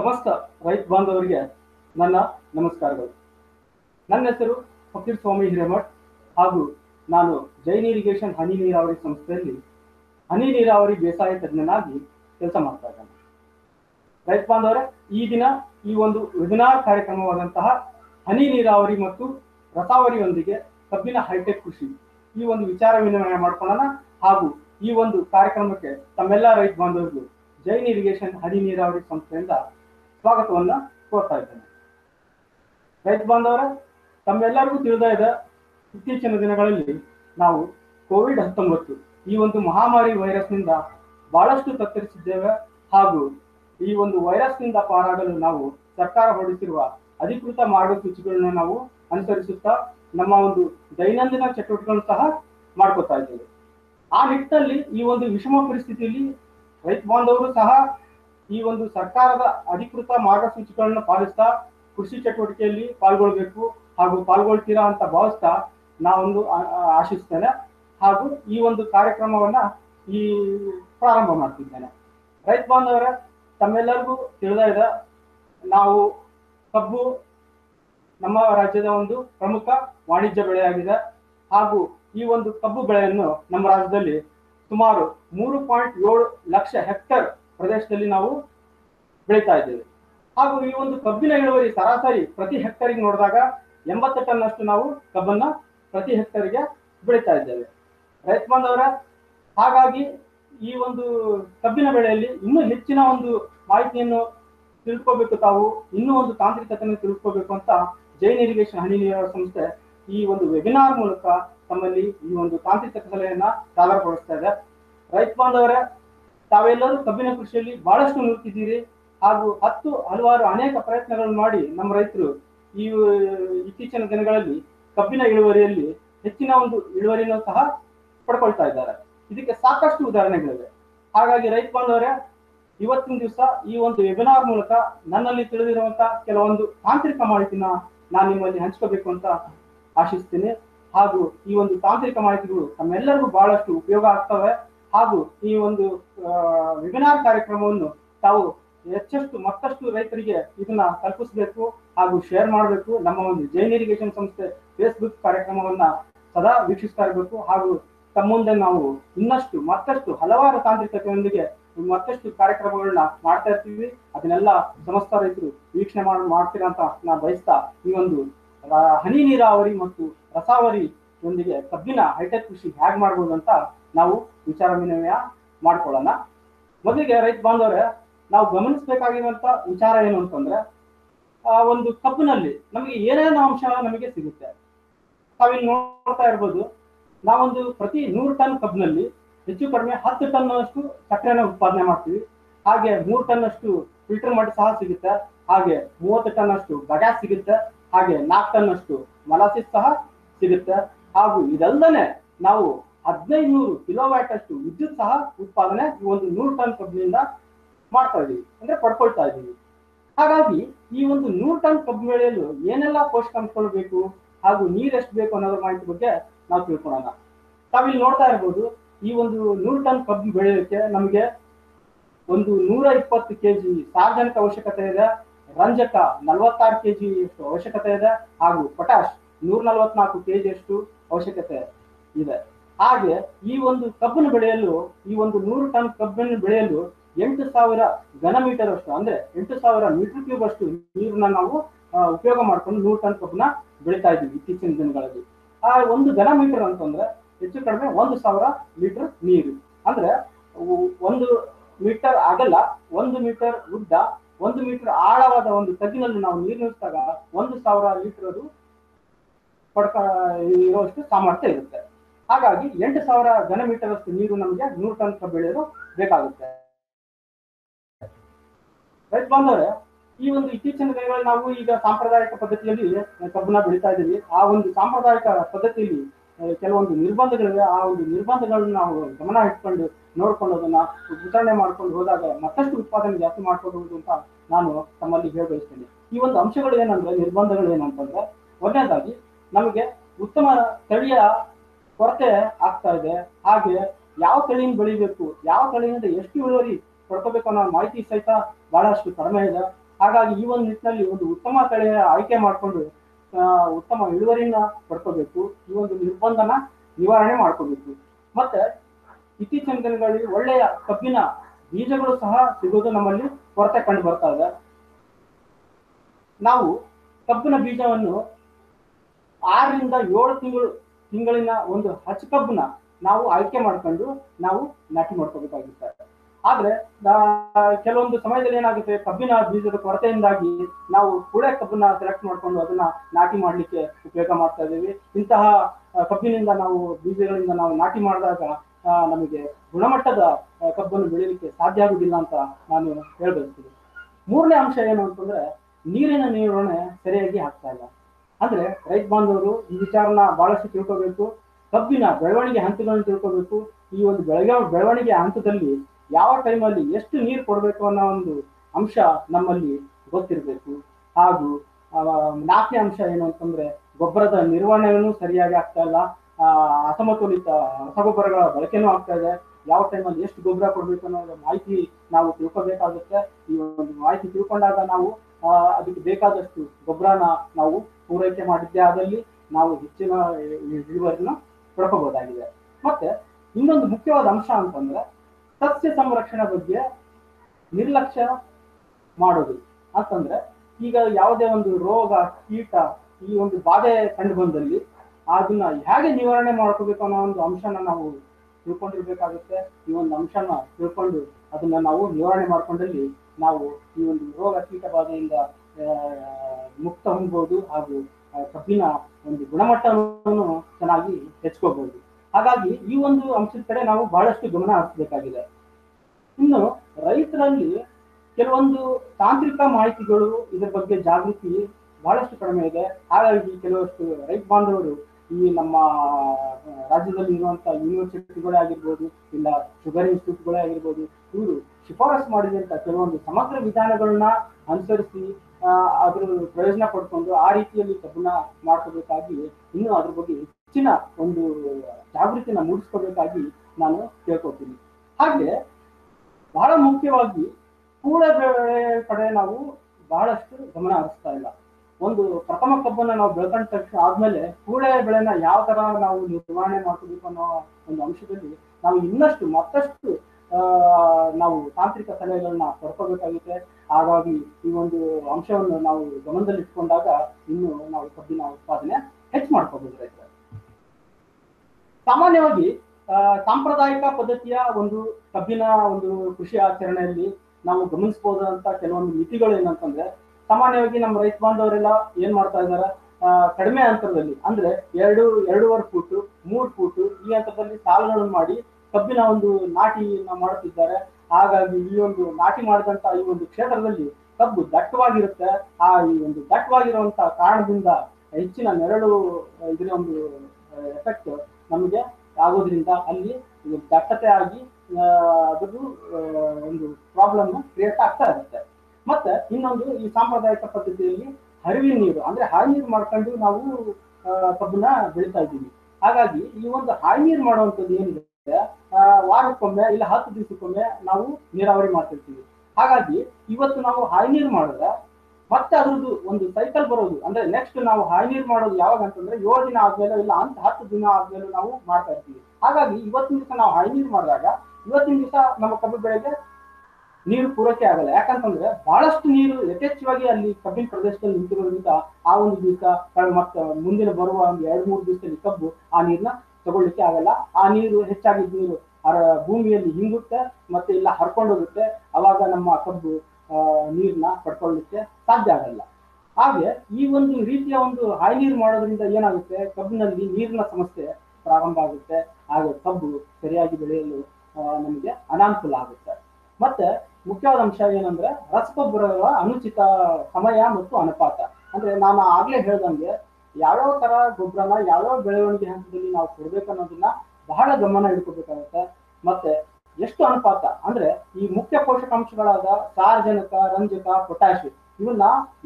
ಸಮಸ್ತ ರೈತ ಬಾಂಧವರಿಗೆ ನನ್ನ ನಮಸ್ಕಾರಗಳು. ನನ್ನ ಹೆಸರು ಫಕೀರ್ ಸ್ವಾಮಿ ಹಿರೇಮಠ್ ಹಾಗೂ ನಾನು ಜೈನ್ ಇರಿಗೇಷನ್ ಹನಿ ನೀರಾವರಿ ಸಂಸ್ಥೆಯಲ್ಲಿ ಹನಿ ನೀರಾವರಿ ಬೇಸಾಯ ತಜ್ಞನಾಗಿ ಕೆಲಸ ಮಾಡ್ತಾ ಇದ್ದೇನೆ. ರೈತ ಬಾಂಧವರೇ, ಈ ದಿನ ಈ ಒಂದು ವೆಬಿನಾರ್ ಕಾರ್ಯಕ್ರಮವಾದಂತಹ ಹನಿ ನೀರಾವರಿ ಮತ್ತು ರಸಾವರಿಯೊಂದಿಗೆ ಕಬ್ಬಿನ ಹೈಟೆಕ್ ಕೃಷಿ ಈ ಒಂದು ವಿಚಾರ ವಿನಿಮಯ ಮಾಡ್ಕೊಳ್ಳೋಣ ಹಾಗೂ ಈ ಒಂದು ಕಾರ್ಯಕ್ರಮಕ್ಕೆ ತಮ್ಮೆಲ್ಲ ರೈತ ಬಾಂಧವರಿಗೂ ಜೈನ್ ಇರಿಗೇಷನ್ ಹನಿ ನೀರಾವರಿ ಸಂಸ್ಥೆಯಿಂದ ಸ್ವಾಗತವನ್ನ ಕೋರ್ತಾ ಇದ್ದೇನೆ. ರೈತ ಬಾಂಧವರ, ತಮ್ಮೆಲ್ಲರಿಗೂ ತಿಳಿದ ಇದೆ, ಇತ್ತೀಚಿನ ದಿನಗಳಲ್ಲಿ ನಾವು ಕೋವಿಡ್ ಹತ್ತೊಂಬತ್ತು ಈ ಒಂದು ಮಹಾಮಾರಿ ವೈರಸ್ನಿಂದ ಬಹಳಷ್ಟು ತತ್ತರಿಸಿದ್ದೇವೆ ಹಾಗೂ ಈ ಒಂದು ವೈರಸ್ನಿಂದ ಪಾರಾಗಲು ನಾವು ಸರ್ಕಾರ ಹೊರಡಿಸಿರುವ ಅಧಿಕೃತ ಮಾರ್ಗಸೂಚಿಗಳನ್ನ ನಾವು ಅನುಸರಿಸುತ್ತಾ ನಮ್ಮ ಒಂದು ದೈನಂದಿನ ಚಟುವಟಿಕೆಗಳನ್ನು ಸಹ ಮಾಡ್ಕೊತಾ ಇದ್ದೇವೆ. ಆ ನಿಟ್ಟಿನಲ್ಲಿ ಈ ಒಂದು ವಿಷಮ ಪರಿಸ್ಥಿತಿಯಲ್ಲಿ ರೈತ ಬಾಂಧವರು ಸಹ ಈ ಒಂದು ಸರ್ಕಾರದ ಅಧಿಕೃತ ಮಾರ್ಗಸೂಚಿಗಳನ್ನು ಪಾಲಿಸ್ತಾ ಕೃಷಿ ಚಟುವಟಿಕೆಯಲ್ಲಿ ಪಾಲ್ಗೊಳ್ಬೇಕು ಹಾಗೂ ಪಾಲ್ಗೊಳ್ತೀರಾ ಅಂತ ಭಾವಿಸ್ತಾ ನಾವೊಂದು ಆಶಿಸ್ತೇನೆ. ಹಾಗೂ ಈ ಒಂದು ಕಾರ್ಯಕ್ರಮವನ್ನ ಈ ಪ್ರಾರಂಭ ಮಾಡ್ತಿದ್ದೇನೆ. ರೈತ ಬಾಂಧವರ, ತಮ್ಮೆಲ್ಲರಿಗೂ ತಿಳಿದ ಇದೆ ನಾವು ಕಬ್ಬು ನಮ್ಮ ರಾಜ್ಯದ ಒಂದು ಪ್ರಮುಖ ವಾಣಿಜ್ಯ ಬೆಳೆಯಾಗಿದೆ. ಹಾಗೂ ಈ ಒಂದು ಕಬ್ಬು ಬೆಳೆಯನ್ನು ನಮ್ಮ ರಾಜ್ಯದಲ್ಲಿ ಸುಮಾರು ಮೂರು ಪಾಯಿಂಟ್ ಏಳು ಲಕ್ಷ ಹೆಕ್ಟರ್ ಪ್ರದೇಶದಲ್ಲಿ ನಾವು ಬೆಳೀತಾ ಇದ್ದೇವೆ. ಹಾಗೂ ಈ ಒಂದು ಕಬ್ಬಿನ ಇಳುವರಿ ಸರಾಸರಿ ಪ್ರತಿ ಹೆಕ್ಟರಿಗೆ ನೋಡಿದಾಗ ಎಂಬತ್ತು ಟನ್ ಅಷ್ಟು ನಾವು ಕಬ್ಬನ್ನ ಪ್ರತಿ ಹೆಕ್ಟರಿಗೆ ಬೆಳೀತಾ ಇದ್ದೇವೆ. ರೈತ ಬಾಂಧವರ, ಹಾಗಾಗಿ ಈ ಒಂದು ಕಬ್ಬಿನ ಬೆಳೆಯಲ್ಲಿ ಇನ್ನೂ ಹೆಚ್ಚಿನ ಒಂದು ಮಾಹಿತಿಯನ್ನು ತಿಳ್ಕೋಬೇಕು ತಾವು, ಇನ್ನೂ ಒಂದು ತಾಂತ್ರಿಕತೆಯನ್ನು ತಿಳ್ಕೋಬೇಕು ಅಂತ ಜೈನ್ ಇರಿಗೇಷನ್ ಹನಿ ನೀರಾವರಿ ಸಂಸ್ಥೆ ಈ ಒಂದು ವೆಬಿನಾರ್ ಮೂಲಕ ತಮ್ಮಲ್ಲಿ ಈ ಒಂದು ತಾಂತ್ರಿಕ ಸಲಹೆಯನ್ನ ಸಾದರಪಡಿಸ್ತಾ ಇದೆ. ರೈತ ಬಾಂಧವರೇ ತಾವೆಲ್ಲರೂ ಕಬ್ಬಿನ ಕೃಷಿಯಲ್ಲಿ ಬಹಳಷ್ಟು ನುಗ್ಗಿದ್ದೀರಿ ಹಾಗೂ ಹತ್ತು ಹಲವಾರು ಅನೇಕ ಪ್ರಯತ್ನಗಳನ್ನು ಮಾಡಿ ನಮ್ಮ ರೈತರು ಈ, ಇತ್ತೀಚಿನ ದಿನಗಳಲ್ಲಿ ಕಬ್ಬಿನ ಇಳುವರಿಯಲ್ಲಿ ಹೆಚ್ಚಿನ ಒಂದು ಇಳುವರಿಯನ್ನು ಸಹ ಪಡ್ಕೊಳ್ತಾ ಇದ್ದಾರೆ. ಇದಕ್ಕೆ ಸಾಕಷ್ಟು ಉದಾಹರಣೆಗಳಿವೆ. ಹಾಗಾಗಿ ರೈತ ಬಾಂಧವರೇ, ಇವತ್ತಿನ ದಿವಸ ಈ ಒಂದು ವೆಬಿನಾರ್ ಮೂಲಕ ನನ್ನಲ್ಲಿ ತಿಳಿದಿರುವಂತಹ ಕೆಲವೊಂದು ತಾಂತ್ರಿಕ ಮಾಹಿತಿನ ನಾನು ನಿಮ್ಮಲ್ಲಿ ಹಂಚ್ಕೋಬೇಕು ಅಂತ ಆಶಿಸ್ತೀನಿ. ಹಾಗೂ ಈ ಒಂದು ತಾಂತ್ರಿಕ ಮಾಹಿತಿಗಳು ನಮ್ಮೆಲ್ಲರಿಗೂ ಬಹಳಷ್ಟು ಉಪಯೋಗ ಆಗ್ತವೆ. ಹಾಗೂ ಈ ಒಂದು ವೆಬಿನಾರ್ ಕಾರ್ಯಕ್ರಮವನ್ನು ತಾವು ಹೆಚ್ಚೆಷ್ಟು, ಮತ್ತಷ್ಟು ರೈತರಿಗೆ ಇದನ್ನ ತಲುಪಿಸಬೇಕು ಹಾಗೂ ಶೇರ್ ಮಾಡಬೇಕು. ನಮ್ಮ ಒಂದು ಜೈನ್ ಇರಿಗೇಷನ್ ಸಂಸ್ಥೆ ಫೇಸ್ಬುಕ್ ಕಾರ್ಯಕ್ರಮವನ್ನ ಸದಾ ವೀಕ್ಷಿಸ್ತಾ ಇರಬೇಕು. ಹಾಗೂ ತಮ್ಮ ಮುಂದೆ ನಾವು ಇನ್ನಷ್ಟು, ಮತ್ತಷ್ಟು ಹಲವಾರು ತಾಂತ್ರಿಕತೆಯೊಂದಿಗೆ ಮತ್ತಷ್ಟು ಕಾರ್ಯಕ್ರಮಗಳನ್ನ ಮಾಡ್ತಾ ಇರ್ತೀವಿ. ಅದನ್ನೆಲ್ಲ ಸಮಸ್ತ ರೈತರು ವೀಕ್ಷಣೆ ಮಾಡ, ಮಾಡ್ತೀರಾ ಅಂತ ನಾ ಬಯಸ್ತಾ ಈ ಒಂದು ಹನಿ ನೀರಾವರಿ ಮತ್ತು ರಸಾವರಿ ಯೊಂದಿಗೆ ಕಬ್ಬಿನ ಹೈಟೆಕ್ ಕೃಷಿ ಹೇಗೆ ಮಾಡ್ಬೋದು ಅಂತ ನಾವು ವಿಚಾರ ವಿನಿಮಯ ಮಾಡ್ಕೊಳ್ಳೋಣ. ಮೊದಲಿಗೆ ರೈತ ಬಾಂಧವರೇ, ನಾವು ಗಮನಿಸಬೇಕಾಗಿರುವಂತ ವಿಚಾರ ಏನು ಅಂತಂದ್ರೆ, ಆ, ಒಂದು ಕಬ್ಬಿನಲ್ಲಿ ನಮಗೆ ಏನೇನು ಅಂಶ ನಮಗೆ ಸಿಗುತ್ತೆ. ತಾವಿಲ್ಲಿ ನೋಡ್ತಾ ಇರ್ಬೋದು, ನಾವೊಂದು ಪ್ರತಿ ನೂರು ಟನ್ ಕಬ್ಬಿನಲ್ಲಿ ಹೆಚ್ಚು ಕಡಿಮೆ ಹತ್ತು ಟನ್ ಅಷ್ಟು ಸಕ್ಕರೆನ ಉತ್ಪಾದನೆ ಮಾಡ್ತೀವಿ. ಹಾಗೆ ಮೂರು ಟನ್ ಅಷ್ಟು ಫಿಲ್ಟರ್ ಮಾಡಿ ಸಹ ಸಿಗುತ್ತೆ. ಹಾಗೆ ಮೂವತ್ತು ಟನ್ ಅಷ್ಟು ಬಗ್ಯಾಸ್ ಸಿಗುತ್ತೆ. ಹಾಗೆ ನಾಲ್ಕು ಟನ್ ಅಷ್ಟು ಮಲಾಸಿಸ್ ಸಹ ಸಿಗುತ್ತೆ. ಹಾಗೂ ಇದಲ್ಲದೆ ನಾವು ಹದಿನೈದು ನೂರು ಕಿಲೋವ್ಯಾಟ್ ಅಷ್ಟು ವಿದ್ಯುತ್ ಸಹ ಉತ್ಪಾದನೆ ಈ ಒಂದು ನೂರು ಟನ್ ಕಬ್ಬಿನಿಂದ ಮಾಡ್ತಾ ಇದ್ದೀವಿ ಅಂದ್ರೆ ಪಡ್ಕೊಳ್ತಾ ಇದ್ದೀವಿ ಹಾಗಾಗಿ ಈ ಒಂದು ನೂರು ಟನ್ ಕಬ್ಬು ಬೆಳೆಯಲು ಏನೆಲ್ಲ ಪೋಷಕಾಂಶಗಳು ಬೇಕು ಹಾಗೂ ಎಷ್ಟು ಬೇಕು ಅನ್ನೋದ್ರ ಮಾಹಿತಿ ಬಗ್ಗೆ ನಾವು ತಿಳ್ಕೊಳ್ಳೋಣ ತಾವಿಲ್ಲಿ ನೋಡ್ತಾ ಇರ್ಬೋದು, ಈ ಒಂದು ನೂರು ಟನ್ ಕಬ್ಬು ಬೆಳೆಯೋಕೆ ನಮಗೆ ಒಂದು ನೂರ ಇಪ್ಪತ್ತು ಕೆಜಿ ಸಾರ್ವಜನಿಕ ಅವಶ್ಯಕತೆ ಇದೆ, ರಂಜಕ ನಲವತ್ತಾರು ಕೆಜಿ ಅವಶ್ಯಕತೆ ಇದೆ ಹಾಗೂ ಪೊಟ್ಯಾಶ್ ನೂರ ನಲವತ್ನಾಲ್ಕು ಅಷ್ಟು ಅವಶ್ಯಕತೆ ಇದೆ. ಹಾಗೆ ಈ ಒಂದು ಕಬ್ಬನ್ನು ಬೆಳೆಯಲು ಈ ಒಂದು ನೂರು ಟನ್ ಕಬ್ಬನ್ನು ಬೆಳೆಯಲು ಎಂಟು ಸಾವಿರ ಘನ ಮೀಟರ್ ಅಷ್ಟು, ಅಂದ್ರೆ ಎಂಟು ಸಾವಿರ ಮೀಟರ್ ಕ್ಯೂಬ್ ಅಷ್ಟು ನೀರನ್ನ ನಾವು ಉಪಯೋಗ ಮಾಡ್ಕೊಂಡು ನೂರು ಟನ್ ಕಬ್ಬನ್ನ ಬೆಳಿತಾ ಇದ್ದೀವಿ ಇತ್ತೀಚಿನ ದಿನಗಳಲ್ಲಿ. ಆ ಒಂದು ಘನ ಮೀಟರ್ ಅಂತಂದ್ರೆ ಹೆಚ್ಚು ಕಡಿಮೆ ಒಂದು ಸಾವಿರ ಲೀಟರ್ ನೀರು. ಅಂದ್ರೆ ಒಂದು ಮೀಟರ್ ಅಗಲ ಒಂದು ಮೀಟರ್ ಉದ್ದ, ಒಂದು ಮೀಟರ್ ಆಳವಾದ ಒಂದು ತಗ್ಗಿನಲ್ಲಿ ನಾವು ನೀರು ನಿಲ್ಲಿಸಿದಾಗ ಒಂದು ಸಾವಿರ ಲೀಟರ್ ಅದು ಪಡ್ಕ ಇರುವಷ್ಟು ಸಾಮರ್ಥ್ಯ ಇರುತ್ತೆ. ಹಾಗಾಗಿ ಎಂಟು ಸಾವಿರ ಘನ ಮೀಟರ್ ಅಷ್ಟು ನೀರು ನಮಗೆ ನೂರು ಟನ್ ಬೆಳೆಯಲು ಬೇಕಾಗುತ್ತೆ. ರೈತ ಬಂದವರೆ ಈ ಒಂದು ಇತ್ತೀಚಿನ ದಿನಗಳಲ್ಲಿ ನಾವು ಈಗ ಸಾಂಪ್ರದಾಯಿಕ ಪದ್ಧತಿಯಲ್ಲಿ ಕಬ್ಬನ್ನ ಬೆಳೀತಾ ಇದ್ದೀವಿ. ಆ ಒಂದು ಸಾಂಪ್ರದಾಯಿಕ ಪದ್ಧತಿಯಲ್ಲಿ ಕೆಲವೊಂದು ನಿರ್ಬಂಧಗಳಿವೆ. ಆ ಒಂದು ನಿರ್ಬಂಧಗಳನ್ನ ನಾವು ಗಮನ ಇಟ್ಕೊಂಡು ನೋಡ್ಕೊಂಡು ಅದನ್ನ ವಿತರಣೆ ಮಾಡ್ಕೊಂಡು ಹೋದಾಗ ಮತ್ತಷ್ಟು ಉತ್ಪಾದನೆ ಜಾಸ್ತಿ ಮಾಡ್ಕೊಬಹುದು ಅಂತ ನಾನು ತಮ್ಮಲ್ಲಿ ಹೇಳ ಬಯಸ್ತೇನೆ ಈ ಒಂದು ಅಂಶಗಳು ಏನಂದ್ರೆ, ನಿರ್ಬಂಧಗಳು ಏನಂತಂದ್ರೆ, ಒಂದನೇದಾಗಿ ನಮಗೆ ಉತ್ತಮ ತಳಿಯ ಕೊರತೆ ಆಗ್ತಾ ಇದೆ. ಹಾಗೆ ಯಾವ ತಳಿನ ಬೆಳಿಬೇಕು, ಯಾವ ತಳಿಯಿಂದ ಎಷ್ಟು ಇಳುವರಿ ಪಡ್ಕೋಬೇಕು ಅನ್ನೋ ಮಾಹಿತಿ ಸಹಿತ ಬಹಳಷ್ಟು ಕಡಿಮೆ ಇದೆ. ಹಾಗಾಗಿ ಈ ಒಂದು ನಿಟ್ಟಿನಲ್ಲಿ ಒಂದು ಉತ್ತಮ ತಳಿಯ ಆಯ್ಕೆ ಮಾಡಿಕೊಂಡು ಉತ್ತಮ ಇಳುವರಿಯನ್ನ ಪಡ್ಕೋಬೇಕು. ಈ ಒಂದು ನಿರ್ಬಂಧನ ನಿವಾರಣೆ ಮಾಡ್ಕೋಬೇಕು. ಮತ್ತೆ ಇತ್ತೀಚಿನ ದಿನಗಳಲ್ಲಿ ಒಳ್ಳೆಯ ಕಬ್ಬಿನ ಬೀಜಗಳು ಸಹ ಸಿಗೋದು ನಮ್ಮಲ್ಲಿ ಕೊರತೆ ಕಂಡು ಬರ್ತಾ ಇದೆ. ನಾವು ಕಬ್ಬಿನ ಬೀಜವನ್ನು ಆರರಿಂದ ಏಳು ತಿಂಗಳು, ತಿಂಗಳಿನ ಒಂದು ಹಚ್ಚ ಕಬ್ಬನ್ನ ನಾವು ಆಯ್ಕೆ ಮಾಡ್ಕೊಂಡು ನಾವು ನಾಟಿ ಮಾಡ್ಕೋಬೇಕಾಗುತ್ತೆ. ಆದ್ರೆ ಕೆಲವೊಂದು ಸಮಯದಲ್ಲಿ ಏನಾಗುತ್ತೆ, ಕಬ್ಬಿನ ಬೀಜದ ಕೊರತೆಯಿಂದಾಗಿ ನಾವು ಕೂಡೆ ಕಬ್ಬನ್ನ ಸೆಲೆಕ್ಟ್ ಮಾಡ್ಕೊಂಡು ಅದನ್ನ ನಾಟಿ ಮಾಡ್ಲಿಕ್ಕೆ ಉಪಯೋಗ ಮಾಡ್ತಾ ಇದ್ದೀವಿ. ಇಂತಹ ಕಬ್ಬಿನಿಂದ ನಾವು, ಬೀಜಗಳಿಂದ ನಾವು ನಾಟಿ ಮಾಡಿದಾಗ ನಮಗೆ ಗುಣಮಟ್ಟದ ಕಬ್ಬನ್ನು ಬೆಳೀಲಿಕ್ಕೆ ಸಾಧ್ಯ ಆಗುದಿಲ್ಲ ಅಂತ ನಾನು ಹೇಳ್ಬಯಸ್ತೀನಿ. ಮೂರನೇ ಅಂಶ ಏನು ಅಂತಂದ್ರೆ, ನೀರಿನ ನಿರ್ವಹಣೆ ಸರಿಯಾಗಿ ಆಗ್ತಾ ಇಲ್ಲ. ಅಂದ್ರೆ ರೈತ ಬಾಂಧವರು ಈ ವಿಚಾರನ ಬಹಳಷ್ಟು ತಿಳ್ಕೋಬೇಕು. ಕಬ್ಬಿನ ಬೆಳವಣಿಗೆ ಹಂತಗಳನ್ನು ತಿಳ್ಕೋಬೇಕು. ಈ ಒಂದು ಬೆಳಗ ಬೆಳವಣಿಗೆ ಹಂತದಲ್ಲಿ ಯಾವ ಟೈಮಲ್ಲಿ ಎಷ್ಟು ನೀರು ಕೊಡಬೇಕು ಅನ್ನೋ ಒಂದು ಅಂಶ ನಮ್ಮಲ್ಲಿ ಗೊತ್ತಿರಬೇಕು. ಹಾಗೂ ನಾಲ್ಕನೇ ಅಂಶ ಏನು ಅಂತಂದ್ರೆ ಗೊಬ್ಬರದ ನಿರ್ವಹಣೆಯನ್ನು ಸರಿಯಾಗಿ ಆಗ್ತಾ ಇಲ್ಲ. ಅಸಮತೋಲಿತ ರಸಗೊಬ್ಬರಗಳ ಬಳಕೆನೂ ಆಗ್ತಾ ಇದೆ. ಯಾವ ಟೈಮಲ್ಲಿ ಎಷ್ಟು ಗೊಬ್ಬರ ಕೊಡಬೇಕು ಅನ್ನೋ ಮಾಹಿತಿ ನಾವು ತಿಳ್ಕೊಬೇಕಾಗುತ್ತೆ. ಈ ಒಂದು ಮಾಹಿತಿ ತಿಳ್ಕೊಂಡಾಗ ನಾವು ಅದಕ್ಕೆ ಬೇಕಾದಷ್ಟು ಗೊಬ್ಬರನ ನಾವು ಪೂರೈಕೆ ಮಾಡಿದ್ದೇ, ಆದಲ್ಲಿ ನಾವು ಹೆಚ್ಚಿನ ಇಳುವರಿನ ಪಡ್ಕೋಬಹುದಾಗಿದೆ. ಮತ್ತೆ, ಇನ್ನೊಂದು ಮುಖ್ಯವಾದ ಅಂಶ ಅಂತಂದ್ರೆ, ಸಸ್ಯ ಸಂರಕ್ಷಣೆ ಬಗ್ಗೆ ನಿರ್ಲಕ್ಷ್ಯ ಮಾಡೋದು ಅಂತಂದ್ರೆ, ಈಗ ಯಾವುದೇ ಒಂದು ರೋಗ, ಕೀಟ, ಈ ಒಂದು ಬಾಧೆ ಕಂಡು ಬಂದಲ್ಲಿ ಅದನ್ನ ಹೇಗೆ ನಿವಾರಣೆ ಮಾಡ್ಕೋಬೇಕು ಅನ್ನೋ ಒಂದು ಅಂಶನ ನಾವು ತಿಳ್ಕೊಂಡಿರ್ಬೇಕಾಗುತ್ತೆ. ಈ ಒಂದು ಅಂಶನ ತಿಳ್ಕೊಂಡು ಅದನ್ನ ನಾವು ನಿವಾರಣೆ ಮಾಡ್ಕೊಂಡಲ್ಲಿ ನಾವು ಈ ಒಂದು ರೋಗ, ಕೀಟ ಬಾಧೆಯಿಂದ ಮುಕ್ತ ಹೊಂದ್ಬೋದು ಹಾಗೂ ಕಬ್ಬಿನ ಒಂದು ಗುಣಮಟ್ಟವನ್ನು ಚೆನ್ನಾಗಿ ಹೆಚ್ಕೋಬಹುದು ಹಾಗಾಗಿ ಈ ಒಂದು ಅಂಶದ ಕಡೆ ನಾವು ಬಹಳಷ್ಟು ಗಮನ ಹರಿಸಬೇಕಾಗಿದೆ ಇನ್ನು ರೈತರಲ್ಲಿ ಕೆಲವೊಂದು ತಾಂತ್ರಿಕ ಮಾಹಿತಿಗಳು ಇದರ ಬಗ್ಗೆ ಜಾಗೃತಿ ಬಹಳಷ್ಟು ಕಡಿಮೆ ಇದೆ. ಹಾಗಾಗಿ ಕೆಲವಷ್ಟು ರೈತ ಬಾಂಧವರು ಈ ನಮ್ಮ ರಾಜ್ಯದಲ್ಲಿ ಇರುವಂತಹ ಯೂನಿವರ್ಸಿಟಿಗಳೇ ಆಗಿರ್ಬೋದು, ಇಲ್ಲ ಶುಗರ್ ಇನ್ಸ್ಟಿಟ್ಯೂಟ್ಗಳೇ ಆಗಿರ್ಬೋದು, ಇವರು ಶಿಫಾರಸು ಮಾಡಿದಂತ ಕೆಲವೊಂದು ಸಮಗ್ರ ವಿಧಾನಗಳನ್ನ ಅನುಸರಿಸಿ ಅದ್ರ ಪ್ರಯೋಜನ ಪಡ್ಕೊಂಡು ಆ ರೀತಿಯಲ್ಲಿ ಕಬ್ಬನ್ನ ಮಾಡ್ಕೋಬೇಕಾಗಿ ಇನ್ನು ಅದ್ರ ಬಗ್ಗೆ ಹೆಚ್ಚಿನ ಒಂದು ಜಾಗೃತಿನ ಮೂಡಿಸ್ಕೋಬೇಕಾಗಿ ನಾನು ಕೇಳ್ಕೊತೀನಿ ಹಾಗೆ ಬಹಳ ಮುಖ್ಯವಾಗಿ ಕೂಡ ಬೆಳೆ ಕಡೆ ನಾವು ಬಹಳಷ್ಟು ಗಮನ ಹರಿಸ್ತಾ ಇಲ್ಲ. ಒಂದು ಪ್ರಥಮ ಕಬ್ಬನ್ನ ನಾವು ಬೆಳ್ಕೊಂಡ ತಕ್ಷಣ ಆದ್ಮೇಲೆ ಕೂಳೆ ಬೆಳೆನ ಯಾವ ತರ ನಾವು ನಿರ್ವಹಣೆ ಮಾಡ್ಕೋಬೇಕು ಅನ್ನೋ ಒಂದು ಅಂಶದಲ್ಲಿ ನಾವು ಇನ್ನಷ್ಟು ಮತ್ತಷ್ಟು ನಾವು ತಾಂತ್ರಿಕ ಸಲಹೆಗಳನ್ನ ಪಡ್ಕೋಬೇಕಾಗುತ್ತೆ. ಹಾಗಾಗಿ ಈ ಒಂದು ಅಂಶವನ್ನು ನಾವು ಗಮನದಲ್ಲಿ ಇಟ್ಕೊಂಡಾಗ ಇನ್ನು ನಾವು ಕಬ್ಬಿನ ಉತ್ಪಾದನೆ ಹೆಚ್ಚು ಮಾಡ್ಕೋಬಹುದು ರೈತರು. ಸಾಮಾನ್ಯವಾಗಿ ಸಾಂಪ್ರದಾಯಿಕ ಪದ್ಧತಿಯ ಒಂದು ಕಬ್ಬಿನ ಒಂದು ಕೃಷಿ ಆಚರಣೆಯಲ್ಲಿ ನಾವು ಗಮನಿಸಬಹುದಂತ ಕೆಲವೊಂದು ಮಿತಿಗಳು ಏನಂತಂದ್ರೆ, ಸಾಮಾನ್ಯವಾಗಿ ನಮ್ಮ ರೈತ ಬಾಂಧವರೆಲ್ಲ ಏನ್ ಮಾಡ್ತಾ ಇದ್ದಾರೆ ಕಡಿಮೆ ಅಂತರದಲ್ಲಿ, ಅಂದ್ರೆ ಎರಡು, ಎರಡೂವರೆ ಫೂಟು, ಮೂರು ಫೂಟು ಈ ಅಂತರದಲ್ಲಿ ಸಾಲುಗಳನ್ನು ಮಾಡಿ ಕಬ್ಬಿನ ಒಂದು ನಾಟಿಯನ್ನು ಮಾಡುತ್ತಿದ್ದಾರೆ. ಹಾಗಾಗಿ ಈ ಒಂದು ನಾಟಿ ಮಾಡಿದಂತ ಈ ಒಂದು ಕ್ಷೇತ್ರದಲ್ಲಿ ಕಬ್ಬು ದಟ್ಟವಾಗಿರುತ್ತೆ. ಆ ಈ ಒಂದು ದಟ್ಟವಾಗಿರುವಂತ ಕಾರಣದಿಂದ ಹೆಚ್ಚಿನ ನೆರಳು ಇದರ ಒಂದು ಎಫೆಕ್ಟ್ ನಮಗೆ ಆಗೋದ್ರಿಂದ ಅಲ್ಲಿ ದಟ್ಟತೆ ಆಗಿ ಅದ್ರದ್ದು ಒಂದು ಪ್ರಾಬ್ಲಮ್ ಕ್ರಿಯೇಟ್ ಆಗ್ತಾ ಇರುತ್ತೆ. ಮತ್ತೆ ಇನ್ನೊಂದು ಈ ಸಾಂಪ್ರದಾಯಿಕ ಪದ್ಧತಿಯಲ್ಲಿ ಹರಿವಿನ ನೀರು, ಅಂದ್ರೆ ಹಾಯಿ ನೀರು ಮಾಡ್ಕೊಂಡು ನಾವು ಕಬ್ಬನ್ನ ಬೆಳಿತಾ ಇದ್ದೀವಿ. ಹಾಗಾಗಿ ಈ ಒಂದು ಹಾಯಿ ನೀರು ಮಾಡುವಂಥದ್ದು ಏನಿದೆ? ಆ, ವಾರಕ್ಕೊಮ್ಮೆ ಇಲ್ಲ ಹತ್ತು ದಿವಸಕ್ಕೊಮ್ಮೆ ನಾವು ನೀರಾವರಿ ಮಾಡ್ತಿರ್ತೀವಿ. ಹಾಗಾಗಿ ಇವತ್ತು ನಾವು ಹಾಯಿ ನೀರು ಮಾಡಿದ್ರೆ ಮತ್ತೆ ಅದ್ರದ್ದು ಒಂದು ಸೈಕಲ್ ಬರೋದು. ಅಂದ್ರೆ ನೆಕ್ಸ್ಟ್ ನಾವು ಹಾಯಿ ನೀರು ಮಾಡೋದು ಯಾವಾಗ ಅಂತಂದ್ರೆ ಏಳು ದಿನ ಆದ್ಮೇಲೆ ಇಲ್ಲ ಅಂತ ಹತ್ತು ದಿನ ಆದ್ಮೇಲೆ ನಾವು ಮಾಡ್ತಾ ಇರ್ತೀವಿ. ಹಾಗಾಗಿ ಇವತ್ತಿನ ದಿವಸ ನಾವು ಹಾಯಿ ನೀರು ಮಾಡಿದಾಗ ಇವತ್ತಿನ ದಿವಸ ನಮ್ಮ ಕಬ್ಬು ಬೆಳೆಗೆ ನೀರು ಪೂರೈಕೆ ಆಗಲ್ಲ. ಯಾಕಂತಂದ್ರೆ ಬಹಳಷ್ಟು ನೀರು ಯಥೇಚ್ಛವಾಗಿ ಅಲ್ಲಿ ಕಬ್ಬಿನ ಪ್ರದೇಶದಲ್ಲಿ ನಿಂತಿರೋದ್ರಿಂದ ಆ ಒಂದು ದಿವಸ ಮತ್ತೆ ಮುಂದಿನ ಬರುವ ಒಂದು ಎರಡು ಮೂರು ದಿವಸದಲ್ಲಿ ಕಬ್ಬು ಆ ನೀರ್ನ ತಗೊಳ್ಳಿಕ್ಕೆ ಆಗಲ್ಲ. ಆ ನೀರು ಹೆಚ್ಚಾಗಿದ್ದ ನೀರು ಭೂಮಿಯಲ್ಲಿ ಹಿಂಗುತ್ತೆ ಮತ್ತೆ ಇಲ್ಲ ಹರ್ಕೊಂಡು ಹೋಗುತ್ತೆ. ಅವಾಗ ನಮ್ಮ ಕಬ್ಬು ನೀರನ್ನ ನೀರ್ನ ಪಡ್ಕೊಳ್ಳಿಕ್ಕೆ ಸಾಧ್ಯ ಆಗಲ್ಲ. ಹಾಗೆ ಈ ಒಂದು ರೀತಿಯ ಒಂದು ಹಾಯಿ ನೀರು ಮಾಡೋದ್ರಿಂದ ಏನಾಗುತ್ತೆ? ಕಬ್ಬಿನಲ್ಲಿ ನೀರಿನ ಸಮಸ್ಯೆ ಪ್ರಾರಂಭ ಆಗುತ್ತೆ. ಹಾಗೆ ಕಬ್ಬು ಸರಿಯಾಗಿ ಬೆಳೆಯಲು ನಮಗೆ ಅನಾನುಕೂಲ ಆಗುತ್ತೆ. ಮತ್ತೆ ಮುಖ್ಯವಾದ ಅಂಶ ಏನಂದ್ರೆ ರಸಗೊಬ್ಬರಗಳ ಅನುಚಿತ ಸಮಯ ಮತ್ತು ಅನುಪಾತ. ಅಂದ್ರೆ ನಾನು ಆಗ್ಲೇ ಹೇಳ್ದಂಗೆ ಯಾವ್ಯಾವ ತರ ಗೊಬ್ಬರನ, ಯಾವ್ಯಾವ ಬೆಳವಣಿಗೆ ಹಂತದಲ್ಲಿ ನಾವು ಕೊಡ್ಬೇಕು ಅನ್ನೋದನ್ನ ಬಹಳ ಗಮನ ಇಟ್ಕೋಬೇಕಾಗುತ್ತೆ. ಮತ್ತೆ ಎಷ್ಟು ಅನುಪಾತ, ಅಂದ್ರೆ ಈ ಮುಖ್ಯ ಪೋಷಕಾಂಶಗಳಾದ ಸಾರಜನಕ, ರಂಜಕ ಪೊಟ್ಯಾಶ್ ಇವನ್ನ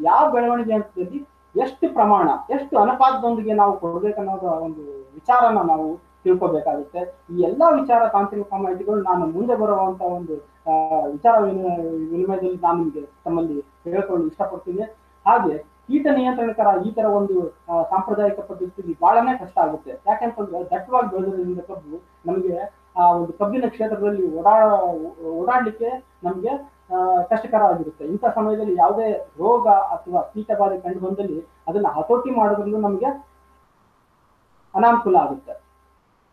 ಯಾವ ಬೆಳವಣಿಗೆ ಹಂತದಲ್ಲಿ ಎಷ್ಟು ಪ್ರಮಾಣ, ಎಷ್ಟು ಅನುಪಾತದೊಂದಿಗೆ ನಾವು ಕೊಡ್ಬೇಕನ್ನೋದ ಒಂದು ವಿಚಾರನ ನಾವು ತಿಳ್ಕೊಬೇಕಾಗುತ್ತೆ. ಈ ಎಲ್ಲಾ ವಿಚಾರ ತಾಂತ್ರಿಕ ಮಾಹಿತಿಗಳು ನಾನು ಮುಂದೆ ಬರುವಂತ ಒಂದು ವಿಚಾರ ವಿನಿಮಯ ವಿನಿಮಯದಲ್ಲಿ ನಾನು ನಿಮಗೆ ತಮ್ಮಲ್ಲಿ ಹೇಳ್ಕೊಂಡು ಇಷ್ಟಪಡ್ತೀನಿ. ಹಾಗೆ ಕೀಟ ನಿಯಂತ್ರಣಕರ ಈ ತರ ಒಂದು ಸಾಂಪ್ರದಾಯಿಕ ಪದ್ಧತಿ ಬಹಳನೇ ಕಷ್ಟ ಆಗುತ್ತೆ. ಯಾಕಂತಂದ್ರೆ ದಟ್ಟವಾಗಿ ಬೆಳೆದಿರೋದ್ರಿಂದ ಕಬ್ಬು ನಮಗೆ, ಆ, ಒಂದು ಕಬ್ಬಿನ ಕ್ಷೇತ್ರದಲ್ಲಿ ಓಡಾಡ ಓಡಾಡ್ಲಿಕ್ಕೆ ನಮಗೆ ಕಷ್ಟಕರ ಆಗಿರುತ್ತೆ. ಇಂಥ ಸಮಯದಲ್ಲಿ ಯಾವುದೇ ರೋಗ ಅಥವಾ ಕೀಟ ಬಾಧೆ ಕಂಡು ಬಂದಲ್ಲಿ ಅದನ್ನ ಹತೋಟಿ ಮಾಡೋದ್ರಲ್ಲೂ ನಮಗೆ ಅನಾನುಕೂಲ ಆಗುತ್ತೆ.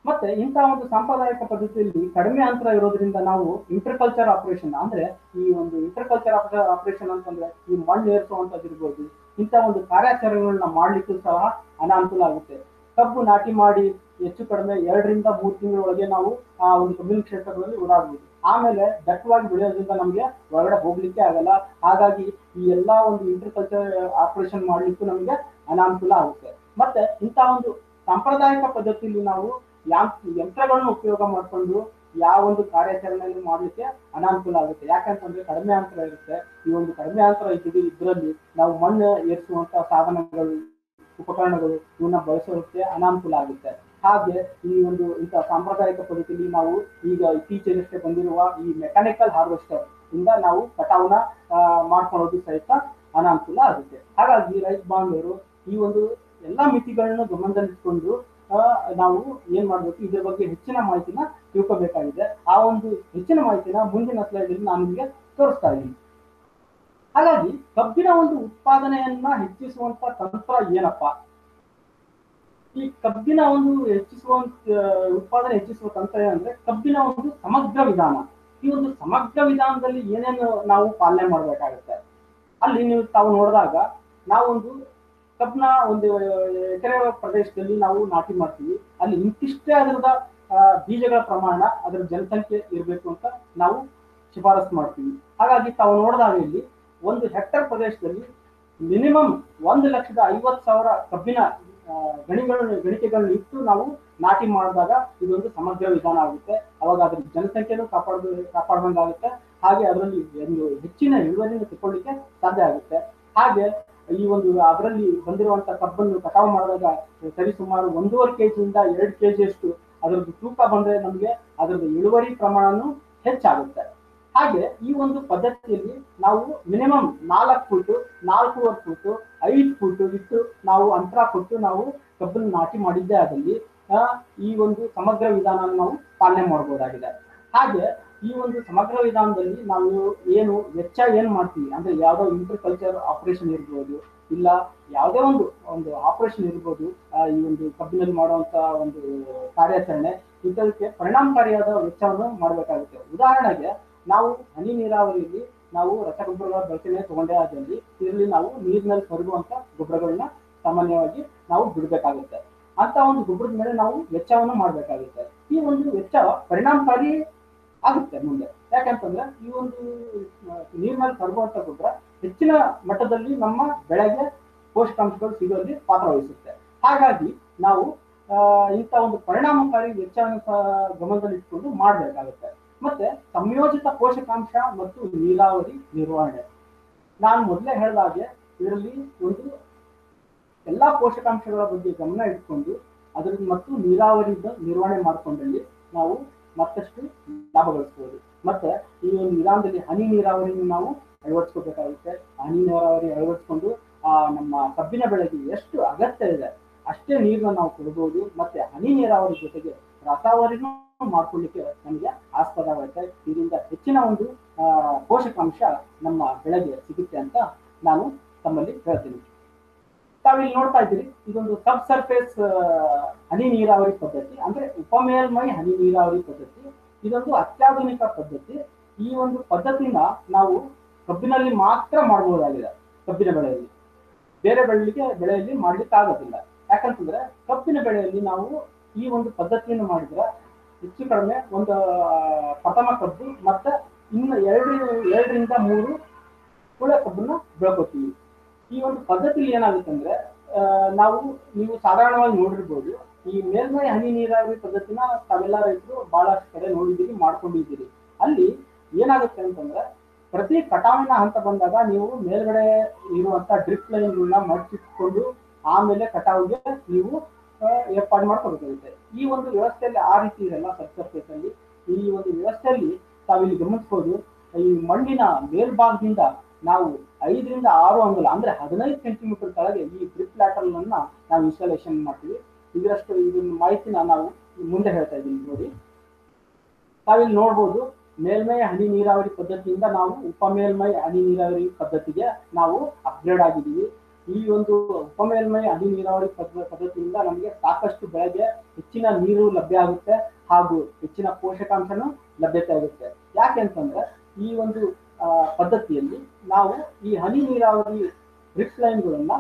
ಮತ್ತೆ ಇಂಥ ಒಂದು ಸಾಂಪ್ರದಾಯಿಕ ಪದ್ಧತಿಯಲ್ಲಿ ಕಡಿಮೆ ಅಂತರ ಇರೋದ್ರಿಂದ ನಾವು ಇಂಟರ್ಕಲ್ಚರ್ ಆಪರೇಷನ್ ಅಂದ್ರೆ ಈ ಒಂದು ಇಂಟರ್ಕಲ್ಚರ್ ಆಪರೇಷನ್ ಅಂತಂದ್ರೆ ಈ ಮಣ್ಣು ಏರಿಸುವಂತದ್ದಿರ್ಬೋದು ಇಂಥ ಒಂದು ಕಾರ್ಯಾಚರಣೆಗಳನ್ನ ಮಾಡ್ಲಿಕ್ಕೂ ಸಹ ಅನಾನುಕೂಲ ಆಗುತ್ತೆ. ಕಬ್ಬು ನಾಟಿ ಮಾಡಿ ಹೆಚ್ಚು ಕಡಿಮೆ ಎರಡರಿಂದ ಮೂರು ತಿಂಗಳೊಳಗೆ ನಾವು ಆ ಒಂದು ಕಬ್ಬಿನ ಕ್ಷೇತ್ರಗಳಲ್ಲಿ ಓಡಾಡ್ಬೋದು ಆಮೇಲೆ ದಟ್ಟವಾಗಿ ಬೆಳೆಯೋದ್ರಿಂದ ನಮಗೆ ಹೊರಗಡೆ ಹೋಗ್ಲಿಕ್ಕೆ ಆಗಲ್ಲ. ಹಾಗಾಗಿ ಈ ಎಲ್ಲಾ ಒಂದು ಇಂಟರ್ಕಲ್ಚರ್ ಆಪರೇಷನ್ ಮಾಡ್ಲಿಕ್ಕೂ ನಮಗೆ ಅನಾನುಕೂಲ ಆಗುತ್ತೆ. ಮತ್ತೆ ಇಂಥ ಒಂದು ಸಾಂಪ್ರದಾಯಿಕ ಪದ್ಧತಿಯಲ್ಲಿ ನಾವು ಯಂತ್ರಗಳನ್ನ ಉಪಯೋಗ ಮಾಡಿಕೊಂಡು ಯಾವ ಒಂದು ಕಾರ್ಯಾಚರಣೆಯನ್ನು ಮಾಡಲಿಕ್ಕೆ ಅನಾನುಕೂಲ ಆಗುತ್ತೆ. ಯಾಕಂತಂದ್ರೆ ಕಡಿಮೆ ಅಂತರ ಇರುತ್ತೆ. ಈ ಒಂದು ಕಡಿಮೆ ಅಂತರ ಇದ್ದು ಇದರಲ್ಲಿ ನಾವು ಮಣ್ಣು ಏರಿಸುವಂತ ಸಾಧನಗಳು, ಉಪಕರಣಗಳು ಇವನ್ನ ಬಳಸೋದಕ್ಕೆ ಅನಾನುಕೂಲ ಆಗುತ್ತೆ. ಹಾಗೆ ಈ ಒಂದು ಇಂಥ ಸಾಂಪ್ರದಾಯಿಕ ಪದ್ಧತಿಯಲ್ಲಿ ನಾವು ಈಗ ಇತ್ತೀಚೆಗಷ್ಟೇ ಬಂದಿರುವ ಈ ಮೆಕ್ಯಾನಿಕಲ್ ಹಾರ್ವೆಸ್ಟರ್ ಇಂದ ನಾವು ಕಟಾವನ್ನ ಮಾಡ್ಕೊಳ್ಳೋದು ಸಹಿತ ಅನಾನುಕೂಲ ಆಗುತ್ತೆ. ಹಾಗಾಗಿ ರೈತ ಬಾಂಧವರು ಈ ಒಂದು ಎಲ್ಲಾ ಮಿತಿಗಳನ್ನು ಗಮನದಲ್ಲಿಟ್ಕೊಂಡು ನಾವು ಏನ್ ಮಾಡ್ಬೇಕು? ಇದ್ರ ಬಗ್ಗೆ ಹೆಚ್ಚಿನ ಮಾಹಿತಿನ ತಿಳ್ಕೊಬೇಕಾಗಿದೆ. ಆ ಒಂದು ಹೆಚ್ಚಿನ ಮಾಹಿತಿನ ಮುಂದಿನ ಸ್ಲೈಡ್ ನಾನು ನಿಮಗೆ ತೋರಿಸ್ತಾ ಇದ್ದೀನಿ. ಹಾಗಾಗಿ ಕಬ್ಬಿನ ಒಂದು ಉತ್ಪಾದನೆಯನ್ನ ಹೆಚ್ಚಿಸುವಂತ ತಂತ್ರ ಏನಪ್ಪಾ? ಈ ಕಬ್ಬಿನ ಒಂದು ಹೆಚ್ಚಿಸುವಂತ, ಉತ್ಪಾದನೆ ಹೆಚ್ಚಿಸುವ ತಂತ್ರ ಏನಂದ್ರೆ ಕಬ್ಬಿನ ಒಂದು ಸಮಗ್ರ ವಿಧಾನ. ಈ ಒಂದು ಸಮಗ್ರ ವಿಧಾನದಲ್ಲಿ ಏನೇನು ನಾವು ಪಾಲನೆ ಮಾಡಬೇಕಾಗುತ್ತೆ? ಅಲ್ಲಿ ನೀವು ತಾವು ನೋಡಿದಾಗ ನಾವೊಂದು ಕಬ್ಬಿನ ಒಂದು ಎಕರೆ ಪ್ರದೇಶದಲ್ಲಿ ನಾವು ನಾಟಿ ಮಾಡ್ತೀವಿ. ಅಲ್ಲಿ ಇಂತಿಷ್ಟೇ ಅದರದ ಬೀಜಗಳ ಪ್ರಮಾಣ ಅದರ ಜನಸಂಖ್ಯೆ ಇರಬೇಕು ಅಂತ ನಾವು ಶಿಫಾರಸು ಮಾಡ್ತೀವಿ. ಹಾಗಾಗಿ ತಾವು ನೋಡಿದಾಗ ಇಲ್ಲಿ ಒಂದು ಹೆಕ್ಟರ್ ಪ್ರದೇಶದಲ್ಲಿ ಮಿನಿಮಮ್ ಒಂದು ಲಕ್ಷದ ಐವತ್ತು ಸಾವಿರ ಕಬ್ಬಿನ ಗಣಿಗಳನ್ನು ಗಣಿಕೆಗಳನ್ನ ಇಟ್ಟು ನಾವು ನಾಟಿ ಮಾಡಿದಾಗ ಇದೊಂದು ಸಮಗ್ರ ವಿಧಾನ ಆಗುತ್ತೆ. ಅವಾಗ ಅದ್ರ ಜನಸಂಖ್ಯೆಯನ್ನು ಕಾಪಾಡ ಕಾಪಾಡ್ದಂಗಾಗುತ್ತೆ. ಹಾಗೆ ಅದರಲ್ಲಿ ಒಂದು ಹೆಚ್ಚಿನ ಇಳುವರಿಯನ್ನು ತಗೊಳ್ಳಿಕ್ಕೆ ಸಾಧ್ಯ ಆಗುತ್ತೆ. ಹಾಗೆ ಈ ಒಂದು ಅದರಲ್ಲಿ ಬಂದಿರುವಂತ ಕಬ್ಬನ್ನು ಕಟಾವು ಮಾಡಿದಾಗ ಸರಿ ಸುಮಾರು ಒಂದೂವರೆ ಕೆಜಿಯಿಂದ ಎರಡು ಕೆ ಜಿಯಷ್ಟು ಅದರದ್ದು ತೂಕ ಬಂದ್ರೆ ನಮಗೆ ಅದರದ್ದು ಇಳುವರಿ ಪ್ರಮಾಣನು ಹೆಚ್ಚಾಗುತ್ತೆ. ಹಾಗೆ ಈ ಒಂದು ಪದ್ಧತಿಯಲ್ಲಿ ನಾವು ಮಿನಿಮಮ್ ನಾಲ್ಕು ಫುಟ್, ನಾಲ್ಕೂವರೆ ಫುಟ್, ಐದು ಫುಟ್ ಇಟ್ಟು ನಾವು ಅಂತರ ಕೊಟ್ಟು ನಾವು ಕಬ್ಬನ್ನು ನಾಟಿ ಮಾಡಿದ್ದೇ ಆದಲ್ಲಿ ಈ ಒಂದು ಸಮಗ್ರ ವಿಧಾನ ನಾವು ಪಾಲನೆ ಮಾಡಬಹುದಾಗಿದೆ. ಹಾಗೆ ಈ ಒಂದು ಸಮಗ್ರ ವಿಧಾನದಲ್ಲಿ ನಾವು ಏನು ವೆಚ್ಚ ಏನು ಮಾಡ್ತೀವಿ? ಅಂದ್ರೆ ಯಾವ್ದೋ ಇಂಟರ್ ಕಲ್ಚರ್ ಆಪರೇಷನ್ ಇರ್ಬೋದು, ಇಲ್ಲ ಯಾವುದೇ ಒಂದು ಒಂದು ಆಪರೇಷನ್ ಇರ್ಬೋದು ಈ ಒಂದು ಕಬ್ಬಿನಲ್ಲಿ ಮಾಡುವಂತ ಒಂದು ಕಾರ್ಯಾಚರಣೆ, ಇದಕ್ಕೆ ಪರಿಣಾಮಕಾರಿಯಾದ ವೆಚ್ಚವನ್ನು ಮಾಡಬೇಕಾಗುತ್ತೆ. ಉದಾಹರಣೆಗೆ, ನಾವು ಹನಿ ನೀರಾವರಿಯಲ್ಲಿ ನಾವು ರಸಗೊಬ್ಬರಗಳ ಬಳಕೆ ತಗೊಂಡೇ ಆದಲ್ಲಿ ಇದರಲ್ಲಿ ನಾವು ನೀರಿನಲ್ಲಿ ಕರಗುವಂತ ಗೊಬ್ಬರಗಳನ್ನ ಸಾಮಾನ್ಯವಾಗಿ ನಾವು ಬಿಡಬೇಕಾಗುತ್ತೆ. ಅಂತ ಒಂದು ಗೊಬ್ಬರದ ಮೇಲೆ ನಾವು ವೆಚ್ಚವನ್ನು ಮಾಡಬೇಕಾಗುತ್ತೆ. ಈ ಒಂದು ವೆಚ್ಚ ಪರಿಣಾಮಕಾರಿ ಆಗುತ್ತೆ ಮುಂದೆ. ಯಾಕಂತಂದ್ರೆ ಈ ಒಂದು ನೀರಿನಲ್ಲಿ ಕರಗುವಂತ ಗೊಬ್ಬರ ಹೆಚ್ಚಿನ ಮಟ್ಟದಲ್ಲಿ ನಮ್ಮ ಬೆಳೆಗೆ ಪೋಷಕಾಂಶಗಳು ಸಿಗೋಲ್ಲಿ ಪಾತ್ರ ವಹಿಸುತ್ತೆ. ಹಾಗಾಗಿ ನಾವು ಇಂಥ ಒಂದು ಪರಿಣಾಮಕಾರಿ ವೆಚ್ಚವನ್ನು ಸಹ ಗಮನದಲ್ಲಿಟ್ಕೊಂಡು ಮಾಡಬೇಕಾಗುತ್ತೆ. ಮತ್ತೆ ಸಂಯೋಜಿತ ಪೋಷಕಾಂಶ ಮತ್ತು ನೀರಾವರಿ ನಿರ್ವಹಣೆ. ನಾನು ಮೊದಲೇ ಹೇಳಿದಾಗೆ ಇದರಲ್ಲಿ ಒಂದು ಎಲ್ಲಾ ಪೋಷಕಾಂಶಗಳ ಬಗ್ಗೆ ಗಮನ ಇಟ್ಕೊಂಡು ಅದ್ರ ಮತ್ತು ನೀರಾವರಿ ನಿರ್ವಹಣೆ ಮಾಡಿಕೊಂಡಲ್ಲಿ ನಾವು ಮತ್ತಷ್ಟು ಲಾಭ ಗಳಿಸ್ಬೋದು ಮತ್ತೆ ಈ ಒಂದು ವಿಧಾನದಲ್ಲಿ ಹನಿ ನೀರಾವರಿಯನ್ನು ನಾವು ಅಳವಡಿಸ್ಕೋಬೇಕಾಗುತ್ತೆ. ಹನಿ ನೀರಾವರಿ ಅಳವಡಿಸ್ಕೊಂಡು, ಆ, ನಮ್ಮ ಕಬ್ಬಿನ ಬೆಳೆಗೆ ಎಷ್ಟು ಅಗತ್ಯ ಇದೆ, ಅಷ್ಟೇ ನೀರನ್ನ ನಾವು ಕೊಡ್ಬೋದು. ಮತ್ತೆ ಹನಿ ನೀರಾವರಿ ಜೊತೆಗೆ ರಸಾವರಿನೂ ಮಾಡ್ಕೊಳ್ಳಿಕ್ಕೆ ನಮಗೆ ಆಸ್ಪದವಾಗುತ್ತೆ. ಇದರಿಂದ ಹೆಚ್ಚಿನ ಒಂದು ಪೋಷಕಾಂಶ ನಮ್ಮ ಬೆಳೆಗೆ ಸಿಗುತ್ತೆ ಅಂತ ನಾನು ತಮ್ಮಲ್ಲಿ ಹೇಳ್ತೀನಿ. ತಾವಿಲ್ಲಿ ನೋಡ್ತಾ ಇದ್ದೀರಿ, ಇದೊಂದು ಸಬ್ ಸರ್ಫೇಸ್ ಹನಿ ನೀರಾವರಿ ಪದ್ಧತಿ. ಅಂದ್ರೆ ಉಪಮೇಲ್ಮೈ ಹನಿ ನೀರಾವರಿ ಪದ್ಧತಿ, ಇದೊಂದು ಅತ್ಯಾಧುನಿಕ ಪದ್ಧತಿ. ಈ ಒಂದು ಪದ್ಧತಿನ ನಾವು ಕಬ್ಬಿನಲ್ಲಿ ಮಾತ್ರ ಮಾಡಬಹುದಾಗಿದೆ ಕಬ್ಬಿನ ಬೆಳೆಯಲ್ಲಿ. ಬೇರೆ ಬೆಳೆಗೆ ಬೆಳೆಯಲ್ಲಿ ಮಾಡ್ಲಿಕ್ಕೆ ಆಗೋದಿಲ್ಲ. ಯಾಕಂತಂದ್ರೆ ಕಬ್ಬಿನ ಬೆಳೆಯಲ್ಲಿ ನಾವು ಈ ಒಂದು ಪದ್ಧತಿಯನ್ನು ಮಾಡಿದ್ರೆ ಹೆಚ್ಚು ಕಡಿಮೆ ಒಂದು ಪ್ರಥಮ ಕಬ್ಬು ಮತ್ತೆ ಇನ್ನು ಎರಡು, ಎರಡರಿಂದ ಮೂರು ಹುಳ ಕಬ್ಬನ್ನ ಬೆಳ್ಕೊತೀವಿ. ಈ ಒಂದು ಪದ್ಧತಿಲಿ ಏನಾಗುತ್ತೆ ಅಂದ್ರೆ ನಾವು, ನೀವು ಸಾಧಾರಣವಾಗಿ ನೋಡಿರ್ಬೋದು, ಈ ಮೇಲ್ಮೈ ಹನಿ ನೀರಾವರಿ ಪದ್ಧತಿನ ತಾವೆಲ್ಲ ರೈತರು ಬಹಳಷ್ಟು ಕಡೆ ನೋಡಿದ್ದೀರಿ, ಮಾಡ್ಕೊಂಡಿದ್ದೀರಿ. ಅಲ್ಲಿ ಏನಾಗುತ್ತೆ ಅಂತಂದ್ರೆ, ಪ್ರತಿ ಕಟಾವಿನ ಹಂತ ಬಂದಾಗ ನೀವು ಮೇಲ್ಗಡೆ ಇರುವಂತ ಡ್ರಿಪ್ ಲೈನ್ಗಳನ್ನ ಮಡಚಿಟ್ಕೊಂಡು ಆಮೇಲೆ ಕಟಾವಿಗೆ ನೀವು ಏರ್ಪಾಡು ಮಾಡ್ಕೋಬೇಕಾಗುತ್ತೆ. ಈ ಒಂದು ವ್ಯವಸ್ಥೆಯಲ್ಲಿ ಆ ರೀತಿ ಇರಲ್ಲ ಅಲ್ಲಿ ಈ ಒಂದು ವ್ಯವಸ್ಥೆಯಲ್ಲಿ ತಾವಿಲ್ಲಿ ಗಮನಿಸ್ಬೋದು, ಈ ಮಣ್ಣಿನ ಮೇಲ್ಭಾಗದಿಂದ ನಾವು ಐದರಿಂದ ಆರು ಅಂಗುಲ, ಅಂದ್ರೆ ಹದಿನೈದು ಸೆಂಟಿಮೀಟರ್ ಕೆಳಗೆ ಈ ಡ್ರಿಪ್ ಲ್ಯಾಟರಲ್ ಅನ್ನ ನಾವು ಇನ್ಸ್ಟಾಲೇಷನ್ ಮಾಡ್ತೀವಿ. ಇದರಷ್ಟು ಇದನ್ನ ಮಾಹಿತಿನ ನಾವು ಮುಂದೆ ಹೇಳ್ತಾ ಇದ್ದೀವಿ ನೋಡಿ. ತಾವಿಲ್ಲಿ ನೋಡ್ಬೋದು, ಮೇಲ್ಮೈ ಹನಿ ನೀರಾವರಿ ಪದ್ಧತಿಯಿಂದ ನಾವು ಉಪಮೇಲ್ಮೈ ಹನಿ ನೀರಾವರಿ ಪದ್ಧತಿಗೆ ನಾವು ಅಪ್ಗ್ರೇಡ್ ಆಗಿದ್ದೀವಿ. ಈ ಒಂದು ಉಪಮೇಲ್ಮೈ ಹನಿ ನೀರಾವರಿ ಪದ್ಧ- ಪದ್ಧತಿಯಿಂದ ನಮಗೆ ಸಾಕಷ್ಟು ಬೆಳೆಗೆ ಹೆಚ್ಚಿನ ನೀರು ಲಭ್ಯ ಆಗುತ್ತೆ ಹಾಗೂ ಹೆಚ್ಚಿನ ಪೋಷಕಾಂಶನೂ ಲಭ್ಯತೆ ಆಗುತ್ತೆ. ಯಾಕೆ ಅಂತಂದ್ರೆ, ಈ ಒಂದು ಪದ್ಧತಿಯಲ್ಲಿ ನಾವು ಈ ಹನಿ ನೀರಾವರಿ ಡ್ರಿಪ್ ಲೈನ್ಗಳನ್ನ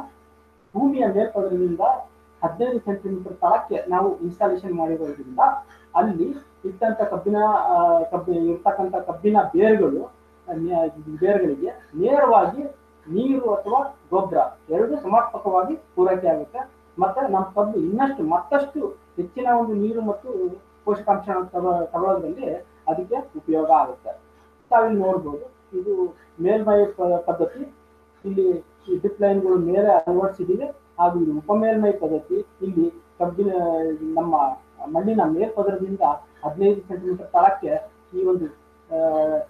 ಭೂಮಿಯ ಮೇಲ್ಪದರದಿಂದ ಹದಿನೈದು ಸೆಂಟಿಮೀಟರ್ ತಳಕ್ಕೆ ನಾವು ಇನ್ಸ್ಟಾಲೇಷನ್ ಮಾಡಿರೋದ್ರಿಂದ ಅಲ್ಲಿ ಇಟ್ಟಂತ ಕಬ್ಬಿನ ಕಬ್ಬಿ ಇರ್ತಕ್ಕಂಥ ಕಬ್ಬಿನ ಬೇರುಗಳು ಬೇರುಗಳಿಗೆ ನೇರವಾಗಿ ನೀರು ಅಥವಾ ಗೊಬ್ಬರ ಎರಡು ಸಮರ್ಪಕವಾಗಿ ಪೂರೈಕೆ ಆಗುತ್ತೆ. ಮತ್ತೆ ನಮ್ಮ ಕಬ್ಬು ಇನ್ನಷ್ಟು, ಮತ್ತಷ್ಟು ಹೆಚ್ಚಿನ ಒಂದು ನೀರು ಮತ್ತು ಪೋಷಕಾಂಶ ತಗೊ- ತಗೊಳ್ಳೋದ್ರಲ್ಲಿ ಅದಕ್ಕೆ ಉಪಯೋಗ ಆಗುತ್ತೆ. ತಾವಿಲ್ಲಿ ನೋಡ್ಬೋದು. ಇದು ಮೇಲ್ಮೈ ಪದ್ಧತಿ, ಇಲ್ಲಿ ಡಿಪ್ ಲೈನ್ಗಳು ಮೇಲೆ ಅಳವಡಿಸಿದ್ದೀವಿ ಹಾಗೂ ಇದು ಉಪಮೇಲ್ಮೈ ಪದ್ಧತಿ, ಇಲ್ಲಿ ಕಬ್ಬಿನ, ನಮ್ಮ ಮಣ್ಣಿನ ಮೇಲ್ಪದರದಿಂದ ಹದಿನೈದು ಸೆಂಟಿಮೀಟರ್ ತಳಕ್ಕೆ ಈ ಒಂದು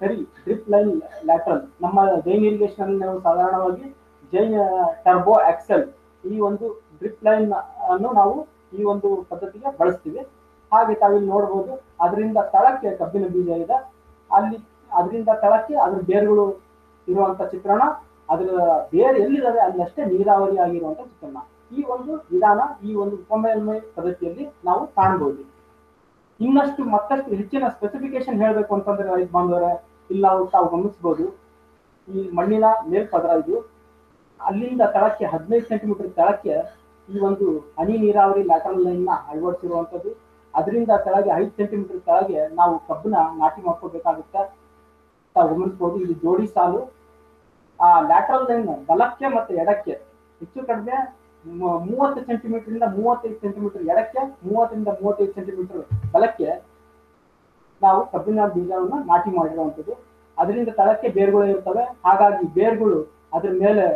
ಸರಿ ಡ್ರಿಪ್ ಲೈನ್ ಲ್ಯಾಟ್ರಲ್ ನಮ್ಮ ಜೈನ್ ಇರಿಗೇಷನ್ ನಾವು ಸಾಧಾರಣವಾಗಿ ಜೈನ್ ಟರ್ಬೋ ಆಕ್ಸೆಲ್ ಈ ಒಂದು ಡ್ರಿಪ್ ಲೈನ್ ಅನ್ನು ನಾವು ಈ ಒಂದು ಪದ್ಧತಿಗೆ ಬಳಸ್ತೀವಿ. ಹಾಗೆ ತಾವಿಲ್ಲಿ ನೋಡಬಹುದು ಅದರಿಂದ ತಳಕ್ಕೆ ಕಬ್ಬಿನ ಬೀಜ ಇದೆ. ಅಲ್ಲಿ ಅದರಿಂದ ತಳಕ್ಕೆ ಅದ್ರ ಬೇರುಗಳು ಇರುವಂತ ಚಿತ್ರಣ, ಅದರ ಬೇರೆ ಎಲ್ಲಿದ್ದಾವೆ ಅಲ್ಲಷ್ಟೇ ನೀರಾವರಿ ಆಗಿರುವಂತ ಚಿತ್ರಣ. ಈ ಒಂದು ವಿಧಾನ, ಈ ಒಂದು ಉಪಮೇಲ್ಮೈ ಪದ್ಧತಿಯಲ್ಲಿ ನಾವು ಕಾಣಬಹುದು ಇನ್ನಷ್ಟು ಮತ್ತಷ್ಟು ಹೆಚ್ಚಿನ ಸ್ಪೆಸಿಫಿಕೇಶನ್ ಹೇಳಬೇಕು ಅಂತಂದ್ರೆ ರೈತ ಬಾಂಧವರೇ, ಇಲ್ಲ ತಾವು ಗಮನಿಸಬಹುದು ಈ ಮಣ್ಣಿನ ಮೇಲ್ಪದರ ಇದು, ಅಲ್ಲಿಂದ ತಳಕ್ಕೆ ಹದಿನೈದು ಸೆಂಟಿಮೀಟರ್ ತಳಕ್ಕೆ ಈ ಒಂದು ಹನಿ ನೀರಾವರಿ ಲ್ಯಾಟರಲ್ ಲೈನ್ನ ಅಳವಡಿಸಿರುವಂತದ್ದು ಅದರಿಂದ ಕೆಳಗೆ ಐದು ಸೆಂಟಿಮೀಟರ್ ಕೆಳಗೆ ನಾವು ಕಬ್ಬನ್ನ ನಾಟಿ ಮಾಡ್ಕೋಬೇಕಾಗುತ್ತೆ. ಗಮನಿಸಬಹುದು ಇಲ್ಲಿ ಜೋಡಿ ಸಾಲು, ಆ ಲ್ಯಾಟ್ರಲ್ ಲೈನ್ ಬಲಕ್ಕೆ ಮತ್ತೆ ಎಡಕ್ಕೆ, ಹೆಚ್ಚು ಕಡಿಮೆ ಮೂವತ್ತು ಸೆಂಟಿಮೀಟರ್ ಇಂದ ಮೂವತ್ತೈದು ಸೆಂಟಿಮೀಟರ್ ಎಡಕ್ಕೆ, ಮೂವತ್ತರಿಂದ ಮೂವತ್ತೈದು ಸೆಂಟಿಮೀಟರ್ ಬಲಕ್ಕೆ ನಾವು ಕಬ್ಬಿನ ಬೀಜವನ್ನು ನಾಟಿ ಮಾಡಿರುವಂಥದ್ದು. ಅದರಿಂದ ತಳಕ್ಕೆ ಬೇರುಗಳು ಇರ್ತವೆ ಹಾಗಾಗಿ ಬೇರುಗಳು ಅದ್ರ ಮೇಲೆ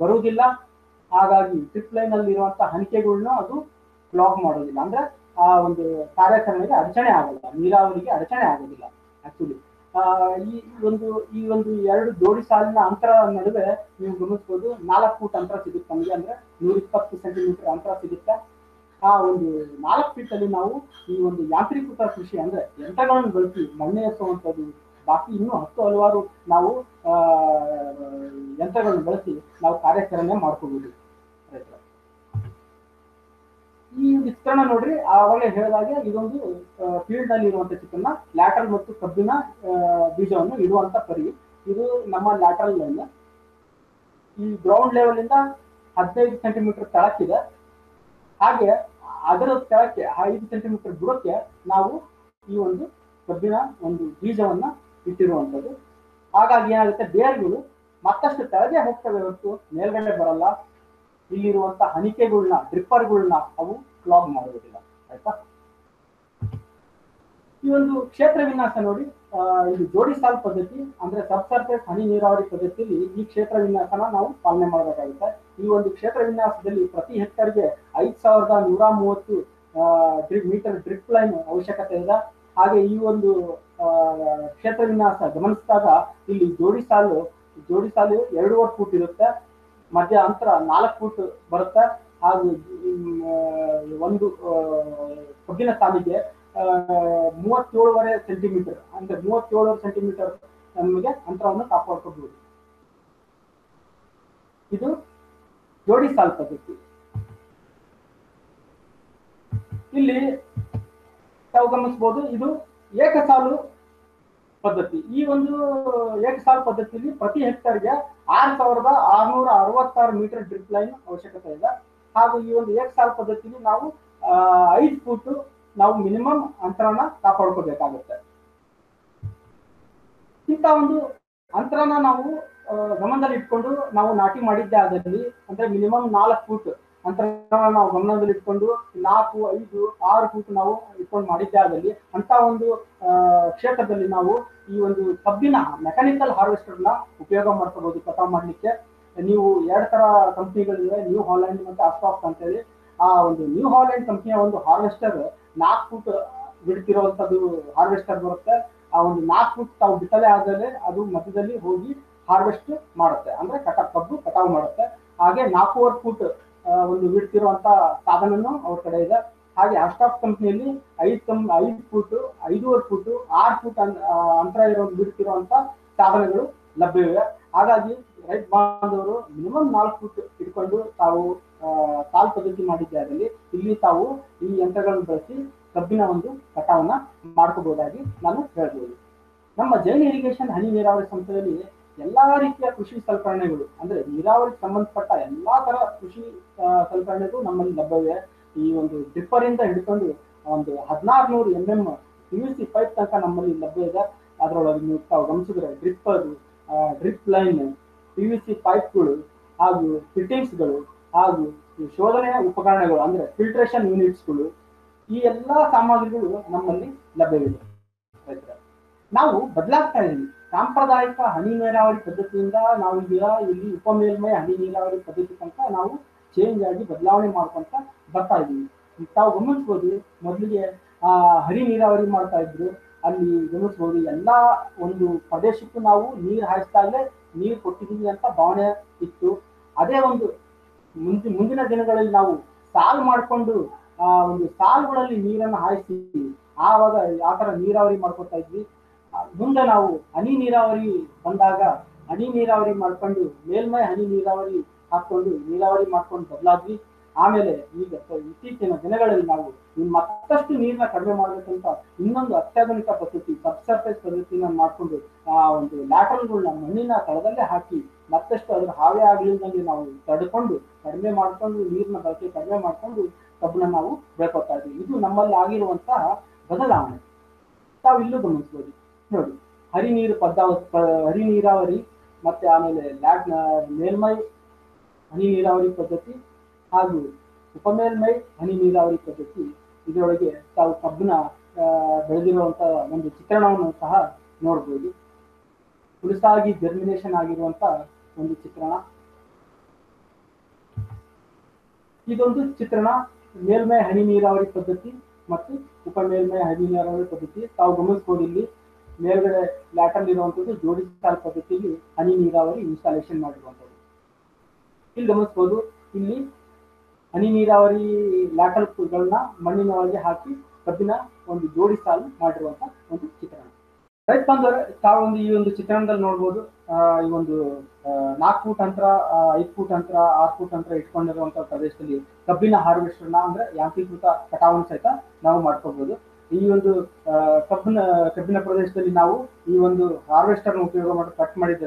ಬರುವುದಿಲ್ಲ. ಹಾಗಾಗಿ ಟ್ರಿಪ್ ಲೈನ್ ಅಲ್ಲಿ ಇರುವಂತಹ ಹನಿಕೆಗಳನ್ನ ಅದು ಬ್ಲಾಕ್ ಮಾಡೋದಿಲ್ಲ ಅಂದ್ರೆ ಆ ಒಂದು ಕಾರ್ಯಾಚರಣೆಗೆ ಅಡಚಣೆ ಆಗೋಲ್ಲ. ನೀರಾವರಿಗೆ ಅಡಚಣೆ ಆಗೋದಿಲ್ಲ ಆಕ್ಚುಲಿ ಈ ಒಂದು ಈ ಒಂದು ಎರಡು ಜೋಡಿ ಸಾಲಿನ ಅಂತರ ನಡುವೆ ನೀವು ಗಮನಿಸಬಹುದು ನಾಲ್ಕು ಫೂಟ್ ಅಂತರ ಸಿಗುತ್ತೆ ನಮಗೆ, ಅಂದ್ರೆ ನೂರ ಇಪ್ಪತ್ತು ಸೆಂಟಿಮೀಟರ್ ಅಂತರ ಸಿಗುತ್ತೆ. ಆ ಒಂದು ನಾಲ್ಕು ಫೀಟ್ ಅಲ್ಲಿ ನಾವು ಈ ಒಂದು ಯಾಂತ್ರೀಕೃತ ಕೃಷಿ, ಅಂದ್ರೆ ಯಂತ್ರಗಳನ್ನು ಬಳಸಿ ಮಣ್ಣೆ ಎತ್ತುವಂಥದ್ದು ಬಾಕಿ ಇನ್ನೂ ಹತ್ತು ಹಲವಾರು ನಾವು ಯಂತ್ರಗಳನ್ನು ಬಳಸಿ ನಾವು ಕಾರ್ಯಾಚರಣೆ ಮಾಡ್ಕೋಬಹುದು ಈ ವಿಸ್ತರಣ ನೋಡ್ರಿ ಆವಾಗಲೇ ಹೇಳಿದಾಗೆ ಇದೊಂದು ಫೀಲ್ಡ್ ಅಲ್ಲಿ ಇರುವಂತ ಚಿತ್ರನ ಲ್ಯಾಟರಲ್ ಮತ್ತು ಕಬ್ಬಿನ ಬೀಜವನ್ನು ಇಡುವಂತ ಪರಿ. ಇದು ನಮ್ಮ ಲ್ಯಾಟರಲ್ ಲೈನ್ ಈ ಗ್ರೌಂಡ್ ಲೆವೆಲ್ ಇಂದ ಹದಿನೈದು ಸೆಂಟಿಮೀಟರ್ ತಳಕ್ಕಿದೆ ಹಾಗೆ ಅದರ ತಳಕ್ಕೆ ಐದು ಸೆಂಟಿಮೀಟರ್ ಬುಡಕ್ಕೆ ನಾವು ಈ ಒಂದು ಕಬ್ಬಿನ ಒಂದು ಬೀಜವನ್ನ ಇಟ್ಟಿರುವಂಥದ್ದು. ಹಾಗಾಗಿ ಏನಾಗುತ್ತೆ, ಬೇರುಗಳು ಮತ್ತಷ್ಟು ತಳಗೆ ಹೋಗ್ತವೆ ಹೊರತು ಮೇಲ್ಗಡೆ ಬರಲ್ಲ. ಇಲ್ಲಿರುವಂತ ಹನಿಕೆಗಳನ್ನ ಡ್ರಿಪ್ಪರ್ಗಳನ್ನ ಅವು ಕ್ಲಾಗ್ ಮಾಡುವುದಿಲ್ಲ ಆಯ್ತಾ? ಈ ಒಂದು ಕ್ಷೇತ್ರ ವಿನ್ಯಾಸ ನೋಡಿ ಇದು ಜೋಡಿ ಸಾಲ್ ಪದ್ಧತಿ, ಅಂದ್ರೆ ಸಬ್ ಸರ್ಫೇಸ್ ಹನಿ ನೀರಾವರಿ ಪದ್ಧತಿಯಲ್ಲಿ ಈ ಕ್ಷೇತ್ರ ವಿನ್ಯಾಸನ ನಾವು ಪಾಲನೆ ಮಾಡಬೇಕಾಗುತ್ತೆ. ಈ ಒಂದು ಕ್ಷೇತ್ರ ವಿನ್ಯಾಸದಲ್ಲಿ ಪ್ರತಿ ಹೆಕ್ಟರ್ಗೆ ಐದ್ ಸಾವಿರದ ನೂರ ಮೂವತ್ತು ಮೀಟರ್ ಡ್ರಿಪ್ ಲೈನ್ ಅವಶ್ಯಕತೆ ಇದೆ. ಹಾಗೆ ಈ ಒಂದು ಕ್ಷೇತ್ರ ವಿನ್ಯಾಸ ಗಮನಿಸಿದಾಗ ಇಲ್ಲಿ ಜೋಡಿ ಸಾಲು ಜೋಡಿ ಸಾಲು ಎರಡೂವರೆ ಫೂಟ್ ಇರುತ್ತೆ. ಮಧ್ಯ ಅಂತರ ನಾಲ್ಕು ಫೂಟ್ ಬರುತ್ತೆ. ಹಾಗೂ ಒಂದು ಕಬ್ಬಿನ ಸಾಲಿಗೆ ಮೂವತ್ತೇಳುವರೆ ಸೆಂಟಿಮೀಟರ್ ಅಂದ್ರೆ ಮೂವತ್ತೇಳುವರೆ ಸೆಂಟಿಮೀಟರ್ ನಮಗೆ ಅಂತರವನ್ನು ಕಾಪಾಡ್ಕೋಬಹುದು ಇದು ಜೋಡಿ ಸಾಲ್ ಪದ್ಧತಿ. ಇಲ್ಲಿ ತಾವು ಗಮನಿಸಬಹುದು, ಇದು ಏಕಸಾಲು ಪದ್ಧತಿ. ಈ ಒಂದು ಏಕಸಾಲು ಪದ್ಧತಿಯಲ್ಲಿ ಪ್ರತಿ ಹೆಕ್ಟರ್ಗೆ ಆರು ಸಾವಿರದ ಆರ್ನೂರ ಅರವತ್ತಾರು ಮೀಟರ್ ಡ್ರಿಪ್ ಲೈನ್ ಅವಶ್ಯಕತೆ ಇದೆ. ಹಾಗೂ ಈ ಒಂದು ಏಕಸಾಲು ಪದ್ಧತಿಯಲ್ಲಿ ನಾವು ಐದು ಫೂಟ್ ನಾವು ಮಿನಿಮಮ್ ಅಂತರನ ಕಾಪಾಡ್ಕೋಬೇಕಾಗುತ್ತೆ. ಇಂಥ ಒಂದು ಅಂತರನ ನಾವು ಗಮನದಲ್ಲಿ ಇಟ್ಕೊಂಡು ನಾವು ನಾಟಿ ಮಾಡಿದ್ದೆ ಆದಲ್ಲಿ ಅಂದ್ರೆ ಮಿನಿಮಮ್ ನಾಲ್ಕು ಫೂಟ್ ಅಂತರ ನಾವು ಗಮನದಲ್ಲಿ ಇಟ್ಕೊಂಡು ನಾಲ್ಕು, ಐದು, ಆರು ಫೂಟ್ ನಾವು ಇಟ್ಕೊಂಡು ಮಾಡಿದ್ದೆ ಆದಲ್ಲಿ ಅಂತ ಒಂದು ಕ್ಷೇತ್ರದಲ್ಲಿ ನಾವು ಈ ಒಂದು ಕಬ್ಬಿನ ಮೆಕ್ಯಾನಿಕಲ್ ಹಾರ್ವೆಸ್ಟರ್ನ ಉಪಯೋಗ ಮಾಡ್ಕೋಬಹುದು ಕಟಾವ್ ಮಾಡ್ಲಿಕ್ಕೆ. ನೀವು ಎರಡು ತರ ಕಂಪ್ನಿಗಳಿವೆ ನ್ಯೂ ಹಾಲೆಂಡ್ ಮತ್ತೆ ಅಸ್ಟಾಫ್ ಅಂತ ಹೇಳಿ ಆ ಒಂದು ನ್ಯೂ ಹಾಲೆಂಡ್ ಕಂಪ್ನಿಯ ಒಂದು ಹಾರ್ವೆಸ್ಟರ್ ನಾಲ್ಕು ಫೂಟ್ ಬಿಡ್ತಿರುವಂತದ್ದು ಹಾರ್ವೆಸ್ಟರ್ ಬರುತ್ತೆ. ಆ ಒಂದು ನಾಲ್ಕು ಫುಟ್ ತಾವು ಬಿತ್ತಲೆ ಆದಮೇಲೆ ಅದು ಮಧ್ಯದಲ್ಲಿ ಹೋಗಿ ಹಾರ್ವೆಸ್ಟ್ ಮಾಡುತ್ತೆ. ಅಂದ್ರೆ ಕಟ, ಕಬ್ಬು ಕಟಾವು ಮಾಡುತ್ತೆ. ಹಾಗೆ ನಾಲ್ಕೂವರೆ ಫುಟ್ ಒಂದು ಬಿಡ್ತಿರುವಂತ ಸಾಧನನು ಅವ್ರ ಕಡೆ ಇದೆ. ಹಾಗೆ ಅಸ್ಟಾಪ್ ಕಂಪ್ನಿಯಲ್ಲಿ ಐದು ಕಂ, ಐದು ಫುಟ್ ಐದೂವರೆ ಫುಟ್ ಆರು ಫುಟ್ ಅಂತರ ಇರೋ ಬಿಡ್ತಿರುವಂತ ಸಾಧನಗಳು ಲಭ್ಯವಿವೆ ಹಾಗಾಗಿ ರೈತ ಬಾಂಧವರು ಮಿನಿಮಮ್ ನಾಲ್ಕು ಫುಟ್ ಇಟ್ಕೊಂಡು ತಾವು ಕಾಲ್ ಪದ್ಧತಿ ಮಾಡಿದ್ದಾದಲ್ಲಿ ಇಲ್ಲಿ ತಾವು ಈ ಯಂತ್ರಗಳನ್ನು ಬಳಸಿ ಕಬ್ಬಿನ ಒಂದು ಕಟಾವನ್ನ ಮಾಡ್ಕೋಬಹುದಾಗಿ ನಾನು ಹೇಳ್ಬೋದು. ನಮ್ಮ ಜೈನ್ ಇರಿಗೇಷನ್ ಹನಿ ನೀರಾವರಿ ಸಂಸ್ಥೆಯಲ್ಲಿ ಎಲ್ಲಾ ರೀತಿಯ ಕೃಷಿ ಸಲಕರಣೆಗಳು, ಅಂದ್ರೆ ನೀರಾವರಿಗೆ ಸಂಬಂಧಪಟ್ಟ ಎಲ್ಲಾ ತರ ಕೃಷಿ ಸಲಕರಣೆಗಳು ನಮ್ಮಲ್ಲಿ ಲಭ್ಯವಿದೆ. ಈ ಒಂದು ಡ್ರಿಪ್ಪರ್ ಇಂದ ಹಿಡ್ಕೊಂಡು ಒಂದು ಹದಿನಾರು ನೂರು M M P U C pipe ತನಕ ನಮ್ಮಲ್ಲಿ ಲಭ್ಯ ಇದೆ ಅದರೊಳಗೆ ನೀವು ತಾವು ಗಮನಿಸಿದ್ರೆ dripper drip line P U C ಪೈಪ್ಗಳು ಹಾಗೂ ಫಿಟ್ಟಿಂಗ್ಸ್ಗಳು ಹಾಗೂ ಶೋಧನೆಯ ಉಪಕರಣಗಳು, ಅಂದ್ರೆ ಫಿಲ್ಟ್ರೇಷನ್ ಯೂನಿಟ್ಸ್ಗಳು ಈ ಎಲ್ಲಾ ಸಾಮಗ್ರಿಗಳು ನಮ್ಮಲ್ಲಿ ಲಭ್ಯವಿದೆ. ನಾವು ಬದಲಾಗ್ತಾ ಇದ್ದೀವಿ. ಸಾಂಪ್ರದಾಯಿಕ ಹನಿ ನೀರಾವರಿ ಪದ್ಧತಿಯಿಂದ ನಾವು ಈಗ ಇಲ್ಲಿ ಉಪಮೇಲ್ಮೈ ಹನಿ ನೀರಾವರಿ ಪದ್ಧತಿ ತನಕ ನಾವು ಚೇಂಜ್ ಆಗಿ ಬದಲಾವಣೆ ಮಾಡ್ಕೊಂತ ಬರ್ತಾ ಇದ್ದೀವಿ. ತಾವು ಗಮನಿಸ್ಬೋದು, ಮೊದಲಿಗೆ, ಆ, ಹನಿ ನೀರಾವರಿ ಮಾಡ್ತಾ ಇದ್ರು. ಅಲ್ಲಿ ಗಮನಿಸ್ಬೋದು, ಎಲ್ಲಾ ಒಂದು ಪ್ರದೇಶಕ್ಕೂ ನಾವು ನೀರು ಹಾಯಿಸ್ದಾಗಲೇ ನೀರು ಕೊಟ್ಟಿದ್ದೀವಿ ಅಂತ ಭಾವನೆ ಇತ್ತು. ಅದೇ ಒಂದು ಮುಂದಿನ ಮುಂದಿನ ದಿನಗಳಲ್ಲಿ ನಾವು ಸಾಲು ಮಾಡಿಕೊಂಡು, ಆ, ಒಂದು ಸಾಲುಗಳಲ್ಲಿ ನೀರನ್ನು ಹಾಯಿಸ್ತೀವಿ ಆವಾಗ ಆ ತರ ನೀರಾವರಿ ಮಾಡ್ಕೊತಾ ಇದ್ವಿ. ಮುಂದೆ ನಾವು ಹನಿ ನೀರಾವರಿ ಬಂದಾಗ ಹನಿ ನೀರಾವರಿ ಮಾಡ್ಕೊಂಡು ಮೇಲ್ಮೈ ಹನಿ ನೀರಾವರಿ ಹಾಕೊಂಡು ನೀರಾವರಿ ಮಾಡ್ಕೊಂಡು ಬದಲಾದ್ವಿ. ಆಮೇಲೆ ಈಗ ಇತ್ತೀಚಿನ ದಿನಗಳಲ್ಲಿ ನಾವು ಮತ್ತಷ್ಟು ನೀರನ್ನ ಕಡಿಮೆ ಮಾಡ್ಬೇಕಂತ ಇನ್ನೊಂದು ಅತ್ಯಾಧುನಿಕ ಪದ್ಧತಿ ಸಬ್ಸರ್ಫೇಸ್ ಪದ್ಧತಿನ ಮಾಡ್ಕೊಂಡು, ಆ, ಒಂದು ಲ್ಯಾಟಲ್ಗಳನ್ನ ಮಣ್ಣಿನ ತಳದಲ್ಲೇ ಹಾಕಿ ಮತ್ತಷ್ಟು ಅದ್ರ ಹಾವೇ ಆಗ್ಲಿಲ್ದಂಗೆ ನಾವು ತಡ್ಕೊಂಡು, ಕಡಿಮೆ ಮಾಡ್ಕೊಂಡು, ನೀರಿನ ಬಳಕೆ ಕಡಿಮೆ ಮಾಡ್ಕೊಂಡು ಕಬ್ಬನ್ನ ನಾವು ಬೆಳ್ಕೊತಾ ಇದ್ವಿ ಇದು ನಮ್ಮಲ್ಲಿ ಆಗಿರುವಂತಹ ಬದಲಾವಣೆ. ತಾವು ಇಲ್ಲೂ ಗಮನಿಸ್ಬೋದು. ನೋಡಿ ಹರಿ ನೀರು ಪದ್ಧಾವ ಪ- ಹರಿ ನೀರಾವರಿ ಮತ್ತೆ ಆಮೇಲೆ ಲ್ಯಾಟ್ ಮೇಲ್ಮೈ ಹನಿ ನೀರಾವರಿ ಪದ್ಧತಿ ಹಾಗೂ ಉಪಮೇಲ್ಮೈ ಹನಿ ನೀರಾವರಿ ಪದ್ಧತಿ ಇದರೊಳಗೆ ತಾವು ಕಬ್ಬನ ಬೆಳೆದಿರುವಂತಹ ಬೆಳೆದಿರುವಂತ ಒಂದು ಚಿತ್ರಣವನ್ನು ಸಹ ನೋಡ್ಬೋದು. ಹುಲಸಾಗಿ ಜರ್ಮಿನೇಷನ್ ಆಗಿರುವಂತ ಒಂದು ಚಿತ್ರಣ. ಇದೊಂದು ಚಿತ್ರಣ ಮೇಲ್ಮೈ ಹನಿ ನೀರಾವರಿ ಪದ್ಧತಿ ಮತ್ತು ಉಪಮೇಲ್ಮೈ ಹನಿ ನೀರಾವರಿ ಪದ್ಧತಿ ತಾವು ಗಮನಿಸಬಹುದು ಇಲ್ಲಿ ಮೇಲ್ಗಡೆ ಲ್ಯಾಟರ್ ಇರುವಂತದ್ದು ಜೋಡಿ ಸಾಲ್ ಪದ್ಧತಿಯಲ್ಲಿ ಹನಿ ನೀರಾವರಿ ಇನ್ಸ್ಟಾಲೇಷನ್ ಮಾಡಿರುವಂತದ್ದು ಇಲ್ಲಿ ಗಮನಿಸಬಹುದು ಇಲ್ಲಿ ಹನಿ ನೀರಾವರಿ ಲ್ಯಾಟಲ್ಗಳನ್ನ ಮಣ್ಣಿನ ಒಳಗೆ ಹಾಕಿ ಕಬ್ಬಿನ ಒಂದು ಜೋಡಿ ಸಾಲು ಮಾಡಿರುವಂತ ಒಂದು ಚಿತ್ರಣ. ರೈತ ಬಾಂಧವರ ತಾವೊಂದು ಈ ಒಂದು ಚಿತ್ರಣದಲ್ಲಿ ನೋಡ್ಬೋದು ಈ ಒಂದು ನಾಲ್ಕು ಫೂಟ್ ಅಂತರ ಐದು ಫೂಟ್ ಅಂತರ ಆರು ಫೂಟ್ ಅಂತರ ಇಟ್ಕೊಂಡಿರುವಂತ ಪ್ರದೇಶದಲ್ಲಿ ಕಬ್ಬಿನ ಹಾರ್ವೆಸ್ಟರ್ನ ಅಂದ್ರೆ ಯಾಂತ್ರೀಕೃತ ಕಟಾವನ್ನು ಸಹಿತ ನಾವು ಮಾಡ್ಕೋಬಹುದು ಈ ಒಂದು ಕಬ್ಬಿನ ಕಬ್ಬಿನ ಪ್ರದೇಶದಲ್ಲಿ ನಾವು ಈ ಒಂದು ಹಾರ್ವೆಸ್ಟರ್ನ ಉಪಯೋಗ ಮಾಡಿ ಕಟ್ ಮಾಡಿದ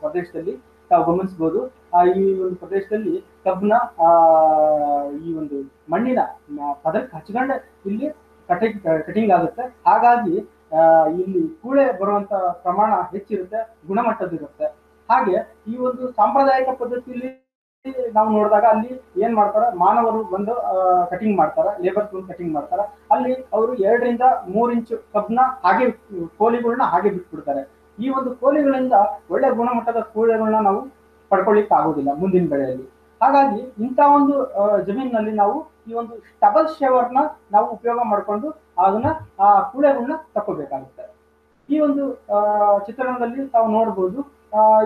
ಪ್ರದೇಶದಲ್ಲಿ ತಾವು ಗಮನಿಸಬಹುದು. ಆ, ಈ ಒಂದು ಪ್ರದೇಶದಲ್ಲಿ ಕಬ್ಬನ್ನ ಆ, ಈ ಒಂದು ಮಣ್ಣಿನ ಪದಕ್ಕೆ ಹಚ್ಕೊಂಡೆ ಇಲ್ಲಿ ಕಟಿಂಗ್ ಕಟಿಂಗ್ ಆಗುತ್ತೆ. ಹಾಗಾಗಿ ಇಲ್ಲಿ ಕೂಳೆ ಬರುವಂತ ಪ್ರಮಾಣ ಹೆಚ್ಚಿರುತ್ತೆ ಗುಣಮಟ್ಟದಿರುತ್ತೆ ಹಾಗೆ ಈ ಒಂದು ಸಾಂಪ್ರದಾಯಿಕ ಪದ್ಧತಿಯಲ್ಲಿ ನಾವು ನೋಡಿದಾಗ ಅಲ್ಲಿ ಏನ್ ಮಾಡ್ತಾರ? ಮಾನವರು ಬಂದು ಕಟಿಂಗ್ ಮಾಡ್ತಾರ ಲೇಬರ್ ಬಂದು ಕಟಿಂಗ್ ಮಾಡ್ತಾರ. ಅಲ್ಲಿ ಅವರು ಎರಡರಿಂದ ಮೂರ್ ಇಂಚು ಕಬ್ನ ಹಾಗೆ ಕೋಲಿಗಳನ್ನ ಹಾಗೆ ಬಿಟ್ಬಿಡ್ತಾರೆ. ಈ ಒಂದು ಕೋಲಿಗಳಿಂದ ಒಳ್ಳೆ ಗುಣಮಟ್ಟದ ಕೂಳೆಗಳನ್ನ ನಾವು ಪಡ್ಕೊಳ್ಳಿಕ್ಕೆ ಆಗೋದಿಲ್ಲ ಮುಂದಿನ ಬೆಳೆಯಲ್ಲಿ. ಹಾಗಾಗಿ ಇಂಥ ಒಂದು ಜಮೀನಿನಲ್ಲಿ ನಾವು ಈ ಒಂದು ಸ್ಟಬಲ್ ಶೇವರ್ನ ನಾವು ಉಪಯೋಗ ಮಾಡಿಕೊಂಡು ಅದನ್ನ, ಆ ಕೂಳೆಗಳನ್ನ ತಕ್ಕೋಬೇಕಾಗುತ್ತೆ ಈ ಒಂದು ಚಿತ್ರಣದಲ್ಲಿ ತಾವು ನೋಡ್ಬೋದು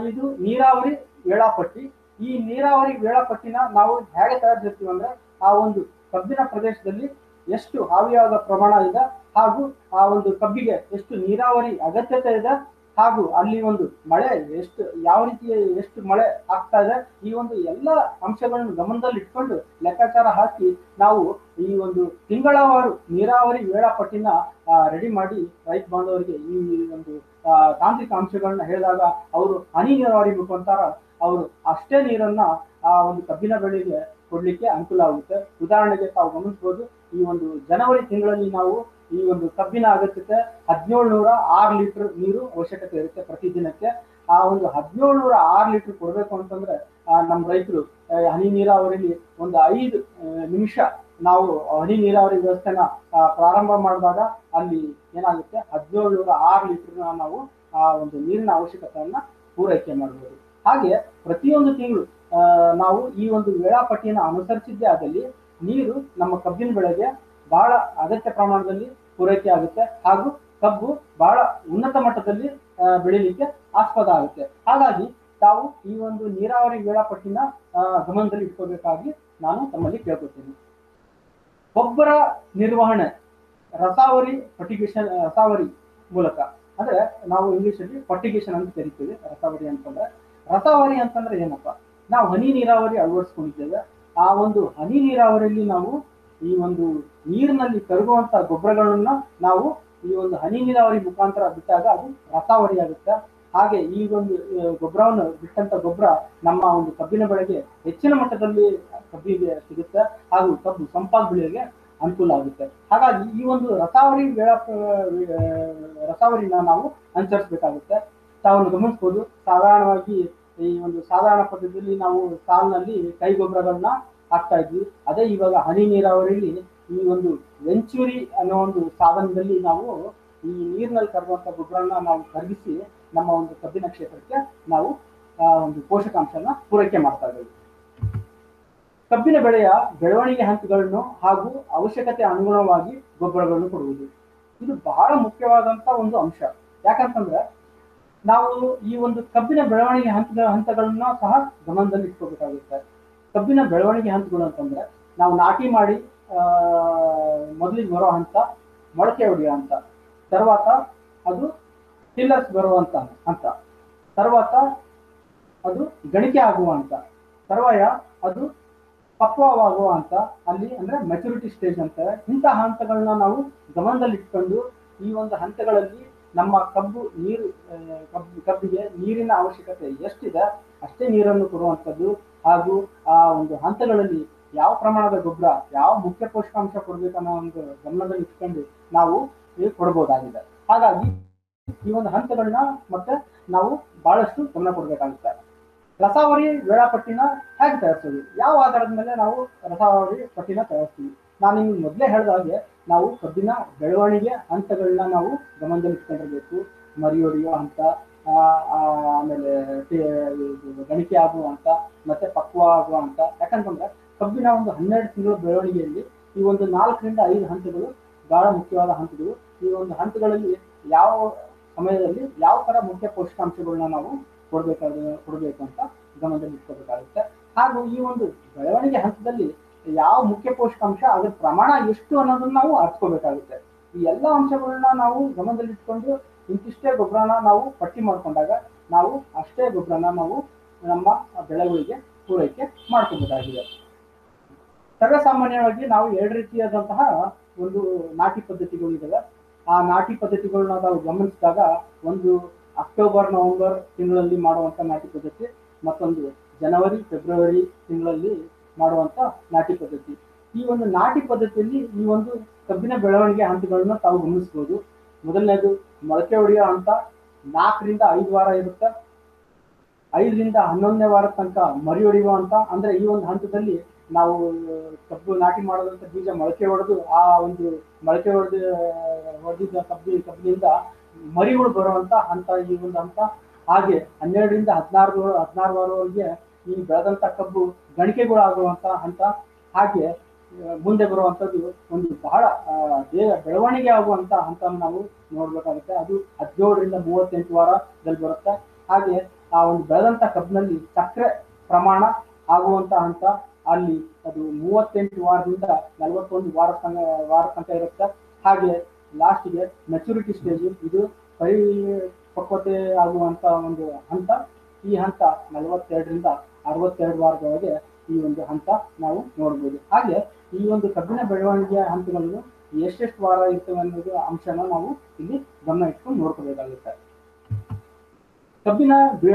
ಇದು ನೀರಾವರಿ ವೇಳಾಪಟ್ಟಿ. ಈ ನೀರಾವರಿ ವೇಳಾಪಟ್ಟಿನ ನಾವು ಹೇಗೆ ತಯಾರಿಸಿರ್ತೀವಿ ಅಂದ್ರೆ ಆ ಒಂದು ಕಬ್ಬಿನ ಪ್ರದೇಶದಲ್ಲಿ ಎಷ್ಟು ಹಾವಿಯಾದ ಪ್ರಮಾಣ ಇದೆ ಹಾಗೂ ಆ ಒಂದು ಕಬ್ಬಿಗೆ ಎಷ್ಟು ನೀರಾವರಿ ಅಗತ್ಯತೆ ಇದೆ ಹಾಗೂ ಅಲ್ಲಿ ಒಂದು ಮಳೆ ಎಷ್ಟು, ಯಾವ ರೀತಿಯ ಎಷ್ಟು ಮಳೆ ಆಗ್ತಾ ಇದೆ, ಈ ಒಂದು ಎಲ್ಲ ಅಂಶಗಳನ್ನು ಗಮನದಲ್ಲಿ ಇಟ್ಕೊಂಡು ಲೆಕ್ಕಾಚಾರ ಹಾಕಿ ನಾವು ಈ ಒಂದು ತಿಂಗಳವಾರು ನೀರಾವರಿ ವೇಳಾಪಟ್ಟಿನ ರೆಡಿ ಮಾಡಿ ರೈತ ಬಾಂಧವರಿಗೆ ಈ ಒಂದು ತಾಂತ್ರಿಕ ಅಂಶಗಳನ್ನ ಹೇಳಿದಾಗ ಅವರು ಹನಿ ನೀರಾವರಿ ಮುಖಾಂತರ ಅವರು ಅಷ್ಟೇ ನೀರನ್ನ ಆ ಒಂದು ಕಬ್ಬಿನ ಬೆಳೆಗೆ ಕೊಡ್ಲಿಕ್ಕೆ ಅನುಕೂಲ ಆಗುತ್ತೆ. ಉದಾಹರಣೆಗೆ ತಾವು ಗಮನಿಸಬಹುದು ಈ ಒಂದು ಜನವರಿ ತಿಂಗಳಲ್ಲಿ ನಾವು ಈ ಒಂದು ಕಬ್ಬಿನ ಅಗತ್ಯತೆ ಹದಿನೇಳು ನೂರ ಆರು ಲೀಟರ್ ನೀರು ಅವಶ್ಯಕತೆ ಇರುತ್ತೆ ಪ್ರತಿದಿನಕ್ಕೆ. ಆ ಒಂದು ಹದಿನೇಳು ನೂರ ಆರು ಲೀಟರ್ ಕೊಡಬೇಕು ಅಂತಂದ್ರೆ ನಮ್ಮ ರೈತರು ಹನಿ ನೀರಾವರಿಲಿ ಒಂದು ಐದು ನಿಮಿಷ ನಾವು ಹನಿ ನೀರಾವರಿ ವ್ಯವಸ್ಥೆನ ಪ್ರಾರಂಭ ಮಾಡಿದಾಗ ಅಲ್ಲಿ ಏನಾಗುತ್ತೆ ಹದಿನೇಳು ನೂರ ಆರು ಲೀಟರ್ನ ನಾವು ಆ ಒಂದು ನೀರಿನ ಅವಶ್ಯಕತೆಯನ್ನ ಪೂರೈಕೆ ಮಾಡಬಹುದು ಹಾಗೆ ಪ್ರತಿಯೊಂದು ತಿಂಗಳು ನಾವು ಈ ಒಂದು ವೇಳಾಪಟ್ಟಿಯನ್ನು ಅನುಸರಿಸಿದ್ದೇ ಆದಲ್ಲಿ ನೀರು ನಮ್ಮ ಕಬ್ಬಿನ ಬೆಳೆಗೆ ಬಹಳ ಅಗತ್ಯ ಪ್ರಮಾಣದಲ್ಲಿ ಪೂರೈಕೆ ಆಗುತ್ತೆ ಹಾಗೂ ಕಬ್ಬು ಬಹಳ ಉನ್ನತ ಮಟ್ಟದಲ್ಲಿ ಬೆಳೀಲಿಕ್ಕೆ ಆಸ್ಪದ ಆಗುತ್ತೆ. ಹಾಗಾಗಿ ತಾವು ಈ ಒಂದು ನೀರಾವರಿ ವೇಳಾಪಟ್ಟಿನ ಗಮನದಲ್ಲಿ ಇಟ್ಕೋಬೇಕಾಗಿ ನಾನು ತಮ್ಮಲ್ಲಿ ಕೇಳ್ಕೊತೀನಿ ಗೊಬ್ಬರ ನಿರ್ವಹಣೆ, ರಸಾವರಿ ಫರ್ಟಿಗೇಷನ್ ರಸಾವರಿ ಮೂಲಕ. ಅಂದ್ರೆ ನಾವು ಇಂಗ್ಲಿಷ್ ಅಲ್ಲಿ ಫರ್ಟಿಗೇಷನ್ ಅಂತ ಕರಿತೀವಿ, ರಸಾವರಿ ಅಂತಂದ್ರೆ ರಸಾವರಿ ಅಂತಂದ್ರೆ ಏನಪ್ಪ? ನಾವು ಹನಿ ನೀರಾವರಿ ಅಳವಡಿಸ್ಕೊಂಡಿದ್ದೇವೆ. ಆ ಒಂದು ಹನಿ ನೀರಾವರಿಯಲ್ಲಿ ನಾವು ಈ ಒಂದು ನೀರಿನಲ್ಲಿ ಕರಗುವಂತ ಗೊಬ್ಬರಗಳನ್ನ ನಾವು ಈ ಒಂದು ಹನಿ ನೀರಾವರಿ ಮುಖಾಂತರ ಬಿಟ್ಟಾಗ ಅದು ರಸಾವರಿ ಆಗುತ್ತೆ. ಹಾಗೆ ಈ ಒಂದು ಗೊಬ್ಬರವನ್ನು ಬಿಟ್ಟಂತ ಗೊಬ್ಬರ ನಮ್ಮ ಒಂದು ಕಬ್ಬಿನ ಬೆಳೆಗೆ ಹೆಚ್ಚಿನ ಮಟ್ಟದಲ್ಲಿ ಕಬ್ಬಿಗೆ ಸಿಗುತ್ತೆ. ಹಾಗೂ ಕಬ್ಬು ಸಂಪಾದ ಬೆಳೆಗೆ ಅನುಕೂಲ ಆಗುತ್ತೆ. ಹಾಗಾಗಿ ಈ ಒಂದು ರಸಾವರಿ ವೇಳಾ ರಥಾವರಿನ ನಾವು ಅನುಸರಿಸಬೇಕಾಗುತ್ತೆ. ತಾವನ್ನು ಗಮನಿಸ್ಬೋದು. ಸಾಧಾರಣವಾಗಿ ಈ ಒಂದು ಸಾಧಾರಣ ಪದ್ಧತಿಯಲ್ಲಿ ನಾವು ಸಾಲಿನಲ್ಲಿ ಕೈ ಗೊಬ್ಬರಗಳನ್ನ ಹಾಕ್ತಾ ಇದ್ವಿ. ಅದೇ ಇವಾಗ ಹನಿ ನೀರಾವರಿಯಲ್ಲಿ ಈ ಒಂದು ವೆಂಚೂರಿ ಅನ್ನೋ ಒಂದು ಸಾಧನದಲ್ಲಿ ನಾವು ಈ ನೀರಿನಲ್ಲಿ ತರುವಂತ ಗೊಬ್ಬರನ ನಾವು ಕರಗಿಸಿ ನಮ್ಮ ಒಂದು ಕಬ್ಬಿನ ಕ್ಷೇತ್ರಕ್ಕೆ ನಾವು ಒಂದು ಪೋಷಕಾಂಶನ ಪೂರೈಕೆ ಮಾಡ್ತಾ ಇದ್ದೇವೆ. ಕಬ್ಬಿನ ಬೆಳೆಯ ಬೆಳವಣಿಗೆ ಹಂತಗಳನ್ನು ಹಾಗೂ ಅವಶ್ಯಕತೆ ಅನುಗುಣವಾಗಿ ಗೊಬ್ಬರಗಳನ್ನು ಕೊಡುವುದು. ಇದು ಬಹಳ ಮುಖ್ಯವಾದಂತ ಒಂದು ಅಂಶ. ಯಾಕಂತಂದ್ರೆ ನಾವು ಈ ಒಂದು ಕಬ್ಬಿನ ಬೆಳವಣಿಗೆ ಹಂತದ ಹಂತಗಳನ್ನ ಸಹ ಗಮನದಲ್ಲಿ ಇಟ್ಕೋಬೇಕಾಗುತ್ತೆ ಕಬ್ಬಿನ ಬೆಳವಣಿಗೆ ಹಂತಗಳು ಅಂತಂದ್ರೆ ನಾವು ನಾಟಿ ಮಾಡಿ ಮೊದಲಿಗೆ ಬರೋ ಹಂತ ಮೊಳಕೆ ಹೊಡೆಯೋ ಹಂತ, ತರ್ವಾತ ಅದು ಟಿಲ್ಲರ್ಸ್ ಬರುವಂತ ಹಂತ ತರ್ವಾತ ಅದು ಗಣಿಕೆ ಆಗುವ ಹಂತ, ತರುವಾಯ ಅದು ಪಕ್ವವಾಗುವ ಹಂತ, ಅಲ್ಲಿ ಅಂದ್ರೆ ಮೆಚುರಿಟಿ ಸ್ಟೇಜ್ ಅಂತಾರೆ. ಇಂತಹ ಹಂತಗಳನ್ನ ನಾವು ಗಮನದಲ್ಲಿಟ್ಕೊಂಡು ಈ ಒಂದು ಹಂತಗಳಲ್ಲಿ ನಮ್ಮ ಕಬ್ಬು ನೀರು ಕಬ್ಬು, ಕಬ್ಬಿಗೆ ನೀರಿನ ಅವಶ್ಯಕತೆ ಎಷ್ಟಿದೆ, ಅಷ್ಟೇ ನೀರನ್ನು ಕೊಡುವಂಥದ್ದು. ಹಾಗೂ ಆ ಒಂದು ಹಂತಗಳಲ್ಲಿ ಯಾವ ಪ್ರಮಾಣದ ಗೊಬ್ಬರ, ಯಾವ ಮುಖ್ಯ ಪೋಷಕಾಂಶ ಕೊಡ್ಬೇಕು ಅನ್ನೋ ಒಂದು ಗಮನದಲ್ಲಿ ಇಟ್ಕೊಂಡು ನಾವು ಕೊಡಬಹುದಾಗಿದೆ ಹಾಗಾಗಿ ಈ ಒಂದು ಹಂತಗಳನ್ನ ಮತ್ತೆ ನಾವು ಬಹಳಷ್ಟು ಗಮನ ಕೊಡಬೇಕಾಗುತ್ತೆ. ರಸಾವರಿ ವೇಳಾಪಟ್ಟಿನ ಹೇಗೆ ತಯಾರಿಸೋದು? ಯಾವ ಆಧಾರದ ಮೇಲೆ ನಾವು ರಸಾವರಿ ಪಟ್ಟಿನ ತಯಾರಿಸ್ತೀವಿ? ನಾನು ನಿಮ್ಗೆ ಮೊದಲೇ ಹೇಳಿದ ಹಾಗೆ ನಾವು ಕಬ್ಬಿನ ಬೆಳವಣಿಗೆ ಹಂತಗಳನ್ನ ನಾವು ಗಮನದಲ್ಲಿ ಇಟ್ಕೊಂಡಿರ್ಬೇಕು ಮರಿ ಹೊಡೆಯೋ ಹಂತ ಆಮೇಲೆ ಗಣಿಕೆ ಆಗುವ ಹಂತ, ಮತ್ತೆ ಪಕ್ವ ಆಗುವ ಹಂತ. ಯಾಕಂತಂದ್ರೆ ಕಬ್ಬಿನ ಒಂದು ಹನ್ನೆರಡು ತಿಂಗಳ ಬೆಳವಣಿಗೆಯಲ್ಲಿ ಈ ಒಂದು ನಾಲ್ಕರಿಂದ ಐದು ಹಂತಗಳು ಬಹಳ ಮುಖ್ಯವಾದ ಹಂತಗಳು. ಈ ಒಂದು ಹಂತಗಳಲ್ಲಿ ಯಾವ ಸಮಯದಲ್ಲಿ ಯಾವ ತರ ಮುಖ್ಯ ಪೋಷಕಾಂಶಗಳನ್ನ ನಾವು ಕೊಡ್ಬೇಕಾದ, ಕೊಡಬೇಕು ಅಂತ ಗಮನದಲ್ಲಿ ಇಟ್ಕೋಬೇಕಾಗುತ್ತೆ ಹಾಗೂ ಈ ಒಂದು ಬೆಳವಣಿಗೆ ಹಂತದಲ್ಲಿ ಯಾವ ಮುಖ್ಯ ಪೋಷಕಾಂಶ, ಅದ್ರ ಪ್ರಮಾಣ ಎಷ್ಟು ಅನ್ನೋದನ್ನ ನಾವು ಅರ್ಥಕೋಬೇಕಾಗುತ್ತೆ ಈ ಎಲ್ಲ ಅಂಶಗಳನ್ನ ನಾವು ಗಮನದಲ್ಲಿಟ್ಕೊಂಡು ಇಂತಿಷ್ಟೇ ಗೊಬ್ಬರನ ನಾವು ಪಟ್ಟಿ ಮಾಡ್ಕೊಂಡಾಗ ನಾವು ಅಷ್ಟೇ ಗೊಬ್ಬರನ ನಾವು ನಮ್ಮ ಬೆಳೆಗಳಿಗೆ ಪೂರೈಕೆ ಮಾಡ್ಕೋಬೇಕಾಗಿದೆ ಸರ್ವಸಾಮಾನ್ಯವಾಗಿ ನಾವು ಎರಡು ರೀತಿಯಾದಂತಹ ಒಂದು ನಾಟಿ ಪದ್ಧತಿಗಳು ಇದಾವೆ. ಆ ನಾಟಿ ಪದ್ಧತಿಗಳನ್ನ ನಾವು ಗಮನಿಸಿದಾಗ ಒಂದು ಅಕ್ಟೋಬರ್, ನವೆಂಬರ್ ತಿಂಗಳಲ್ಲಿ ಮಾಡುವಂತ ನಾಟಿ ಪದ್ಧತಿ, ಮತ್ತೊಂದು ಜನವರಿ, ಫೆಬ್ರವರಿ ತಿಂಗಳಲ್ಲಿ ಮಾಡುವಂತ ನಾಟಿ ಪದ್ಧತಿ. ಈ ಒಂದು ನಾಟಿ ಪದ್ಧತಿಯಲ್ಲಿ ಈ ಒಂದು ಕಬ್ಬಿನ ಬೆಳವಣಿಗೆ ಹಂತಗಳನ್ನ ತಾವು ಗಮನಿಸಬಹುದು ಮೊದಲನೇದು ಮೊಳಕೆ ಹೊಡೆಯೋ ಹಂತ ನಾಲ್ಕರಿಂದ ಐದು ವಾರ ಇರುತ್ತೆ. ಐದರಿಂದ ಹನ್ನೊಂದನೇ ವಾರ ತನಕ ಮರಿ ಹೊಡೆಯುವ ಹಂತ, ಅಂದ್ರೆ ಈ ಒಂದು ಹಂತದಲ್ಲಿ ನಾವು ಕಬ್ಬು ನಾಟಿ ಮಾಡೋದಂತ ಬೀಜ ಮೊಳಕೆ ಹೊಡೆದು ಆ ಒಂದು ಮೊಳಕೆ ಹೊಡೆದು ಹೊಡೆದಿದ್ದ ಕಬ್ಬಿ ಕಬ್ಬಿನಿಂದ ಮರಿಗಳು ಬರುವಂತ ಹಂತ ಈ ಒಂದು ಹಂತ. ಹಾಗೆ ಹನ್ನೆರಡರಿಂದ ಹದಿನಾರು ಹದಿನಾರು ವಾರವರೆಗೆ ಈ ಬೆಳೆದಂತ ಕಬ್ಬು ಗಣಿಕೆಗಳು ಆಗುವಂತ ಹಂತ ಹಾಗೆ ಮುಂದೆ ಬರುವಂತದ್ದು ಒಂದು ಬಹಳ ದೇಹ ಬೆಳವಣಿಗೆ ಆಗುವಂತ ಹಂತ ನಾವು ನೋಡ್ಬೇಕಾಗುತ್ತೆ. ಅದು ಹದಿನೇಳರಿಂದ ಮೂವತ್ತೆಂಟು ವಾರದಲ್ಲಿ ಬರುತ್ತೆ. ಹಾಗೆ ಆ ಒಂದು ಬೆಳೆದಂತ ಕಬ್ಬಿನಲ್ಲಿ ಸಕ್ಕರೆ ಪ್ರಮಾಣ ಆಗುವಂತ ಹಂತ ಅಲ್ಲಿ ಅದು ಮೂವತ್ತೆಂಟು ವಾರದಿಂದ ನಲವತ್ತೊಂದು ವಾರ ವಾರ ತನಕ ಇರುತ್ತೆ. ಹಾಗೆ ಲಾಸ್ಟ್ಗೆ ಮೆಚುರಿಟಿ ಸ್ಟೇಜ್ ಇದು ಪರಿಪಕ್ವತೆ ಆಗುವಂತ ಒಂದು ಹಂತ. ಈ ಹಂತ ನಲವತ್ತೆರಡರಿಂದ ಅರವತ್ತೆರಡು ವಾರದೊಳಗೆ ಈ ಒಂದು ಹಂತ ನಾವು ನೋಡ್ಬೋದು. ಹಾಗೆ ಈ ಒಂದು ಕಬ್ಬಿನ ಬೆಳವಣಿಗೆಯ ಹಂತಗಳನ್ನು ಎಷ್ಟೆಷ್ಟು ವಾರ ಇರ್ತವೆ ಅನ್ನೋದು ಅಂಶನ ನಾವು ಇಲ್ಲಿ ಗಮನ ಇಟ್ಕೊಂಡು ನೋಡ್ಕೋಬೇಕಾಗುತ್ತೆ. ಕಬ್ಬಿನ ಬೆ,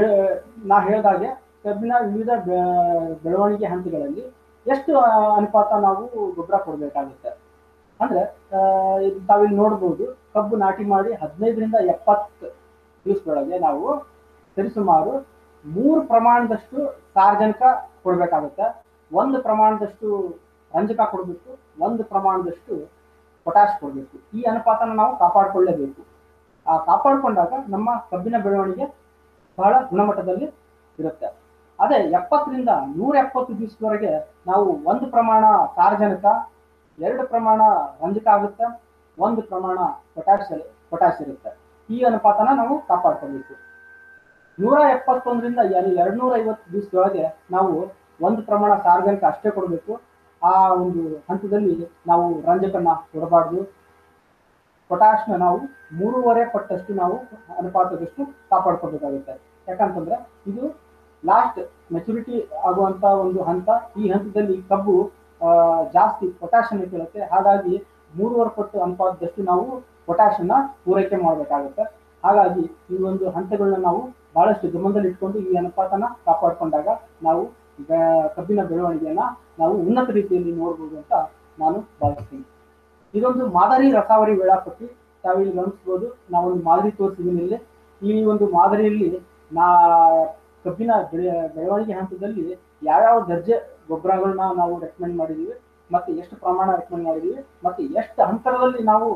ನಾ ಹೇಳಿದಾಗೆ ಕಬ್ಬಿನ ವಿವಿಧ ಬೆಳವಣಿಗೆ ಹಂತಗಳಲ್ಲಿ ಎಷ್ಟು ಅನುಪಾತ ನಾವು ಗೊಬ್ಬರ ಕೊಡಬೇಕಾಗುತ್ತೆ. ಅಂದ್ರೆ ತಾವಿಲ್ಲಿ ನೋಡ್ಬೋದು, ಕಬ್ಬು ನಾಟಿ ಮಾಡಿ ಹದಿನೈದರಿಂದ ಎಪ್ಪತ್ತು ದಿವಸದೊಳಗೆ ನಾವು ಸರಿಸುಮಾರು ಮೂರು ಪ್ರಮಾಣದಷ್ಟು ಸಾರ್ವಜನಿಕ ಕೊಡಬೇಕಾಗುತ್ತೆ. ಒಂದು ಪ್ರಮಾಣದಷ್ಟು ರಂಜಕ ಕೊಡಬೇಕು, ಒಂದು ಪ್ರಮಾಣದಷ್ಟು ಪೊಟ್ಯಾಶ್ ಕೊಡಬೇಕು. ಈ ಅನುಪಾತನ ನಾವು ಕಾಪಾಡಿಕೊಳ್ಳಲೇಬೇಕು ಆ ಕಾಪಾಡಿಕೊಂಡಾಗ ನಮ್ಮ ಕಬ್ಬಿನ ಬೆಳವಣಿಗೆ ಬಹಳ ಗುಣಮಟ್ಟದಲ್ಲಿ ಇರುತ್ತೆ. ಅದೇ ಎಪ್ಪತ್ತರಿಂದ ನೂರ ಎಪ್ಪತ್ತು ದಿವಸದವರೆಗೆ ನಾವು ಒಂದು ಪ್ರಮಾಣ ಸಾರಜನಕ ಎರಡು ಪ್ರಮಾಣ ರಂಜಕ ಆಗುತ್ತೆ, ಒಂದು ಪ್ರಮಾಣ ಪೊಟ್ಯಾಶ್ ಪೊಟ್ಯಾಶ್ ಇರುತ್ತೆ. ಈ ಅನುಪಾತನ ನಾವು ಕಾಪಾಡ್ಕೋಬೇಕು ನೂರ ಎಪ್ಪತ್ತೊಂದರಿಂದ ಎರಡು ನೂರ ಐವತ್ತು ದಿವಸದೊಳಗೆ ನಾವು ಒಂದು ಪ್ರಮಾಣ ಸಾರ್ವಜನಿಕ ಅಷ್ಟೇ ಕೊಡಬೇಕು. ಆ ಒಂದು ಹಂತದಲ್ಲಿ ನಾವು ರಂಜಕನ್ನ ಕೊಡಬಾರ್ದು. ಪೊಟ್ಯಾಶ್ನ ನಾವು ಮೂರುವರೆ ಪಟ್ಟಷ್ಟು ನಾವು ಅನುಪಾತದಷ್ಟು ಕಾಪಾಡ್ಕೋಬೇಕಾಗುತ್ತೆ ಯಾಕಂತಂದ್ರೆ ಇದು ಲಾಸ್ಟ್ ಮೆಚುರಿಟಿ ಆಗುವಂತ ಒಂದು ಹಂತ. ಈ ಹಂತದಲ್ಲಿ ಕಬ್ಬು ಜಾಸ್ತಿ ಪೊಟ್ಯಾಷನ್ನು ಕೇಳುತ್ತೆ ಹಾಗಾಗಿ ಮೂರುವರೆ ಪಟ್ಟು ಅನುಪಾತದಷ್ಟು ನಾವು ಪೊಟ್ಯಾಷನ್ನ ಪೂರೈಕೆ ಮಾಡಬೇಕಾಗುತ್ತೆ. ಹಾಗಾಗಿ ಈ ಒಂದು ಹಂತಗಳನ್ನ ನಾವು ಬಹಳಷ್ಟು ಗಮನದಲ್ಲಿ ಇಟ್ಕೊಂಡು ಈ ಅನುಪಾತನ ಕಾಪಾಡಿಕೊಂಡಾಗ ನಾವು ಕಬ್ಬಿನ ಬೆಳವಣಿಗೆಯನ್ನ ನಾವು ಉನ್ನತ ರೀತಿಯಲ್ಲಿ ನೋಡ್ಬೋದು ಅಂತ ನಾನು ಭಾವಿಸ್ತೀನಿ. ಇದೊಂದು ಮಾದರಿ ರಸಾವರಿ ವೇಳಾಪಟ್ಟಿ. ತಾವಿಲ್ಲಿ ಗಮನಿಸ್ಬೋದು ನಾವೊಂದು ಮಾದರಿ ತೋರಿಸಿದ್ದೀನಿ ಈ ಒಂದು ಮಾದರಿಯಲ್ಲಿ ನಾ, ಕಬ್ಬಿನ ಬೆಳೆ, ಬೆಳವಣಿಗೆ ಹಂತದಲ್ಲಿ ಯಾವ್ಯಾವ ದರ್ಜೆ ಗೊಬ್ಬರಗಳನ್ನ ನಾವು ರೆಕಮೆಂಡ್ ಮಾಡಿದ್ದೀವಿ ಮತ್ತೆ ಎಷ್ಟು ಪ್ರಮಾಣ ರೆಕಮೆಂಡ್ ಮಾಡಿದ್ದೀವಿ ಮತ್ತೆ ಎಷ್ಟು ಅಂತರದಲ್ಲಿ ನಾವು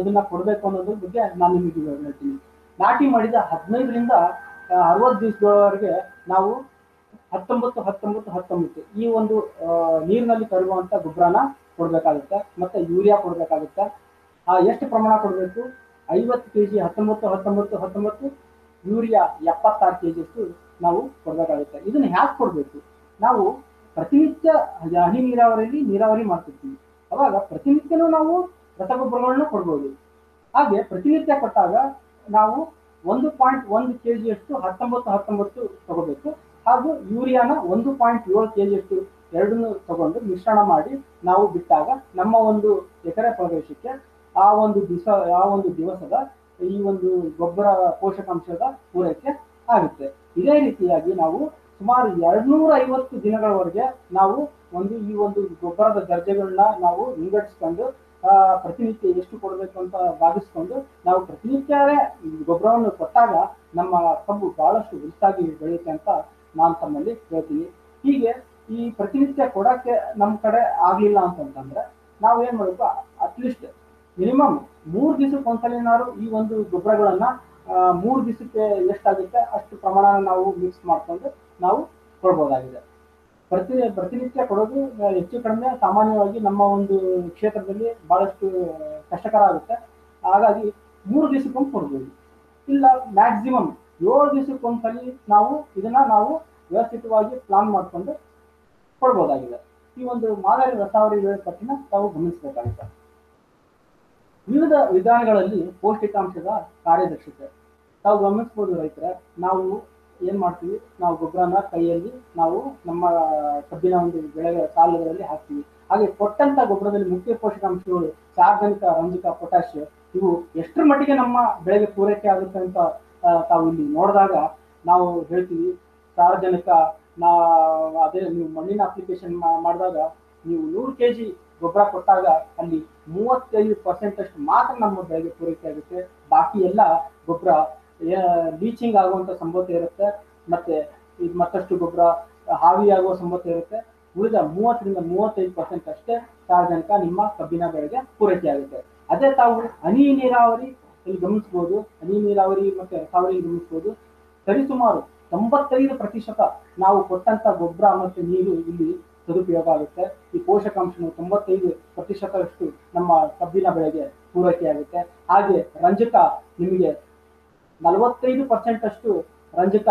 ಇದನ್ನ ಕೊಡಬೇಕು ಅನ್ನೋದ್ರ ಬಗ್ಗೆ ನಾನು ನಿಮಗೆ ಹೇಳ್ತೀನಿ. ನಾಟಿ ಮಾಡಿದ ಹದಿನೈದರಿಂದ ಅರವತ್ತು ದಿವಸದವರೆಗೆ ನಾವು ಹತ್ತೊಂಬತ್ತು ಹತ್ತೊಂಬತ್ತು ಹತ್ತೊಂಬತ್ತು ಈ ಒಂದು ನೀರಿನಲ್ಲಿ ಕರಗುವಂತ ಗೊಬ್ಬರನ ಕೊಡ್ಬೇಕಾಗುತ್ತೆ ಮತ್ತೆ ಯೂರಿಯಾ ಕೊಡ್ಬೇಕಾಗುತ್ತೆ. ಆ, ಎಷ್ಟು ಪ್ರಮಾಣ ಕೊಡಬೇಕು? ಐವತ್ತು ಕೆ ಜಿ ಹತ್ತೊಂಬತ್ತು ಹತ್ತೊಂಬತ್ತು ಹತ್ತೊಂಬತ್ತು, ಯೂರಿಯಾ ಎಪ್ಪತ್ತಾರು ಕೆ ಜಿಯಷ್ಟು ನಾವು ಕೊಡ್ಬೇಕಾಗುತ್ತೆ. ಇದನ್ನು ಹ್ಯಾಕ್ ಕೊಡಬೇಕು? ನಾವು ಪ್ರತಿನಿತ್ಯ ಹನಿ ನೀರಾವರಿಯಲ್ಲಿ ನೀರಾವರಿ ಮಾಡ್ತಿರ್ತೀವಿ. ಅವಾಗ ಪ್ರತಿನಿತ್ಯನೂ ನಾವು ರಸಗೊಬ್ಬರಗಳನ್ನ ಕೊಡ್ಬೋದು. ಹಾಗೆ ಪ್ರತಿನಿತ್ಯ ಕೊಟ್ಟಾಗ ನಾವು ಒಂದು ಪಾಯಿಂಟ್ ಒಂದು ಕೆ ಜಿಯಷ್ಟು ಹತ್ತೊಂಬತ್ತು ಹತ್ತೊಂಬತ್ತು ತಗೋಬೇಕು. ಹಾಗೂ ಯೂರಿಯಾನ ಒಂದು ಪಾಯಿಂಟ್ ಏಳು ಕೆ ಜಿಯಷ್ಟು ಎರಡನ್ನು ತಗೊಂಡು ಮಿಶ್ರಣ ಮಾಡಿ ನಾವು ಬಿಟ್ಟಾಗ ನಮ್ಮ ಒಂದು ಎಕರೆ ಪ್ರದೇಶಕ್ಕೆ ಆ ಒಂದು ದಿವಸ ಆ ಒಂದು ದಿವಸದ ಈ ಒಂದು ಗೊಬ್ಬರ ಪೋಷಕಾಂಶದ ಪೂರೈಕೆ ಆಗುತ್ತೆ. ಇದೇ ರೀತಿಯಾಗಿ ನಾವು ಸುಮಾರು ಎರಡ್ನೂರ ಐವತ್ತು ದಿನಗಳವರೆಗೆ ನಾವು ಒಂದು ಈ ಒಂದು ಗೊಬ್ಬರದ ದರ್ಜೆಗಳನ್ನ ನಾವು ವಿಂಗಡಿಸ್ಕೊಂಡು ಪ್ರತಿನಿತ್ಯ ಎಷ್ಟು ಕೊಡಬೇಕು ಅಂತ ಭಾವಿಸ್ಕೊಂಡು ನಾವು ಪ್ರತಿನಿತ್ಯವೇ ಗೊಬ್ಬರವನ್ನು ಕೊಟ್ಟಾಗ ನಮ್ಮ ಕಬ್ಬು ಬಹಳಷ್ಟು ಹೆಚ್ಚಾಗಿ ಬೆಳೆಯುತ್ತೆ ಅಂತ ನಾನು ತಮ್ಮಲ್ಲಿ ಹೇಳ್ತೀನಿ. ಹೀಗೆ ಈ ಪ್ರತಿನಿತ್ಯ ಕೊಡಕ್ಕೆ ನಮ್ಮ ಕಡೆ ಆಗ್ಲಿಲ್ಲ ಅಂತಂದ್ರೆ ನಾವು ಏನ್ ಮಾಡಬೇಕು? ಅಟ್ಲೀಸ್ಟ್ ಮಿನಿಮಮ್ ಮೂರು ದಿವಸಕ್ಕೆ ಒಂದ್ಸಲಿನಾರು ಈ ಒಂದು ಗೊಬ್ಬರಗಳನ್ನ ಮೂರು ದಿವಸಕ್ಕೆ ಎಷ್ಟಾಗುತ್ತೆ ಅಷ್ಟು ಪ್ರಮಾಣ ನಾವು ಮಿಕ್ಸ್ ಮಾಡ್ಕೊಂಡು ನಾವು ಕೊಡ್ಬೋದಾಗಿದೆ. ಪ್ರತಿ, ಪ್ರತಿನಿತ್ಯ ಕೊಡೋದು ಹೆಚ್ಚು ಕಡಿಮೆ ಸಾಮಾನ್ಯವಾಗಿ ನಮ್ಮ ಒಂದು ಕ್ಷೇತ್ರದಲ್ಲಿ ಬಹಳಷ್ಟು ಕಷ್ಟಕರ ಆಗುತ್ತೆ. ಹಾಗಾಗಿ ಮೂರು ದಿವಸಕ್ಕೊಂದು ಕೊಡ್ಬೋದು. ಇಲ್ಲ ಮ್ಯಾಕ್ಸಿಮಮ್ ಏಳು ದಿವಸಕ್ಕೊಂದ್ಸಲಿ ನಾವು ಇದನ್ನ ನಾವು ವ್ಯವಸ್ಥಿತವಾಗಿ ಪ್ಲಾನ್ ಮಾಡಿಕೊಂಡು ಕೊಡ್ಬೋದಾಗಿದೆ. ಈ ಒಂದು ಮಾದರಿ ರಸಾವರಿ ವೇಳಾಪಟ್ಟಿನ ತಾವು ಗಮನಿಸಬೇಕಾಗುತ್ತೆ. ವಿವಿಧ ವಿಧಾನಗಳಲ್ಲಿ ಪೌಷ್ಟಿಕಾಂಶದ ಕಾರ್ಯದಕ್ಷತೆ ತಾವು ಗಮನಿಸ್ಬೋದು ರೈತರ, ನಾವು ಏನ್ ಮಾಡ್ತೀವಿ? ನಾವು ಗೊಬ್ಬರನ ಕೈಯಲ್ಲಿ ನಾವು ನಮ್ಮ ಕಬ್ಬಿನ ಒಂದು ಬೆಳೆ ಸಾಲುಗಳಲ್ಲಿ ಹಾಕ್ತೀವಿ. ಹಾಗೆ ಕೊಟ್ಟಂತ ಗೊಬ್ಬರದಲ್ಲಿ ಮುಖ್ಯ ಪೋಷಕಾಂಶಗಳು ಸಾರ್ವಜನಿಕ, ರಂಜಕ ಪೊಟ್ಯಾಶ್ ಇವು ಎಷ್ಟರ ಮಟ್ಟಿಗೆ ನಮ್ಮ ಬೆಳೆಗೆ ಪೂರೈಕೆ ಆಗುತ್ತೆ ಅಂತ ತಾವು ಇಲ್ಲಿ ನೋಡಿದಾಗ ನಾವು ಹೇಳ್ತೀವಿ. ಸಾರ್ವಜನಿಕ, ನಾ, ಅದೇ ನೀವು ಮಣ್ಣಿನ ಅಪ್ಲಿಕೇಶನ್ ಮಾಡಿದಾಗ ನೀವು ನೂರು ಕೆ ಜಿ ಗೊಬ್ಬರ ಕೊಟ್ಟಾಗ ಅಲ್ಲಿ ಮೂವತ್ತೈದು ಪರ್ಸೆಂಟ್ ಅಷ್ಟು ಮಾತ್ರ ನಮ್ಮ ಬೆಳೆಗೆ ಪೂರೈಕೆ ಆಗುತ್ತೆ. ಬಾಕಿ ಎಲ್ಲ ಗೊಬ್ಬರ ಲೀಚಿಂಗ್ ಆಗುವಂತ ಸಂಭವತೆ ಇರುತ್ತೆ. ಮತ್ತೆ ಇದು ಮತ್ತಷ್ಟು ಗೊಬ್ಬರ, ಹಾವಿಯಾಗುವ ಸಂಭವತೆ ಇರುತ್ತೆ. ಉಳಿದ ಮೂವತ್ತರಿಂದ ಮೂವತ್ತೈದು ಪರ್ಸೆಂಟ್ ಅಷ್ಟೇ ಸಾರ್ವಜನಿಕ ನಿಮ್ಮ ಕಬ್ಬಿನ ಬೆಳೆಗೆ ಪೂರೈಕೆ ಆಗುತ್ತೆ. ಅದೇ ತಾವು ಹನಿ ನೀರಾವರಿ ಇಲ್ಲಿ ಗಮನಿಸಬಹುದು ಹನಿ ನೀರಾವರಿ ಮತ್ತೆ ರಸಾವರಿ ಗಮನಿಸಬಹುದು ಸರಿಸುಮಾರು ತೊಂಬತ್ತೈದು ಪ್ರತಿಶತ ನಾವು ಕೊಟ್ಟಂತ ಗೊಬ್ಬರ ಮತ್ತು ನೀರು ಇಲ್ಲಿ ಸದುಪಯೋಗ ಆಗುತ್ತೆ. ಈ ಪೋಷಕಾಂಶವು ತೊಂಬತ್ತೈದು ಪ್ರತಿಶತದಷ್ಟು ನಮ್ಮ ಕಬ್ಬಿನ ಬೆಳೆಗೆ ಪೂರೈಕೆ ಆಗುತ್ತೆ. ಹಾಗೆ ರಂಜಕ ನಿಮಗೆ ನಲವತ್ತೈದು ಪರ್ಸೆಂಟ್ ಅಷ್ಟು ರಂಜಕ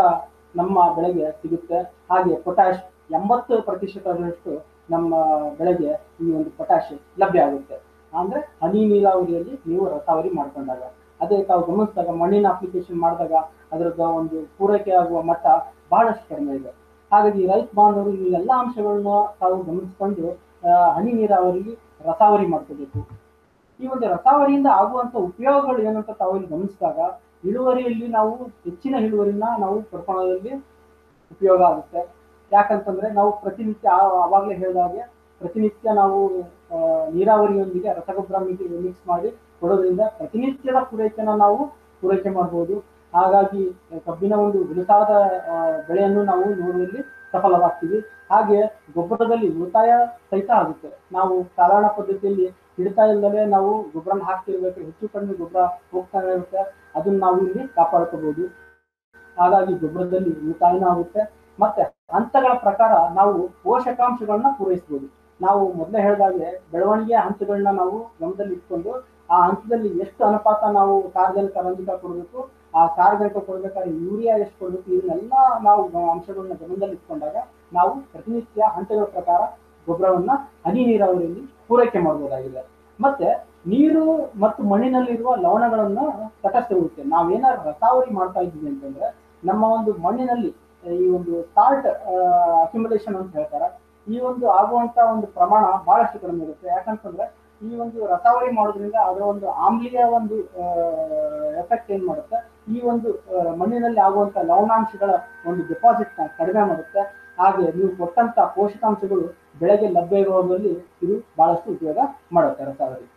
ನಮ್ಮ ಬೆಳೆಗೆ ಸಿಗುತ್ತೆ. ಹಾಗೆ ಪೊಟ್ಯಾಶ್ ಎಂಬತ್ತು ಪ್ರತಿಶತದಷ್ಟು ನಮ್ಮ ಬೆಳೆಗೆ ಈ ಒಂದು ಪೊಟ್ಯಾಶ್ ಲಭ್ಯ ಆಗುತ್ತೆ. ಅಂದ್ರೆ ಹನಿ ನೀರಾವರಿಯಲ್ಲಿ ನೀವು ರಸಾವರಿ ಮಾಡ್ಕೊಂಡಾಗ. ಅದೇ ತಾವು ಗಮನಿಸಿದಾಗ ಮಣ್ಣಿನ ಅಪ್ಲಿಕೇಶನ್ ಮಾಡಿದಾಗ ಅದರದ ಒಂದು ಪೂರೈಕೆ ಆಗುವ ಮಟ್ಟ ಬಹಳಷ್ಟು ಕಡಿಮೆ ಇದೆ. ಹಾಗಾಗಿ ರೈತ ಬಾಂಧವರು ಈ ಎಲ್ಲ ಅಂಶಗಳನ್ನ ತಾವು ಗಮನಿಸಿಕೊಂಡು ಹನಿ ನೀರಾವರಿಗೆ ರಸಾವರಿ ಮಾಡ್ಕೋಬೇಕು. ಈ ಒಂದು ರಸಾವರಿಯಿಂದ ಆಗುವಂತ ಉಪಯೋಗಗಳು ಏನಂತ ತಾವು ಇಲ್ಲಿ ಗಮನಿಸಿದಾಗ ಇಳುವರಿಯಲ್ಲಿ ನಾವು ಹೆಚ್ಚಿನ ಇಳುವರಿನ ನಾವು ಪಡ್ಕೊಳ್ಳೋದ್ರಲ್ಲಿ ಉಪಯೋಗ ಆಗುತ್ತೆ. ಯಾಕಂತಂದ್ರೆ ನಾವು ಪ್ರತಿನಿತ್ಯ ಆವಾಗಲೇ ಹೇಳಿದ ಹಾಗೆ ಪ್ರತಿನಿತ್ಯ ನಾವು ನೀರಾವರಿಯೊಂದಿಗೆ ರಸಗೊಬ್ಬರ ಮಿಕ್ಸ್ ಮಾಡಿ ಕೊಡೋದ್ರಿಂದ ಪ್ರತಿನಿತ್ಯದ ಪೂರೈಕೆನ ನಾವು ಪೂರೈಕೆ ಮಾಡಬಹುದು ಹಾಗಾಗಿ ಕಬ್ಬಿನ ಒಂದು ಬಿರುಸಾದ ಬೆಳೆಯನ್ನು ನಾವು ನೋಡುವಲ್ಲಿ ಸಫಲವಾಗ್ತೀವಿ. ಹಾಗೆ ಗೊಬ್ಬರದಲ್ಲಿ ಉಳಿತಾಯ ಸಹಿತ ಆಗುತ್ತೆ. ನಾವು ಸಾಧಾರಣ ಪದ್ಧತಿಯಲ್ಲಿ ಹಿಡಿತಾ ಇಲ್ಲದೆ ನಾವು ಗೊಬ್ಬರನ ಹಾಕ್ತಿರ್ಬೇಕು, ಹೆಚ್ಚು ಕಡಿಮೆ ಗೊಬ್ಬರ ಹೋಗ್ತಾ ಇರುತ್ತೆ, ಅದನ್ನ ನಾವು ಇಲ್ಲಿ ಕಾಪಾಡ್ಕೋಬಹುದು ಹಾಗಾಗಿ ಗೊಬ್ಬರದಲ್ಲಿ ಉಳಿತಾಯನೂ ಆಗುತ್ತೆ. ಮತ್ತೆ ಹಂತಗಳ ಪ್ರಕಾರ ನಾವು ಪೋಷಕಾಂಶಗಳನ್ನ ಪೂರೈಸಬಹುದು ನಾವು ಮೊದಲೇ ಹೇಳಿದಾಗೆ ಬೆಳವಣಿಗೆಯ ಹಂತಗಳನ್ನ ನಾವು ಗಮನದಲ್ಲಿ ಇಟ್ಕೊಂಡು ಆ ಹಂತದಲ್ಲಿ ಎಷ್ಟು ಅನುಪಾತ ನಾವು ಸಾರ್ವಜನಿಕ ರಂಜಕ ಕೊಡಬೇಕು, ಆ ಸಾರ್ವಜನಿಕ ಕೊಡಬೇಕಾದ್ರೆ ಯೂರಿಯಾ ಎಷ್ಟು ಕೊಡಬೇಕು, ಇದನ್ನೆಲ್ಲ ನಾವು ಅಂಶಗಳನ್ನ ಗಮನದಲ್ಲಿ ಇಟ್ಕೊಂಡಾಗ ನಾವು ಪ್ರತಿನಿತ್ಯ ಹಂತಗಳ ಪ್ರಕಾರ ಗೊಬ್ಬರವನ್ನ ಹನಿ ನೀರಾವರಿಯಲ್ಲಿ ಪೂರೈಕೆ ಮಾಡಬಹುದಾಗಿದೆ ಮತ್ತೆ ನೀರು ಮತ್ತು ಮಣ್ಣಿನಲ್ಲಿರುವ ಲವಣಗಳನ್ನ ತಟಸ್ಥಗೊಳಿಸುತ್ತೆ ನಾವೇನಾದ್ರು ರಸಾವರಿ ಮಾಡ್ತಾ ಇದ್ದೀವಿ ಅಂತಂದ್ರೆ ನಮ್ಮ ಒಂದು ಮಣ್ಣಿನಲ್ಲಿ, ಈ ಒಂದು ಸಾಲ್ಟ್ ಅಕ್ಯುಮುಲೇಷನ್ ಅಂತ ಹೇಳ್ತಾರೆ, ಈ ಒಂದು ಆಗುವಂತ ಒಂದು ಪ್ರಮಾಣ ಬಹಳಷ್ಟು ಕಡಿಮೆ ಇರುತ್ತೆ. ಯಾಕಂತಂದ್ರೆ ಈ ಒಂದು ರಸಾವಳಿ ಮಾಡೋದ್ರಿಂದ ಅದರ ಒಂದು ಆಮ್ಲೀಯ ಒಂದು ಎಫೆಕ್ಟ್ ಏನ್ ಮಾಡುತ್ತೆ? ಈ ಒಂದು ಮಣ್ಣಿನಲ್ಲಿ ಆಗುವಂತ ಲವಣಾಂಶಗಳ ಒಂದು ಡೆಪಾಸಿಟ್ ಕಡಿಮೆ ಮಾಡುತ್ತೆ. ಹಾಗೆ ನೀವು ಕೊಟ್ಟಂತ ಪೋಷಕಾಂಶಗಳು ಬೆಳೆಗೆ ಲಭ್ಯ ಇರುವಲ್ಲಿ ಇದು ಬಹಳಷ್ಟು ಉಪಯೋಗ ಮಾಡುತ್ತೆ ರಸಾವಳಿ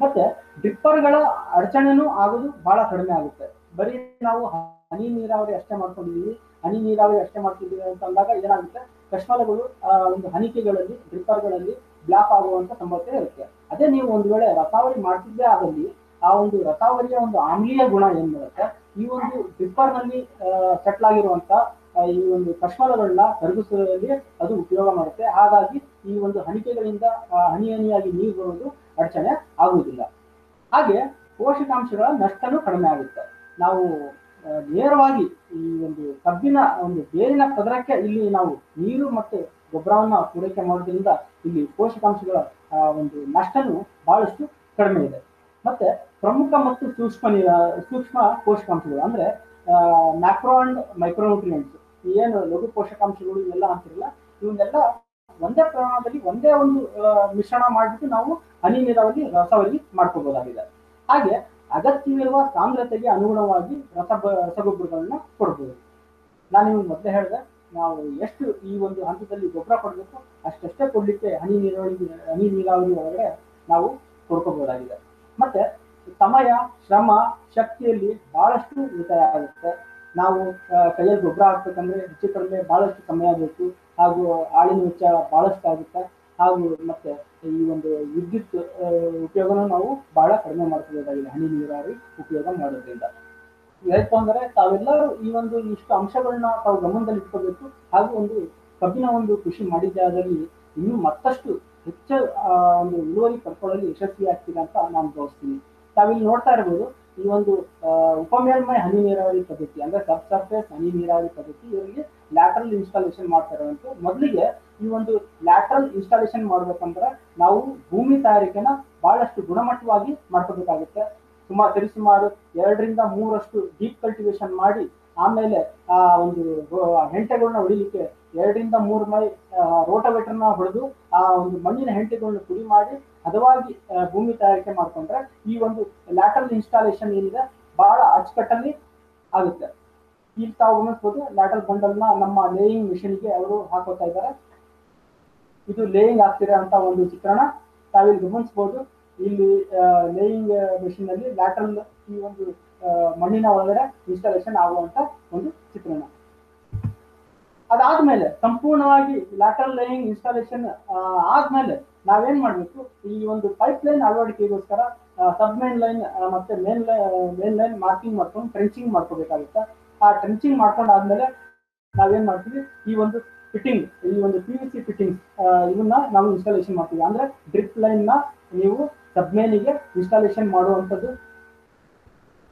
ಮತ್ತೆ ಡಿಪ್ಪರ್ಗಳ ಅಡಚಣೆನೂ ಆಗೋದು ಬಹಳ ಕಡಿಮೆ ಆಗುತ್ತೆ. ಬರೀ ನಾವು ಹನಿ ನೀರಾವರಿ ಅಷ್ಟೇ ಮಾಡ್ಕೊಂಡಿದ್ದೀವಿ ಹನಿ ನೀರಾವರಿ ಅಷ್ಟೇ ಮಾಡ್ತಿದ್ದೀವಿ ಅಂತ ಅಂದಾಗ ಏನಾಗುತ್ತೆ? ಕಶ್ಮಲಗಳು ಆ, ಒಂದು ಹನಿಕೆಗಳಲ್ಲಿ ಡ್ರಿಪ್ಪರ್ಗಳಲ್ಲಿ ಬ್ಲಾಕ್ ಆಗುವಂತ ಸಂಭವತೆ ಇರುತ್ತೆ. ಅದೇ ನೀವು ಒಂದು ವೇಳೆ ರಸಾವರಿ ಮಾಡ್ತಿದ್ದೇ ಆದಲ್ಲಿ ಆ ಒಂದು ರಸಾವರಿಯ ಒಂದು ಆಮ್ಲೀಯ ಗುಣ ಏನ್ ಬರುತ್ತೆ? ಈ ಒಂದು ಡ್ರಿಪ್ಪರ್ನಲ್ಲಿ ಸೆಟ್ಲ್ ಆಗಿರುವಂತ ಈ ಒಂದು ಕಷ್ಮಲಗಳನ್ನ ಕರಗಿಸುವಲ್ಲಿ ಅದು ಉಪಯೋಗ ಮಾಡುತ್ತೆ. ಹಾಗಾಗಿ ಈ ಒಂದು ಹನಿಕೆಗಳಿಂದ ಆ, ಹನಿ ಹನಿಯಾಗಿ ನೀರು ಬರುವುದು ಅಡಚಣೆ ಆಗುವುದಿಲ್ಲ. ಹಾಗೆ ಪೋಷಕಾಂಶಗಳ ನಷ್ಟನೂ ಕಡಿಮೆ ಆಗುತ್ತೆ. ನಾವು ನೇರವಾಗಿ ಈ ಒಂದು ಕಬ್ಬಿನ ಒಂದು ಬೇರಿನ ಪದರಕ್ಕೆ ಇಲ್ಲಿ ನಾವು ನೀರು ಮತ್ತು ಗೊಬ್ಬರವನ್ನ ಪೂರೈಕೆ ಮಾಡೋದ್ರಿಂದ ಇಲ್ಲಿ ಪೋಷಕಾಂಶಗಳ ಒಂದು ನಷ್ಟನೂ ಬಹಳಷ್ಟು ಕಡಿಮೆ ಇದೆ. ಮತ್ತೆ ಪ್ರಮುಖ ಮತ್ತು ಸೂಕ್ಷ್ಮ ನೀರ ಸೂಕ್ಷ್ಮ ಪೋಷಕಾಂಶಗಳು ಅಂದ್ರೆ ಮ್ಯಾಕ್ರೋ ಅಂಡ್ ಮೈಕ್ರೋನ್ಯೂಟ್ರಿಯೆಂಟ್ಸ್ ಏನು ಲಘು ಪೋಷಕಾಂಶಗಳು ಇವೆಲ್ಲ ಅಂತಿರಲ್ಲ, ಇವನ್ನೆಲ್ಲ ಒಂದೇ ಪ್ರಮಾಣದಲ್ಲಿ ಒಂದೇ ಒಂದು ಮಿಶ್ರಣ ಮಾಡಿಬಿಟ್ಟು ನಾವು ಹನಿ ನೀರಾವರಿ ರಸವಾಗಿ ಮಾಡ್ಕೋಬಹುದಾಗಿದೆ ಹಾಗೆ ಅಗತ್ಯವಿರುವ ಸಾಂದ್ರತೆಗೆ ಅನುಗುಣವಾಗಿ ರಸ ರಸಗೊಬ್ಬರಗಳನ್ನ ಕೊಡ್ಬೋದು. ನಾನು ನಿಮ್ಗೆ ಮೊದಲೇ ಹೇಳಿದೆ, ನಾವು ಎಷ್ಟು ಈ ಒಂದು ಹಂತದಲ್ಲಿ ಗೊಬ್ಬರ ಕೊಡಬೇಕು, ಅಷ್ಟಷ್ಟೇ ಕೊಡ್ಲಿಕ್ಕೆ ಹನಿ ನೀರಾವರಿ ಹನಿ ನೀರಾವರಿ ಒಳಗಡೆ ನಾವು ಕೊಡ್ಕೋಬಹುದಾಗಿದೆ ಮತ್ತೆ ಸಮಯ, ಶ್ರಮ, ಶಕ್ತಿಯಲ್ಲಿ ಬಹಳಷ್ಟು ಉಳಿತಾಯ ಆಗುತ್ತೆ. ನಾವು ಕೈಯಲ್ಲಿ ಗೊಬ್ಬರ ಹಾಕ್ಬೇಕಂದ್ರೆ ಹೆಚ್ಚು ಕಡಿಮೆ ಬಹಳಷ್ಟು ಸಮಯ ಬೇಕು. ಹಾಗೂ ಆಳಿನ ವೆಚ್ಚ ಬಹಳಷ್ಟು ಆಗುತ್ತೆ. ಹಾಗೂ ಮತ್ತೆ ಈ ಒಂದು ವಿದ್ಯುತ್ ಉಪಯೋಗನ ನಾವು ಬಹಳ ಕಡಿಮೆ ಮಾಡ್ಕೋಬೇಕಾಗಿದೆ ಹನಿ ನೀರಾವರಿ ಉಪಯೋಗ ಮಾಡೋದ್ರಿಂದ. ಹೇಳ್ತು ಅಂದ್ರೆ ತಾವೆಲ್ಲರೂ ಈ ಒಂದು ಇಷ್ಟು ಅಂಶಗಳನ್ನ ತಾವು ಗಮನದಲ್ಲಿ ಇಟ್ಕೋಬೇಕು. ಹಾಗೂ ಒಂದು ಕಬ್ಬಿನ ಒಂದು ಕೃಷಿ ಮಾಡಿದ್ದಾದಲ್ಲಿ ಇನ್ನೂ ಮತ್ತಷ್ಟು ಹೆಚ್ಚು ಒಂದು ಇಳುವರಿ ಪಡ್ಕೊಳ್ಳಲು ಯಶಸ್ವಿ ಆಗ್ತೀರಾ ಅಂತ ನಾನು ಭಾವಿಸ್ತೀನಿ. ತಾವಿಲ್ಲಿ ನೋಡ್ತಾ ಇರ್ಬೋದು. ಈ ಒಂದು ಉಪಮೇಲ್ಮೈ ಹನಿ ನೀರಾವರಿ ಪದ್ಧತಿ, ಅಂದ್ರೆ ಸಬ್ ಸರ್ಫೇಸ್ ಹನಿ ನೀರಾವರಿ ಪದ್ಧತಿ ಇವರಿಗೆ ಲ್ಯಾಟ್ರಲ್ ಇನ್ಸ್ಟಾಲೇಷನ್ ಮಾಡ್ತಾರೆ ಅಂತ ಮೊದಲಿಗೆ ಈ ಒಂದು ಲ್ಯಾಟ್ರಲ್ ಇನ್ಸ್ಟಾಲೇಷನ್ ಮಾಡ್ಬೇಕಂದ್ರೆ ನಾವು ಭೂಮಿ ತಯಾರಿಕೆನ ಬಹಳಷ್ಟು ಗುಣಮಟ್ಟವಾಗಿ ಮಾಡ್ಕೋಬೇಕಾಗುತ್ತೆ. ಸುಮಾರು ಸರಿಸುಮಾರು ಎರಡರಿಂದ ಮೂರಷ್ಟು ಡೀಪ್ ಕಲ್ಟಿವೇಶನ್ ಮಾಡಿ, ಆಮೇಲೆ, ಆ, ಒಂದು ಹೆಂಟೆಗಳನ್ನ ಹೊಡಿಲಿಕ್ಕೆ ಎರಡರಿಂದ ಮೂರು ಮೈ ರೋಟವೇಟರ್ನ ಹೊಡೆದು ಆ ಒಂದು ಮಣ್ಣಿನ ಹೆಂಟೆಗಳನ್ನು ಪುಡಿ ಮಾಡಿ ಹದವಾಗಿ ಭೂಮಿ ತಯಾರಿಕೆ ಮಾಡ್ಕೊಂಡ್ರೆ ಈ ಒಂದು ಲ್ಯಾಟರಲ್ ಇನ್ಸ್ಟಾಲೇಷನ್ ಏನಿದೆ ಬಹಳ ಅಚ್ಚುಕಟ್ಟಲ್ಲಿ ಆಗುತ್ತೆ. ಈಗ ತಾವು ಗಮನಿಸ್ಬೋದು ಲ್ಯಾಟರಲ್ ಬಂಡಲ್ನ ನಮ್ಮ ಲೇಯಿಂಗ್ ಮಿಷನ್ಗೆ ಅವರು ಹಾಕೋತಾ ಇದ್ದಾರೆ. ಇದು ಲೇಯಿಂಗ್ ಆಗ್ತಿರೋ ಅಂತ ಒಂದು ಚಿತ್ರಣ. ತಾವಿಲ್ಲಿ ಗಮನಿಸ್ಬೋದು. ಇಲ್ಲಿ ಲೇಯಿಂಗ್ ಮಿಷಿನ್ ಅಲ್ಲಿ ಲ್ಯಾಟರ್ನ್ ಈ ಒಂದು ಮಣ್ಣಿನ ಒಳಗಡೆ ಇನ್ಸ್ಟಾಲೇಷನ್ ಆಗುವಂತ ಒಂದು ಚಿತ್ರಣ. ಅದಾದ್ಮೇಲೆ ಸಂಪೂರ್ಣವಾಗಿ ಲ್ಯಾಟರ್ ಲೈನಿಂಗ್ ಇನ್ಸ್ಟಾಲೇಷನ್ ಆದ್ಮೇಲೆ ನಾವೇನ್ ಮಾಡ್ಬೇಕು? ಈ ಒಂದು ಪೈಪ್ ಲೈನ್ ಅಳವಡಿಕೆಗೋಸ್ಕರ ಸಬ್ ಮೇನ್ ಲೈನ್ ಮತ್ತೆ ಮೇನ್ ಮೇನ್ ಲೈನ್ ಮಾರ್ಕಿಂಗ್ ಮಾಡ್ಕೊಂಡು ಟ್ರೆಂಚಿಂಗ್ ಮಾಡ್ಕೋಬೇಕಾಗುತ್ತೆ? ಆ ಟ್ರೆಂಚಿಂಗ್ ಮಾಡ್ಕೊಂಡಾದ್ಮೇಲೆ ನಾವೇನ್ ಮಾಡ್ತೀವಿ? ಈ ಒಂದು ಫಿಟ್ಟಿಂಗ್ ಈ ಒಂದು ಪಿ ವಿ ಸಿ ಫಿಟ್ಟಿಂಗ್ ಇವನ್ನ ನಾವು ಇನ್ಸ್ಟಾಲೇಷನ್ ಮಾಡ್ತೀವಿ. ಅಂದ್ರೆ ಡ್ರಿಪ್ ಲೈನ್ನ ನೀವು ಸಬ್ಮೇನಿಗೆ ಇನ್ಸ್ಟಾಲೇಷನ್ ಮಾಡುವಂಥದ್ದು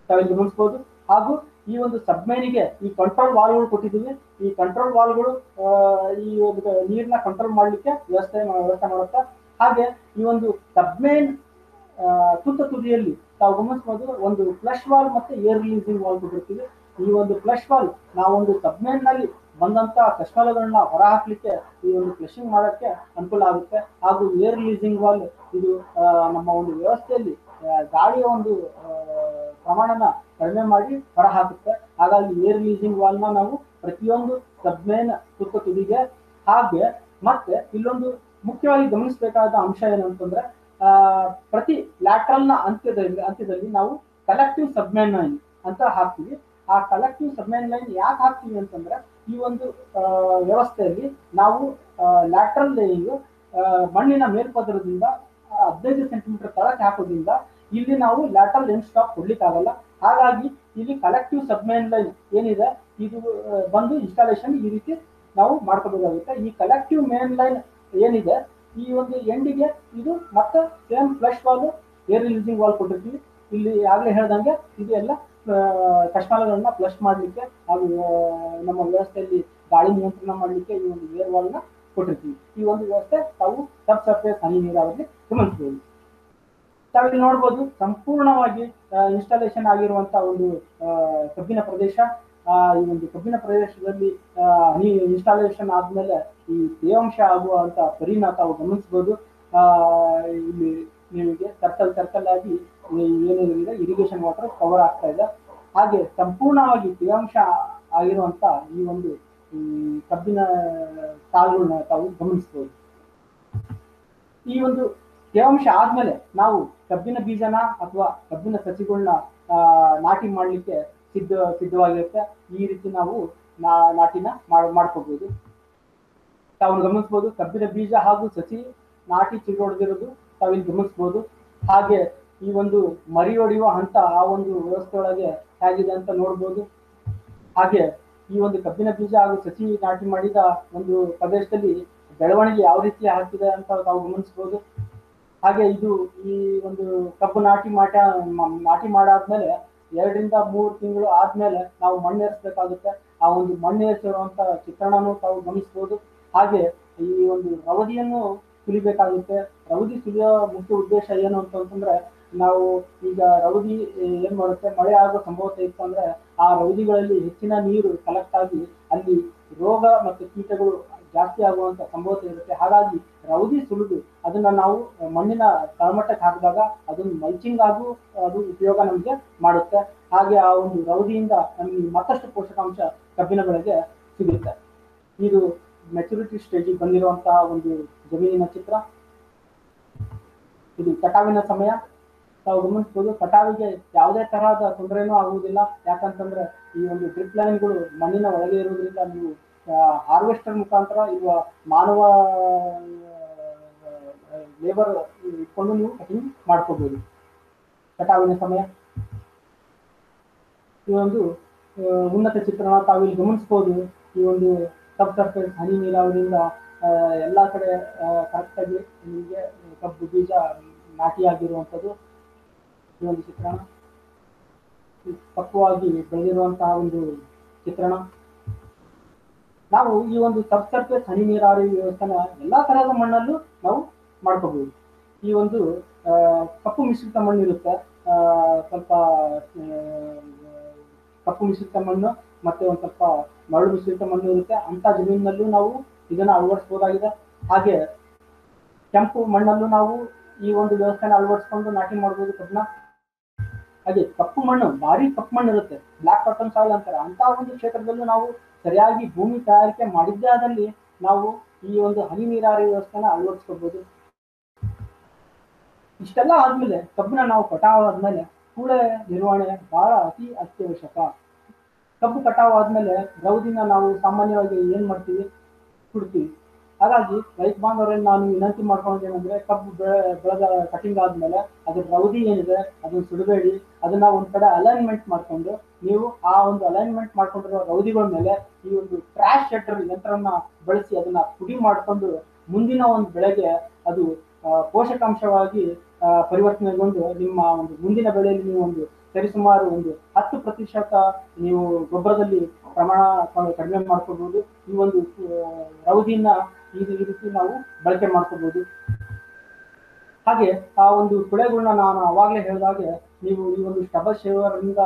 ತಾವಿಲ್ಲಿ ಗಮನಿಸಬಹುದು ಹಾಗೂ ಈ ಒಂದು ಸಬ್ಮೈನಿಗೆ ಈ ಕಂಟ್ರೋಲ್ ವಾಲ್ಗಳು ಕೊಟ್ಟಿದ್ದೀವಿ. ಈ ಕಂಟ್ರೋಲ್ ವಾಲ್ಗಳು ಈ ಒಂದು ನೀರನ್ನ ಕಂಟ್ರೋಲ್ ಮಾಡಲಿಕ್ಕೆ ವ್ಯವಸ್ಥೆ ವ್ಯವಸ್ಥೆ ಮಾಡುತ್ತೆ? ಹಾಗೆ ಈ ಒಂದು ಸಬ್ಮೈನ್ ತುತ್ತ ತುದಿಯಲ್ಲಿ ತಾವು ಗಮನಿಸಬಹುದು, ಒಂದು ಫ್ಲಶ್ ವಾಲ್ ಮತ್ತೆ ಏರ್ ರಿಲೀಸಿಂಗ್ ವಾಲ್ ಕೊಟ್ಟಿರ್ತೀವಿ. ಈ ಒಂದು ಫ್ಲಶ್ ವಾಲ್ ನಾವೊಂದು ಸಬ್ಮೈನ್ನಲ್ಲಿ ಬಂದಂತ ಕಷ್ಟಗಳನ್ನ ಹೊರ ಹಾಕ್ಲಿಕ್ಕೆ ಈ ಒಂದು ಫ್ಲಶಿಂಗ್ ಮಾಡೋಕ್ಕೆ ಅನುಕೂಲ ಆಗುತ್ತೆ. ಹಾಗೂ ಏರ್ ರಿಲೀಸಿಂಗ್ ವಾಲ್ ಇದು ನಮ್ಮ ಒಂದು ವ್ಯವಸ್ಥೆಯಲ್ಲಿ ಗಾಳಿಯ ಒಂದು ಪ್ರಮಾಣನ ಕಡಿಮೆ ಮಾಡಿ ಹೊರ ಹಾಕುತ್ತೆ. ಹಾಗಾಗಿ ಏರ್ ರಿಲೀಸಿಂಗ್ ವಾಲ್ನ ನಾವು ಪ್ರತಿಯೊಂದು ಸಬ್ಮೇನ್ ತುತ್ತ ತುದಿಗೆ ಹಾಗೆ ಮತ್ತೆ ಇಲ್ಲೊಂದು ಮುಖ್ಯವಾಗಿ ಗಮನಿಸಬೇಕಾದ ಅಂಶ ಏನಂತಂದ್ರೆ ಪ್ರತಿ ಲ್ಯಾಟ್ರಲ್ನ ಅಂತ್ಯದಲ್ಲಿ ಅಂತ್ಯದಲ್ಲಿ ನಾವು ಕಲೆಕ್ಟಿವ್ ಸಬ್ಮೇನ್ ಲೈನ್ ಅಂತ ಹಾಕ್ತೀವಿ. ಆ ಕಲೆಕ್ಟಿವ್ ಸಬ್ಮೇನ್ ಲೈನ್ ಯಾಕೆ ಹಾಕ್ತೀವಿ ಅಂತಂದ್ರೆ, ಈ ಒಂದು ವ್ಯವಸ್ಥೆಯಲ್ಲಿ ನಾವು ಲ್ಯಾಟ್ರಲ್ ಲೈನ್ ಮಣ್ಣಿನ ಮೇಲ್ಪದರದಿಂದ ಹದಿನೈದು ಸೆಂಟಿಮೀಟರ್ ತಳಕ್ಕೆ ಹಾಕೋದ್ರಿಂದ ಇಲ್ಲಿ ನಾವು ಲ್ಯಾಟಲ್ ಎಂಡ್ ಸ್ಟಾಪ್ ಕೊಡ್ಲಿಕ್ಕಾಗಲ್ಲ. ಹಾಗಾಗಿ ಇಲ್ಲಿ ಕಲೆಕ್ಟಿವ್ ಸಬ್ಮೇನ್ ಲೈನ್ ಏನಿದೆ, ಇದು ಬಂದು ಇನ್ಸ್ಟಾಲೇಷನ್ ಈ ರೀತಿ ನಾವು ಮಾಡ್ಕೋಬೇಕಾಗುತ್ತೆ ಈ ಕಲೆಕ್ಟಿವ್ ಮೇನ್ ಲೈನ್ ಏನಿದೆ, ಈ ಒಂದು ಎಂಡಿಗೆ ಇದು ಮತ್ತೆ same flush valve air releasing valve ಕೊಟ್ಟಿರ್ತೀವಿ. ಇಲ್ಲಿ ಆಗ್ಲೇ ಹೇಳ್ದಂಗೆ ಇದು ಎಲ್ಲ ಕಷ್ಟಗಳನ್ನ ಫ್ಲಶ್ ಮಾಡಲಿಕ್ಕೆ ಹಾಗೂ ನಮ್ಮ ವ್ಯವಸ್ಥೆಯಲ್ಲಿ ಗಾಳಿ ನಿಯಂತ್ರಣ ಮಾಡಲಿಕ್ಕೆ ಈ ಒಂದು ಏರ್ ವಾಲ್ನ ಕೊಟ್ಟಿರ್ತೀವಿ. ಈ ಒಂದು ವ್ಯವಸ್ಥೆ ತಾವು ಸಬ್ ಸರ್ಫೇಸ್ ಹನಿ ನೀರಾವರಿ ಗಮನಿಸಬಹುದು ತಾವಿಲ್ಲಿ ನೋಡ್ಬೋದು ಸಂಪೂರ್ಣವಾಗಿ ಇನ್ಸ್ಟಾಲೇಷನ್ ಆಗಿರುವಂತಹ ಒಂದು ಕಬ್ಬಿನ ಪ್ರದೇಶ. ಆ, ಈ ಒಂದು ಕಬ್ಬಿನ ಪ್ರದೇಶದಲ್ಲಿ ಹನಿ ಇನ್ಸ್ಟಾಲೇಷನ್ ಆದ್ಮೇಲೆ ಈ ತೇವಾಂಶ ಆಗುವಂತ ಪರಿಣಾಮ ತಾವು ಗಮನಿಸಬಹುದು ಆ, ಇಲ್ಲಿ ನಿಮಗೆ ಸರ್ಕಲ್ ಸರ್ಕಲ್ ಆಗಿ ಏನಿದೆ ಇರಿಗೇಷನ್ ವಾಟರ್ ಕವರ್ ಆಗ್ತಾ ಇದೆ. ಹಾಗೆ ಸಂಪೂರ್ಣವಾಗಿ ತೇವಾಂಶ ಆಗಿರುವಂತ ಈ ಒಂದು ಕಬ್ಬಿನ ಸಾಲುಗಳನ್ನ ತಾವು ಗಮನಿಸಬಹುದು ಈ ಒಂದು ತೇವಾಂಶ ಆದ್ಮೇಲೆ ನಾವು ಕಬ್ಬಿನ ಬೀಜನ ಅಥವಾ ಕಬ್ಬಿನ ಸಸಿಗಳನ್ನ ನಾಟಿ ಮಾಡ್ಲಿಕ್ಕೆ ಸಿದ್ಧ, ಸಿದ್ಧವಾಗಿರುತ್ತೆ. ಈ ರೀತಿ ನಾವು ನಾಟಿನ ಮಾಡ್ ಮಾಡ್ಕೋಬಹುದು ತಾವು ಗಮನಿಸಬಹುದು ಕಬ್ಬಿನ ಬೀಜ ಹಾಗೂ ಸಸಿ ನಾಟಿ ಚಿಗುರೊಡೆದಿರೋದು ತಾವಿಲ್ಲಿ ಗಮನಿಸಬಹುದು ಹಾಗೆ ಈ ಒಂದು ಮರಿ ಹೊಡೆಯುವ ಹಂತ ಆ ಒಂದು ವ್ಯವಸ್ಥೆ ಒಳಗೆ ಹೇಗಿದೆ ಅಂತ ನೋಡ್ಬೋದು. ಹಾಗೆ ಈ ಒಂದು ಕಬ್ಬಿನ ಬೀಜ ಹಾಗೂ ಸಸಿ ನಾಟಿ ಮಾಡಿದ ಒಂದು ಪ್ರದೇಶದಲ್ಲಿ ಬೆಳವಣಿಗೆ ಯಾವ ರೀತಿ ಆಗ್ತಿದೆ ಅಂತ ತಾವು ಗಮನಿಸಬಹುದು ಹಾಗೆ ಇದು ಈ ಒಂದು ಕಬ್ಬು ನಾಟಿ ಮಾಟ ನಾಟಿ ಮಾಡಾದ್ಮೇಲೆ ಎರಡರಿಂದ ಮೂರು ತಿಂಗಳು ಆದ್ಮೇಲೆ ನಾವು ಮಣ್ಣೇರಿಸಬೇಕಾಗುತ್ತೆ. ಆ ಒಂದು ಮಣ್ಣೇರಿಸಿರುವಂತ ಚಿತ್ರಣನೂ ತಾವು ಗಮನಿಸಬಹುದು ಹಾಗೆ ಈ ಒಂದು ರವದಿಯನ್ನು ಸುಲಿಬೇಕಾಗುತ್ತೆ. ರವದಿ ಸುಲಿಯೋ ಮುಖ್ಯ ಉದ್ದೇಶ ಏನು ಅಂತಂದ್ರೆ, ನಾವು ಈಗ ರವದಿ ಏನ್ ಮಾಡುತ್ತೆ, ಮಳೆ ಆಗೋ ಸಂಭವತೆ ಇತ್ತು ಅಂದ್ರೆ ಆ ರವದಿಗಳಲ್ಲಿ ಹೆಚ್ಚಿನ ನೀರು ಕಲೆಕ್ಟ್ ಆಗಿ ಅಲ್ಲಿ ರೋಗ ಮತ್ತು ಕೀಟಗಳು ಜಾಸ್ತಿ ಆಗುವಂತ ಸಂಭವತೆ ಇರುತ್ತೆ. ಹಾಗಾಗಿ ರೌದಿ ಸುಲಿದು ಅದನ್ನ ನಾವು ಮಣ್ಣಿನ ತಳಮಟ್ಟಕ್ಕೆ ಹಾಕಿದಾಗ ಅದನ್ನು ಮಲ್ಚಿಂಗ್ ಆಗು, ಅದು ಉಪಯೋಗ ನಮಗೆ ಮಾಡುತ್ತೆ. ಹಾಗೆ ಆ ಒಂದು ರೌದಿಯಿಂದ ನಮಗೆ ಮತ್ತಷ್ಟು ಪೋಷಕಾಂಶ ಕಬ್ಬಿನ ಬೆಳೆಗೆ ಸಿಗುತ್ತೆ. ಇದು ಮೆಚುರಿಟಿ ಸ್ಟೇಜಿಗೆ ಬಂದಿರುವಂತಹ ಒಂದು ಜಮೀನಿನ ಚಿತ್ರ. ಇದು ಕಟಾವಿನ ಸಮಯ. ತಾವು ಗಮನಿಸಬಹುದು, ಕಟಾವಿಗೆ ಯಾವುದೇ ತರಹದ ತೊಂದರೆನೂ ಆಗುವುದಿಲ್ಲ. ಯಾಕಂತಂದ್ರೆ ಈ ಒಂದು ಡ್ರಿಪ್ ಲೈನ್ಗಳು ಮಣ್ಣಿನ ಒಳಗೆ ಇರುವುದರಿಂದ ನೀವು ಹಾರ್ವೆಸ್ಟರ್ ಮುಖಾಂತರ ಇರುವ ಮಾನವ ಲೇಬರ್ ಇಟ್ಕೊಂಡು ನೀವು ಕಟಿಂಗ್ ಮಾಡ್ಕೋಬಹುದು ಕಟಾವಿನ ಸಮಯ. ಈ ಒಂದು ಉನ್ನತ ಚಿತ್ರಣ ತಾವಿಲ್ಲಿ ಗಮನಿಸ್ಬೋದು. ಈ ಒಂದು ಸಬ್ ಸರ್ಫೇಸ್ ಹನಿ ನೀರಾವರಿಯಿಂದ ಎಲ್ಲ ಕಡೆ ಕರೆಕ್ಟಾಗಿ ನಿಮಗೆ ಕಬ್ಬು, ಬೀಜ ನಾಟಿಯಾಗಿರುವಂಥದ್ದು ಈ ಒಂದು ಚಿತ್ರಣ. ಪಕ್ವವಾಗಿ ಬೆಳೆದಿರುವಂತಹ ಒಂದು ಚಿತ್ರಣ. ನಾವು ಈ ಒಂದು ಸಬ್ ಸರ್ಫೇಸ್ ಹನಿ ನೀರಾವರಿ ವ್ಯವಸ್ಥೆನ ಎಲ್ಲಾ ತರಹದ ಮಣ್ಣಲ್ಲೂ ನಾವು ಮಾಡ್ಕೋಬಹುದು ಈ ಒಂದು ಕಪ್ಪು ಮಿಶ್ರಿತ ಮಣ್ಣು ಇರುತ್ತೆ. ಸ್ವಲ್ಪ ಕಪ್ಪು ಮಿಶ್ರಿತ ಮಣ್ಣು ಮತ್ತೆ ಒಂದು ಸ್ವಲ್ಪ ಮರಳು ಮಿಶ್ರಿತ ಮಣ್ಣು ಇರುತ್ತೆ. ಅಂತ ಜಮೀನಿನಲ್ಲೂ ನಾವು ಇದನ್ನ ಅಳವಡಿಸಬಹುದಾಗಿದೆ ಹಾಗೆ ಕೆಂಪು ಮಣ್ಣಲ್ಲೂ ನಾವು ಈ ಒಂದು ವ್ಯವಸ್ಥೆನ ಅಳವಡಿಸ್ಕೊಂಡು ನಾಟಿ ಮಾಡಬಹುದು ಕಬ್ಬನ್ನ ಹಾಗೆ ಕಪ್ಪು ಮಣ್ಣು, ಭಾರಿ ಕಪ್ಪು ಮಣ್ಣು ಇರುತ್ತೆ. ಬ್ಲಾಕ್ ಕಾಟನ್ ಸಾಯಿಲ್ ಅಂತಾರೆ. ಅಂತ ಒಂದು ಕ್ಷೇತ್ರದಲ್ಲೂ ನಾವು ಸರಿಯಾಗಿ ಭೂಮಿ ತಯಾರಿಕೆ ಮಾಡಿದ್ದೇ ಆದಲ್ಲಿ ನಾವು ಈ ಒಂದು ಹನಿ ನೀರಾವರಿ ವ್ಯವಸ್ಥೆನ ಅಳವಡಿಸ್ಕೋಬಹುದು ಇಷ್ಟೆಲ್ಲ ಆದ್ಮೇಲೆ ಕಬ್ಬನ್ನ ನಾವು ಕಟಾವ್ ಆದ್ಮೇಲೆ ಕೂಳೆ ನಿರ್ವಹಣೆ ಬಹಳ ಅತಿ ಅತ್ಯವಶ್ಯಕ. ಕಬ್ಬು ಕಟಾವ್ ಆದ್ಮೇಲೆ ರೌದಿನ ನಾವು ಸಾಮಾನ್ಯವಾಗಿ ಏನ್ ಮಾಡ್ತೀವಿ? ಸುಡ್ತೀವಿ ಹಾಗಾಗಿ ರೈತ ಬಾಂಧವರಲ್ಲಿ ನಾನು ವಿನಂತಿ ಮಾಡ್ಕೊಂಡೇನಂದ್ರೆ ಕಬ್ಬು ಬೆಳೆ ಬೆಳೆದ ಕಟಿಂಗ್ ಆದ್ಮೇಲೆ ಅದ್ರ ರೌದಿ ಏನಿದೆ, ಅದನ್ನ ಸುಡಬೇಡಿ. ಅದನ್ನ ಒಂದ್ ಕಡೆ ಅಲೈನ್ಮೆಂಟ್ ಮಾಡ್ಕೊಂಡು, ನೀವು ಆ ಒಂದು ಅಲೈನ್ಮೆಂಟ್ ಮಾಡ್ಕೊಂಡಿರೋ ರೌದಿಗಳ ಮೇಲೆ ಈ ಒಂದು ಟ್ರ್ಯಾಶ್ ಶೆಟ್ಟರ್ ಯಂತ್ರನ ಬಳಸಿ ಅದನ್ನ ಪುಡಿ ಮಾಡ್ಕೊಂಡು, ಮುಂದಿನ ಒಂದು ಬೆಳೆಗೆ ಅದು ಪೋಷಕಾಂಶವಾಗಿ ಪರಿವರ್ತನೆಗೊಂಡು ನಿಮ್ಮ ಒಂದು ಮುಂದಿನ ಬೆಳೆಯಲ್ಲಿ ನೀವು ಒಂದು ಸರಿಸುಮಾರು ಒಂದು ಹತ್ತು ಪ್ರತಿಶತ ನೀವು ಗೊಬ್ಬರದಲ್ಲಿ ಪ್ರಮಾಣ ಕಡಿಮೆ ಮಾಡ್ಕೋಬಹುದು ಈ ಒಂದು ರೌದಿನ ಈ ರೀತಿ ನಾವು ಬಳಕೆ ಮಾಡ್ಕೋಬಹುದು ಹಾಗೆ ಆ ಒಂದು ಕುಳೆಗಳನ್ನ ನಾನು ಅವಾಗಲೇ ಹೇಳಿದಾಗೆ ನೀವು ಈ ಒಂದು ಸ್ಟಬಲ್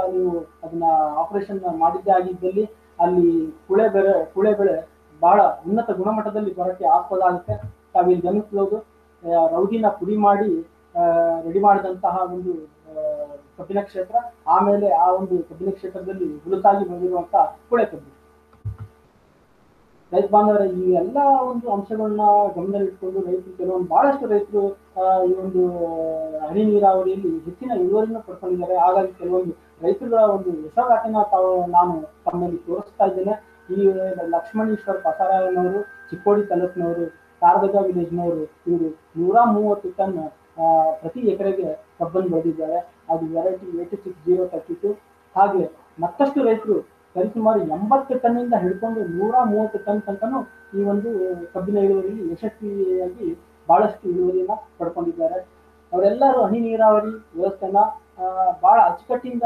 ನೀವು ಅದನ್ನ ಆಪರೇಷನ್ ಮಾಡಿದ್ದೇ ಆಗಿದ್ದಲ್ಲಿ ಅಲ್ಲಿ ಕುಳೆ ಬೆಳೆ ಕುಳೆ ಬೆಳೆ ಬಹಳ ಉನ್ನತ ಗುಣಮಟ್ಟದಲ್ಲಿ ಬರೋಕ್ಕೆ ಆಸ್ಪದ ಆಗುತ್ತೆ ತಾವಿಲ್ಲಿ ಗಮನಿಸಬಹುದು ರೌದಿನ ಪುಡಿ ಮಾಡಿ ರೆಡಿ ಮಾಡಿದಂತಹ ಒಂದು ಕಬ್ಬಿನ ಕ್ಷೇತ್ರ, ಆಮೇಲೆ ಆ ಒಂದು ಕಬ್ಬಿನ ಕ್ಷೇತ್ರದಲ್ಲಿ ಹುಲುತಾಗಿ ಬಂದಿರುವಂತಹ ಕುಳೆ ಕಬ್ಬು. ರೈತ ಬಾಂಧವರ, ಈ ಎಲ್ಲಾ ಒಂದು ಅಂಶಗಳನ್ನ ಗಮನದಲ್ಲಿಟ್ಕೊಂಡು ರೈತರು, ಕೆಲವೊಂದು ಬಹಳಷ್ಟು ರೈತರು ಈ ಒಂದು ಹನಿ ನೀರಾವರಿಯಲ್ಲಿ ಹೆಚ್ಚಿನ ಇಳುವರಿನ ಪಡ್ಕೊಂಡಿದ್ದಾರೆ. ಹಾಗಾಗಿ ಕೆಲವೊಂದು ರೈತರ ಒಂದು ಹೆಸರಾಟನ ತಾವು, ನಾನು ತಮ್ಮಲ್ಲಿ ತೋರಿಸ್ತಾ ಇದ್ದೇನೆ. ಈ, ಲಕ್ಷ್ಮಣೇಶ್ವರ್ ಪಸಾರಾಯನವರು ಚಿಕ್ಕೋಡಿ ತಾಲೂಕಿನವರು ಕಾರ್ದಗ ವಿಲೇಜ್ನವರು, ಇವರು ನೂರ ಮೂವತ್ತು ಟನ್ ಪ್ರತಿ ಎಕರೆಗೆ ಕಬ್ಬನ್ನು ಬೆಳೆದಿದ್ದಾರೆ ಅದು variety eighty six zero thirty ಹಾಗೆ ಮತ್ತಷ್ಟು ರೈತರು ಸರಿಸುಮಾರು ಎಂಬತ್ತು ಟನ್ನಿಂದ ಹಿಡ್ಕೊಂಡು ನೂರ ಮೂವತ್ತು ಟನ್ ತನಕನೂ ಈ ಒಂದು ಕಬ್ಬಿನ ಇಳುವರಿಯಲ್ಲಿ ಯಶಸ್ವಿಯಾಗಿ ಬಹಳಷ್ಟು ಇಳುವರಿಯನ್ನ ಪಡ್ಕೊಂಡಿದ್ದಾರೆ. ಅವರೆಲ್ಲರೂ ಹನಿ ನೀರಾವರಿ ವ್ಯವಸ್ಥೆನ ಬಹಳ ಅಚ್ಚುಕಟ್ಟಿಂದ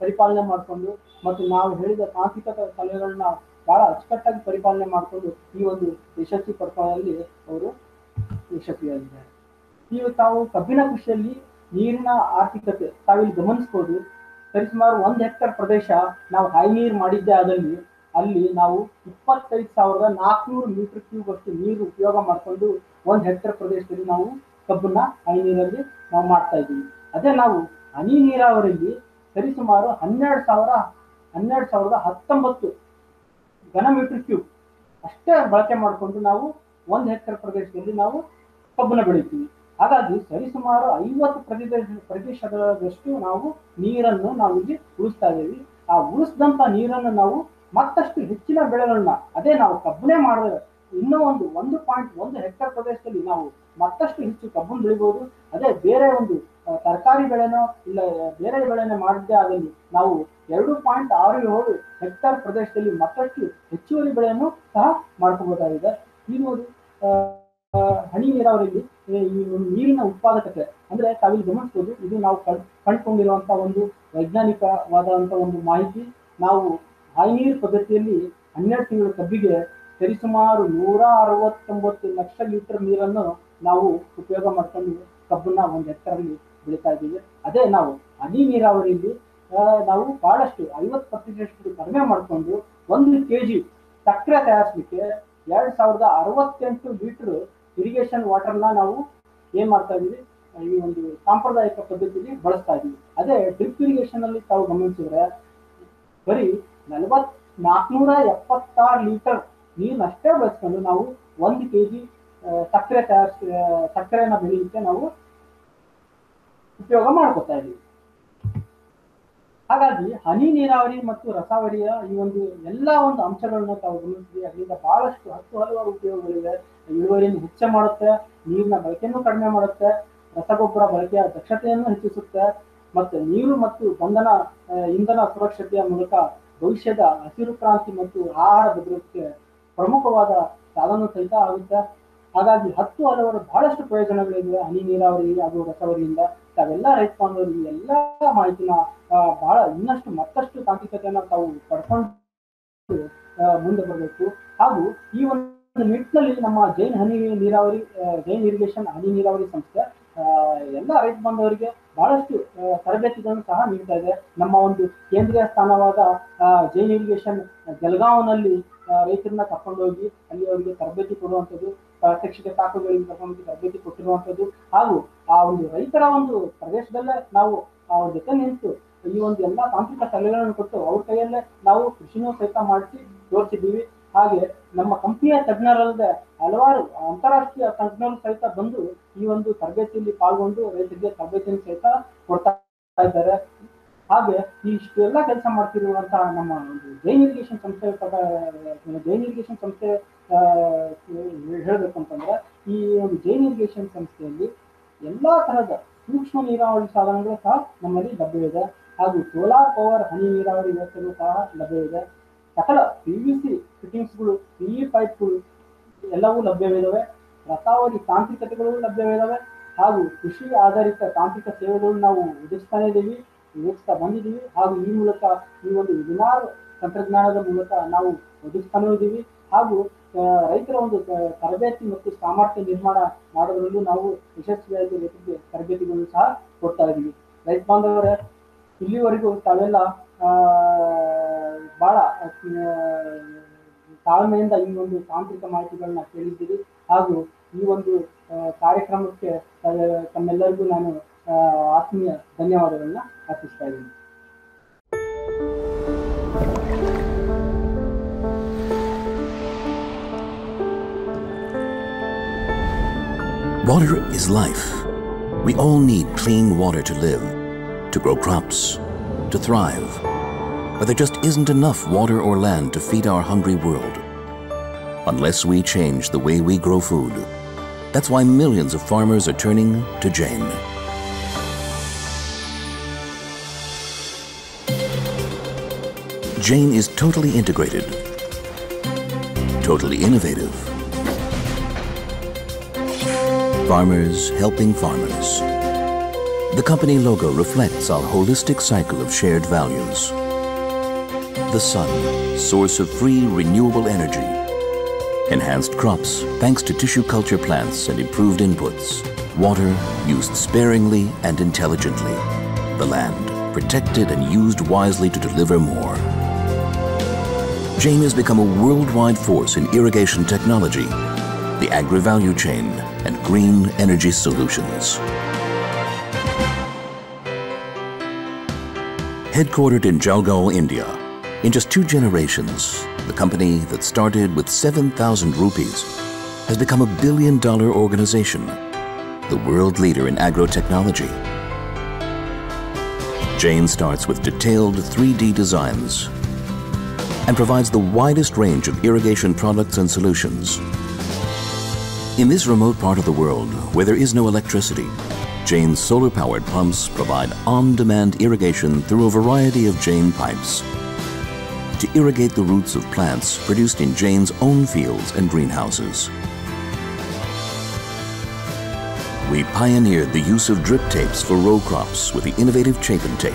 ಪರಿಪಾಲನೆ ಮಾಡಿಕೊಂಡು ಮತ್ತು ನಾವು ಹೇಳಿದ ತಾಂತ್ರಿಕ ಸಲಹೆಗಳನ್ನ ಬಹಳ ಅಚ್ಚುಕಟ್ಟಾಗಿ ಪರಿಪಾಲನೆ ಮಾಡಿಕೊಂಡು ಈ ಒಂದು ಯಶಸ್ವಿ ಪಡ್ಕೊಳ್ಳಲ್ಲಿ ಅವರು ಯಶಸ್ವಿಯಾಗಿದ್ದಾರೆ. ಈಗ ತಾವು ಕಬ್ಬಿನ ಕೃಷಿಯಲ್ಲಿ ನೀರಿನ ಆರ್ಥಿಕತೆ ತಾವಿಲ್ಲಿ ಗಮನಿಸ್ಬೋದು. ಸರಿಸುಮಾರು ಒಂದು ಹೆಕ್ಟರ್ ಪ್ರದೇಶ ನಾವು ಹೈ ನೀರು ಮಾಡಿದ್ದೇ ಆದಲ್ಲಿ ಅಲ್ಲಿ ನಾವು ಇಪ್ಪತ್ತೈದು ಸಾವಿರದ ನಾಲ್ಕುನೂರು ಮೀಟರ್ ಕ್ಯೂಬ್ ಅಷ್ಟು ನೀರು ಉಪಯೋಗ ಮಾಡಿಕೊಂಡು ಒಂದು ಹೆಕ್ಟರ್ ಪ್ರದೇಶದಲ್ಲಿ ನಾವು ಕಬ್ಬನ್ನ ಹೈ ನೀರಲ್ಲಿ ನಾವು ಮಾಡ್ತಾ ಇದ್ದೀವಿ. ಅದೇ ನಾವು ಹನಿ ನೀರಾವರಿಯಲ್ಲಿ ಸರಿಸುಮಾರು ಹನ್ನೆರಡು ಸಾವಿರ, ಹನ್ನೆರಡು ಸಾವಿರದ ಹತ್ತೊಂಬತ್ತು ಘನ ಮೀಟರ್ ಕ್ಯೂಬ್ ಅಷ್ಟೇ ಬಳಕೆ ಮಾಡಿಕೊಂಡು ನಾವು ಒಂದು ಹೆಕ್ಟರ್ ಪ್ರದೇಶದಲ್ಲಿ ನಾವು ಕಬ್ಬನ್ನ ಬೆಳಿತೀವಿ. ಹಾಗಾಗಿ ಸರಿಸುಮಾರು ಐವತ್ತು ಪ್ರತಿಶತ ಪ್ರತಿಶತದಷ್ಟು ನಾವು ನೀರನ್ನು ನಾವು ಇಲ್ಲಿ ಉಳಿಸ್ತಾ ಇದ್ದೀವಿ. ಆ ಉಳಿಸಿದಂಥ ನೀರನ್ನು ನಾವು ಮತ್ತಷ್ಟು ಹೆಚ್ಚಿನ ಬೆಳೆಗಳನ್ನ ಅದೇ ನಾವು ಕಬ್ಬನೇ ಮಾಡಿದ್ರೆ ಇನ್ನೂ ಒಂದು ಒಂದು ಪಾಯಿಂಟ್ ಒಂದು ಹೆಕ್ಟರ್ ಪ್ರದೇಶದಲ್ಲಿ ನಾವು ಮತ್ತಷ್ಟು ಹೆಚ್ಚು ಕಬ್ಬನ್ನು ಬೆಳಿಬಹುದು ಅದೇ ಬೇರೆ ಒಂದು ತರಕಾರಿ ಬೆಳೆನೋ ಇಲ್ಲ, ಬೇರೆ ಬೆಳೆನ ಮಾಡಿದ್ದೇ ಆಗಲಿ, ನಾವು ಎರಡು ಪಾಯಿಂಟ್ ಆರು ಏಳು ಹೆಕ್ಟರ್ ಪ್ರದೇಶದಲ್ಲಿ ಮತ್ತಷ್ಟು ಹೆಚ್ಚುವರಿ ಬೆಳೆಯನ್ನು ಸಹ ಮಾಡ್ಕೋಬಹುದಾಗಿದೆ ಈ ನೋಡಿ ಹನಿ ನೀರಾವರಿಯಲ್ಲಿ ಈ ಒಂದು ನೀರಿನ ಉತ್ಪಾದಕತೆ, ಅಂದ್ರೆ ತಾವಿಲ್ಲಿ ಗಮನಿಸಬಹುದು ಇದು ನಾವು ಕಳ್, ಕಂಡುಕೊಂಡಿರುವಂತ ಒಂದು ವೈಜ್ಞಾನಿಕವಾದಂತ ಒಂದು ಮಾಹಿತಿ. ನಾವು ಹೈ ನೀರು ಪದ್ಧತಿಯಲ್ಲಿ ಹನ್ನೆರಡು ತಿಂಗಳ ಕಬ್ಬಿಗೆ ಸರಿಸುಮಾರು ನೂರ ಅರವತ್ತೊಂಬತ್ತು ಲಕ್ಷ ಲೀಟರ್ ನೀರನ್ನು ನಾವು ಉಪಯೋಗ ಮಾಡ್ಕೊಂಡು ಕಬ್ಬನ್ನ ಒಂದು ಎತ್ತರಲ್ಲಿ ಬೆಳೀತಾ ಇದ್ದೀವಿ. ಅದೇ ನಾವು ಹನಿ ನೀರಾವರಿಯಲ್ಲಿ ನಾವು ಬಹಳಷ್ಟು, ಐವತ್ತು ಪ್ರತಿಶತ ಕಡಿಮೆ ಮಾಡಿಕೊಂಡು ಒಂದು ಕೆ ಜಿ ಸಕ್ಕರೆ ತಯಾರಿಸಲಿಕ್ಕೆ ಎರಡ್ ಸಾವಿರದ ಅರವತ್ತೆಂಟು ಲೀಟರ್ ಇರಿಗೇಷನ್ ವಾಟರ್ನ ನಾವು ಏನ್ ಮಾಡ್ತಾ ಇದೀವಿ? ಈ ಒಂದು ಸಾಂಪ್ರದಾಯಿಕ ಪದ್ಧತಿಯಲ್ಲಿ ಬಳಸ್ತಾ ಇದೀವಿ. ಅದೇ ಡ್ರಿಪ್ ಇರಿಗೇಷನ್ ಅಲ್ಲಿ ತಾವು ಗಮನಿಸಿದ್ರೆ, ಬರೀ ನಲವತ್ ನಾಲ್ಕುನೂರ ಎಪ್ಪತ್ತಾರು ಲೀಟರ್ ನೀರನ್ನಷ್ಟೇ ಬಳಸ್ಕೊಂಡು ನಾವು ಒಂದು ಕೆ ಜಿ ಸಕ್ಕರೆ ತಯಾರಿಸ ಸಕ್ಕರೆನ ಬೆಳೆಯಲಿಕ್ಕೆ ನಾವು ಉಪಯೋಗ ಮಾಡ್ಕೊತಾ ಇದೀವಿ. ಹಾಗಾಗಿ ಹನಿ ನೀರಾವರಿ ಮತ್ತು ರಸಾವರಿಯ ಈ ಒಂದು ಎಲ್ಲ ಒಂದು ಅಂಶಗಳನ್ನ ತಾವು ಗಮನಿಸಿದ್ವಿ. ಅದರಿಂದ ಬಹಳಷ್ಟು ಹತ್ತು ಹಲವಾರು ಉಪಯೋಗಗಳಿವೆ. ಇಳುವರಿಯನ್ನು ಹೆಚ್ಚು ಮಾಡುತ್ತೆ, ನೀರಿನ ಬಳಕೆಯನ್ನು ಕಡಿಮೆ ಮಾಡುತ್ತೆ, ರಸಗೊಬ್ಬರ ಬಳಕೆಯ ದಕ್ಷತೆಯನ್ನು ಹೆಚ್ಚಿಸುತ್ತೆ ಮತ್ತೆ ನೀರು ಮತ್ತು ಬಂಧನ ಇಂಧನ ಸುರಕ್ಷತೆಯ ಮೂಲಕ ಭವಿಷ್ಯದ ಹಸಿರು ಕ್ರಾಂತಿ ಮತ್ತು ಆಹಾರ ಭದ್ರತೆಗೆ ಪ್ರಮುಖವಾದ ಸಾಧನ ಸಹಿತ ಆಗುತ್ತೆ. ಹಾಗಾಗಿ ಹತ್ತು ಹಲವಾರು ಬಹಳಷ್ಟು ಪ್ರಯೋಜನಗಳಿವೆ. ಹನಿ ನೀರಾವರಿ ಹಾಗೂ ರಸವರಿಯಿಂದ ತಾವೆಲ್ಲ ರೈತ ಬಾಂಧವರು ಈ ಎಲ್ಲ ಮಾಹಿತಿನ ಬಹಳ ಇನ್ನಷ್ಟು ಮತ್ತಷ್ಟು ತಾಂತ್ರಿಕತೆಯನ್ನ ತಾವು ಪಡ್ಕೊಂಡು ಮುಂದೆ ಬರಬೇಕು. ಹಾಗೂ ಈ ಒಂದು ನಿಟ್ಟಿನಲ್ಲಿ ನಮ್ಮ ಜೈನ್ ಹನಿ ನೀರಾವರಿ ಜೈನ್ ಇರಿಗೇಷನ್ ಹನಿ ನೀರಾವರಿ ಸಂಸ್ಥೆ ಎಲ್ಲ ರೈತ ಬಾಂಧವರಿಗೆ ಬಹಳಷ್ಟು ತರಬೇತಿಗಳನ್ನು ಸಹ ನೀಡ್ತಾ ಇದೆ. ನಮ್ಮ ಒಂದು ಕೇಂದ್ರೀಯ ಸ್ಥಾನವಾದ ಜೈನ್ ಇರಿಗೇಷನ್ ಜಲಗಾಂವ್ನಲ್ಲಿ ರೈತರನ್ನ ರೈತರನ್ನ ಕರ್ಕೊಂಡೋಗಿ ಅಲ್ಲಿ ಅವರಿಗೆ ತರಬೇತಿ ಕೊಡುವಂಥದ್ದು ಪ್ರಾತ್ಯಕ್ಷಿಕ ಸಾಕುಗಳಿಗೆ ಕರ್ಕೊಂಡು ತರಬೇತಿ ಕೊಟ್ಟಿರುವಂಥದ್ದು. ಹಾಗೂ ಆ ಒಂದು ರೈತರ ಒಂದು ಪ್ರದೇಶದಲ್ಲೇ ನಾವು ಅವ್ರ ಜೊತೆ ನಿಂತು ಈ ಒಂದು ಎಲ್ಲಾ ತಾಂತ್ರಿಕ ಸಲಹೆಗಳನ್ನು ಕೊಟ್ಟು ಅವ್ರ ಕೈಯಲ್ಲೇ ನಾವು ಕೃಷಿನೂ ಸಹಿತ ಮಾಡಿಸಿ ತೋರಿಸಿದ್ದೀವಿ. ಹಾಗೆ ನಮ್ಮ ಕಂಪನಿಯ ತಜ್ಞರಲ್ಲದೆ ಹಲವಾರು ಅಂತಾರಾಷ್ಟ್ರೀಯ ತಜ್ಞರು ಸಹಿತ ಬಂದು ಈ ಒಂದು ತರಬೇತಿಯಲ್ಲಿ ಪಾಲ್ಗೊಂಡು ರೈತರಿಗೆ ತರಬೇತಿಯನ್ನು ಸಹಿತ ಕೊಡ್ತಾ ಇದ್ದಾರೆ. ಹಾಗೆ ಈ ಇಷ್ಟೆಲ್ಲ ಕೆಲಸ ಮಾಡ್ತಿರುವಂತಹ ನಮ್ಮ ಒಂದು ಜೈನ್ ಇರಿಗೇಷನ್ ಸಂಸ್ಥೆ ಜೈನ್ ಇರಿಗೇಷನ್ ಸಂಸ್ಥೆ ಹೇಳ್ಬೇಕು ಅಂತಂದ್ರೆ ಈ ಒಂದು ಜೈನ್ ಇರಿಗೇಷನ್ ಸಂಸ್ಥೆಯಲ್ಲಿ ಎಲ್ಲಾ ತರಹದ ಸೂಕ್ಷ್ಮ ನೀರಾವರಿ ಸಾಧನಗಳು ಸಹ ನಮ್ಮಲ್ಲಿ ಲಭ್ಯವಿದೆ. ಹಾಗೂ ಸೋಲಾರ್ ಪವರ್, ಹನಿ ನೀರಾವರಿ ವ್ಯವಸ್ಥೆಗಳು ಸಹ ಲಭ್ಯವಿದೆ. ಸಕಲ ಪಿ ವಿ ಸಿ ಫಿಟ್ಟಿಂಗ್ಸ್ಗಳು ಪಿ ಪೈಪ್ಗಳು ಎಲ್ಲವೂ ಲಭ್ಯವಿದ್ದಾವೆ ರಸಾವಳಿ ತಾಂತ್ರಿಕತೆಗಳು ಲಭ್ಯವಿದ್ದಾವೆ ಹಾಗೂ ಕೃಷಿ ಆಧಾರಿತ ತಾಂತ್ರಿಕ ಸೇವೆಗಳನ್ನು ನಾವು ಒದಗಿಸ್ತಾನೇ ಇದ್ದೀವಿ ಒದಗಿಸ್ತಾ ಬಂದಿದ್ದೀವಿ ಹಾಗೂ ಈ ಮೂಲಕ ಈ ಒಂದು ವಿನಾರ್ ತಂತ್ರಜ್ಞಾನದ ಮೂಲಕ ನಾವು ಒದಗಿಸ್ತಾನೂ ಇದ್ದೀವಿ ಹಾಗೂ ರೈತರ ಒಂದು ತರಬೇತಿ ಮತ್ತು ಸಾಮರ್ಥ್ಯ ನಿರ್ಮಾಣ ಮಾಡೋದ್ರಲ್ಲೂ ನಾವು ಯಶಸ್ವಿಯಾಗಿ ರೈತರಿಗೆ ತರಬೇತಿಗಳನ್ನು ಸಹ ಕೊಡ್ತಾ ಇದ್ದೀವಿ ರೈತ ಬಾಂಧವರ ಇಲ್ಲಿವರೆಗೂ ತಾವೆಲ್ಲ ಆ, ಬಹಳ ತಾಳ್ಮೆಯಿಂದ ಈ ಒಂದು ತಾಂತ್ರಿಕ ಮಾಹಿತಿಗಳನ್ನ ಕೇಳಿದ್ದೀರಿ. ಹಾಗೂ ಈ ಒಂದು ಕಾರ್ಯಕ್ರಮಕ್ಕೆ ತಮ್ಮೆಲ್ಲರಿಗೂ ನಾನು ಆತ್ಮೀಯ ಧನ್ಯವಾದಗಳನ್ನ ಅರ್ಪಿಸ್ತಾ ಇದ್ದೀನಿ. Water is life. We all need clean water to live, to grow crops, to thrive. But there just isn't enough water or land to feed our hungry world. Unless we change the way we grow food. That's why millions of farmers are turning to Jane. Jane is totally integrated, totally innovative. Farmers helping farmers. The company logo reflects our holistic cycle of shared values. The sun, source of free renewable energy. Enhanced crops thanks to tissue culture plants and improved inputs. Water used sparingly and intelligently. The land protected and used wisely to deliver more. Jane has become a worldwide force in irrigation technology, the agri-value chain, and green energy solutions. Headquartered in Jalgaon, India, in just two generations, the company that started with 7,000 rupees has become a billion dollar organization, the world leader in agro technology. Jane starts with detailed 3D designs and provides the widest range of irrigation products and solutions. In this remote part of the world where there is no electricity, Jane's solar-powered pumps provide on-demand irrigation through a variety of Jane pipes to irrigate the roots of plants produced in Jane's own fields and greenhouses. We pioneered the use of drip tapes for row crops with the innovative Chapin tape.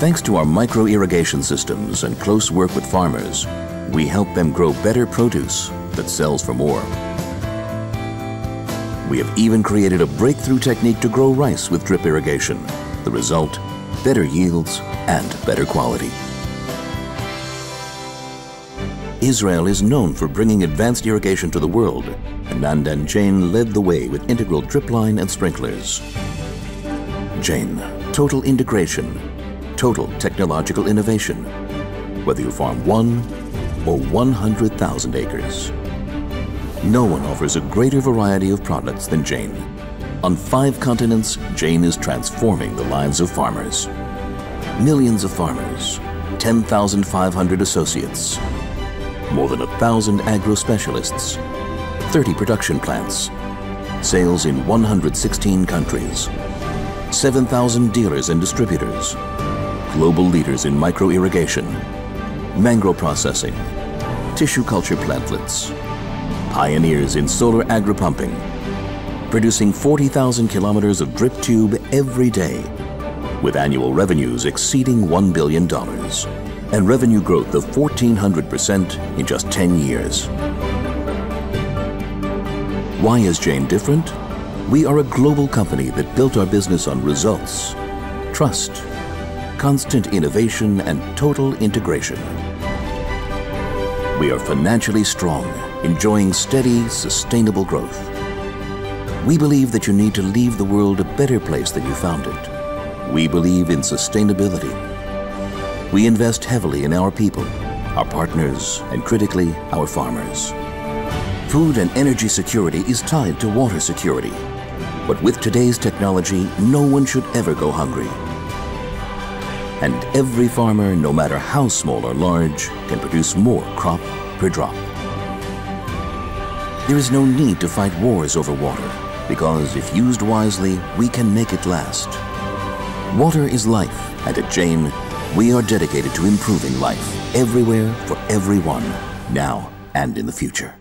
Thanks to our micro-irrigation systems and close work with farmers, we help them grow better produce that sells for more. We have even created a breakthrough technique to grow rice with drip irrigation. The result, better yields and better quality. Israel is known for bringing advanced irrigation to the world, and Nandan Jain led the way with integral drip line and sprinklers. Jain, total integration, total technological innovation, whether you farm one or 100,000 acres. No one offers a greater variety of products than Jane. On five continents, Jane is transforming the lives of farmers. Millions of farmers, 10,500 associates, more than a thousand agro specialists, 30 production plants, sales in 116 countries, 7,000 dealers and distributors, global leaders in micro irrigation, mangrove processing, tissue culture plantlets, pioneers in solar agri-pumping, producing 40,000 kilometers of drip tube every day, with annual revenues exceeding $1 billion and revenue growth of 1,400% in just 10 years. Why is Jane different? We are a global company that built our business on results, trust, constant innovation, and total integration. We are financially strong, enjoying steady, sustainable growth. We believe that you need to leave the world a better place than you found it. We believe in sustainability. We invest heavily in our people, our partners, and critically, our farmers. Food and energy security is tied to water security. But with today's technology, no one should ever go hungry. And every farmer, no matter how small or large, can produce more crop per drop. There is no need to fight wars over water, because if used wisely, we can make it last. Water is life, and at Jane, we are dedicated to improving life everywhere for everyone, now and in the future.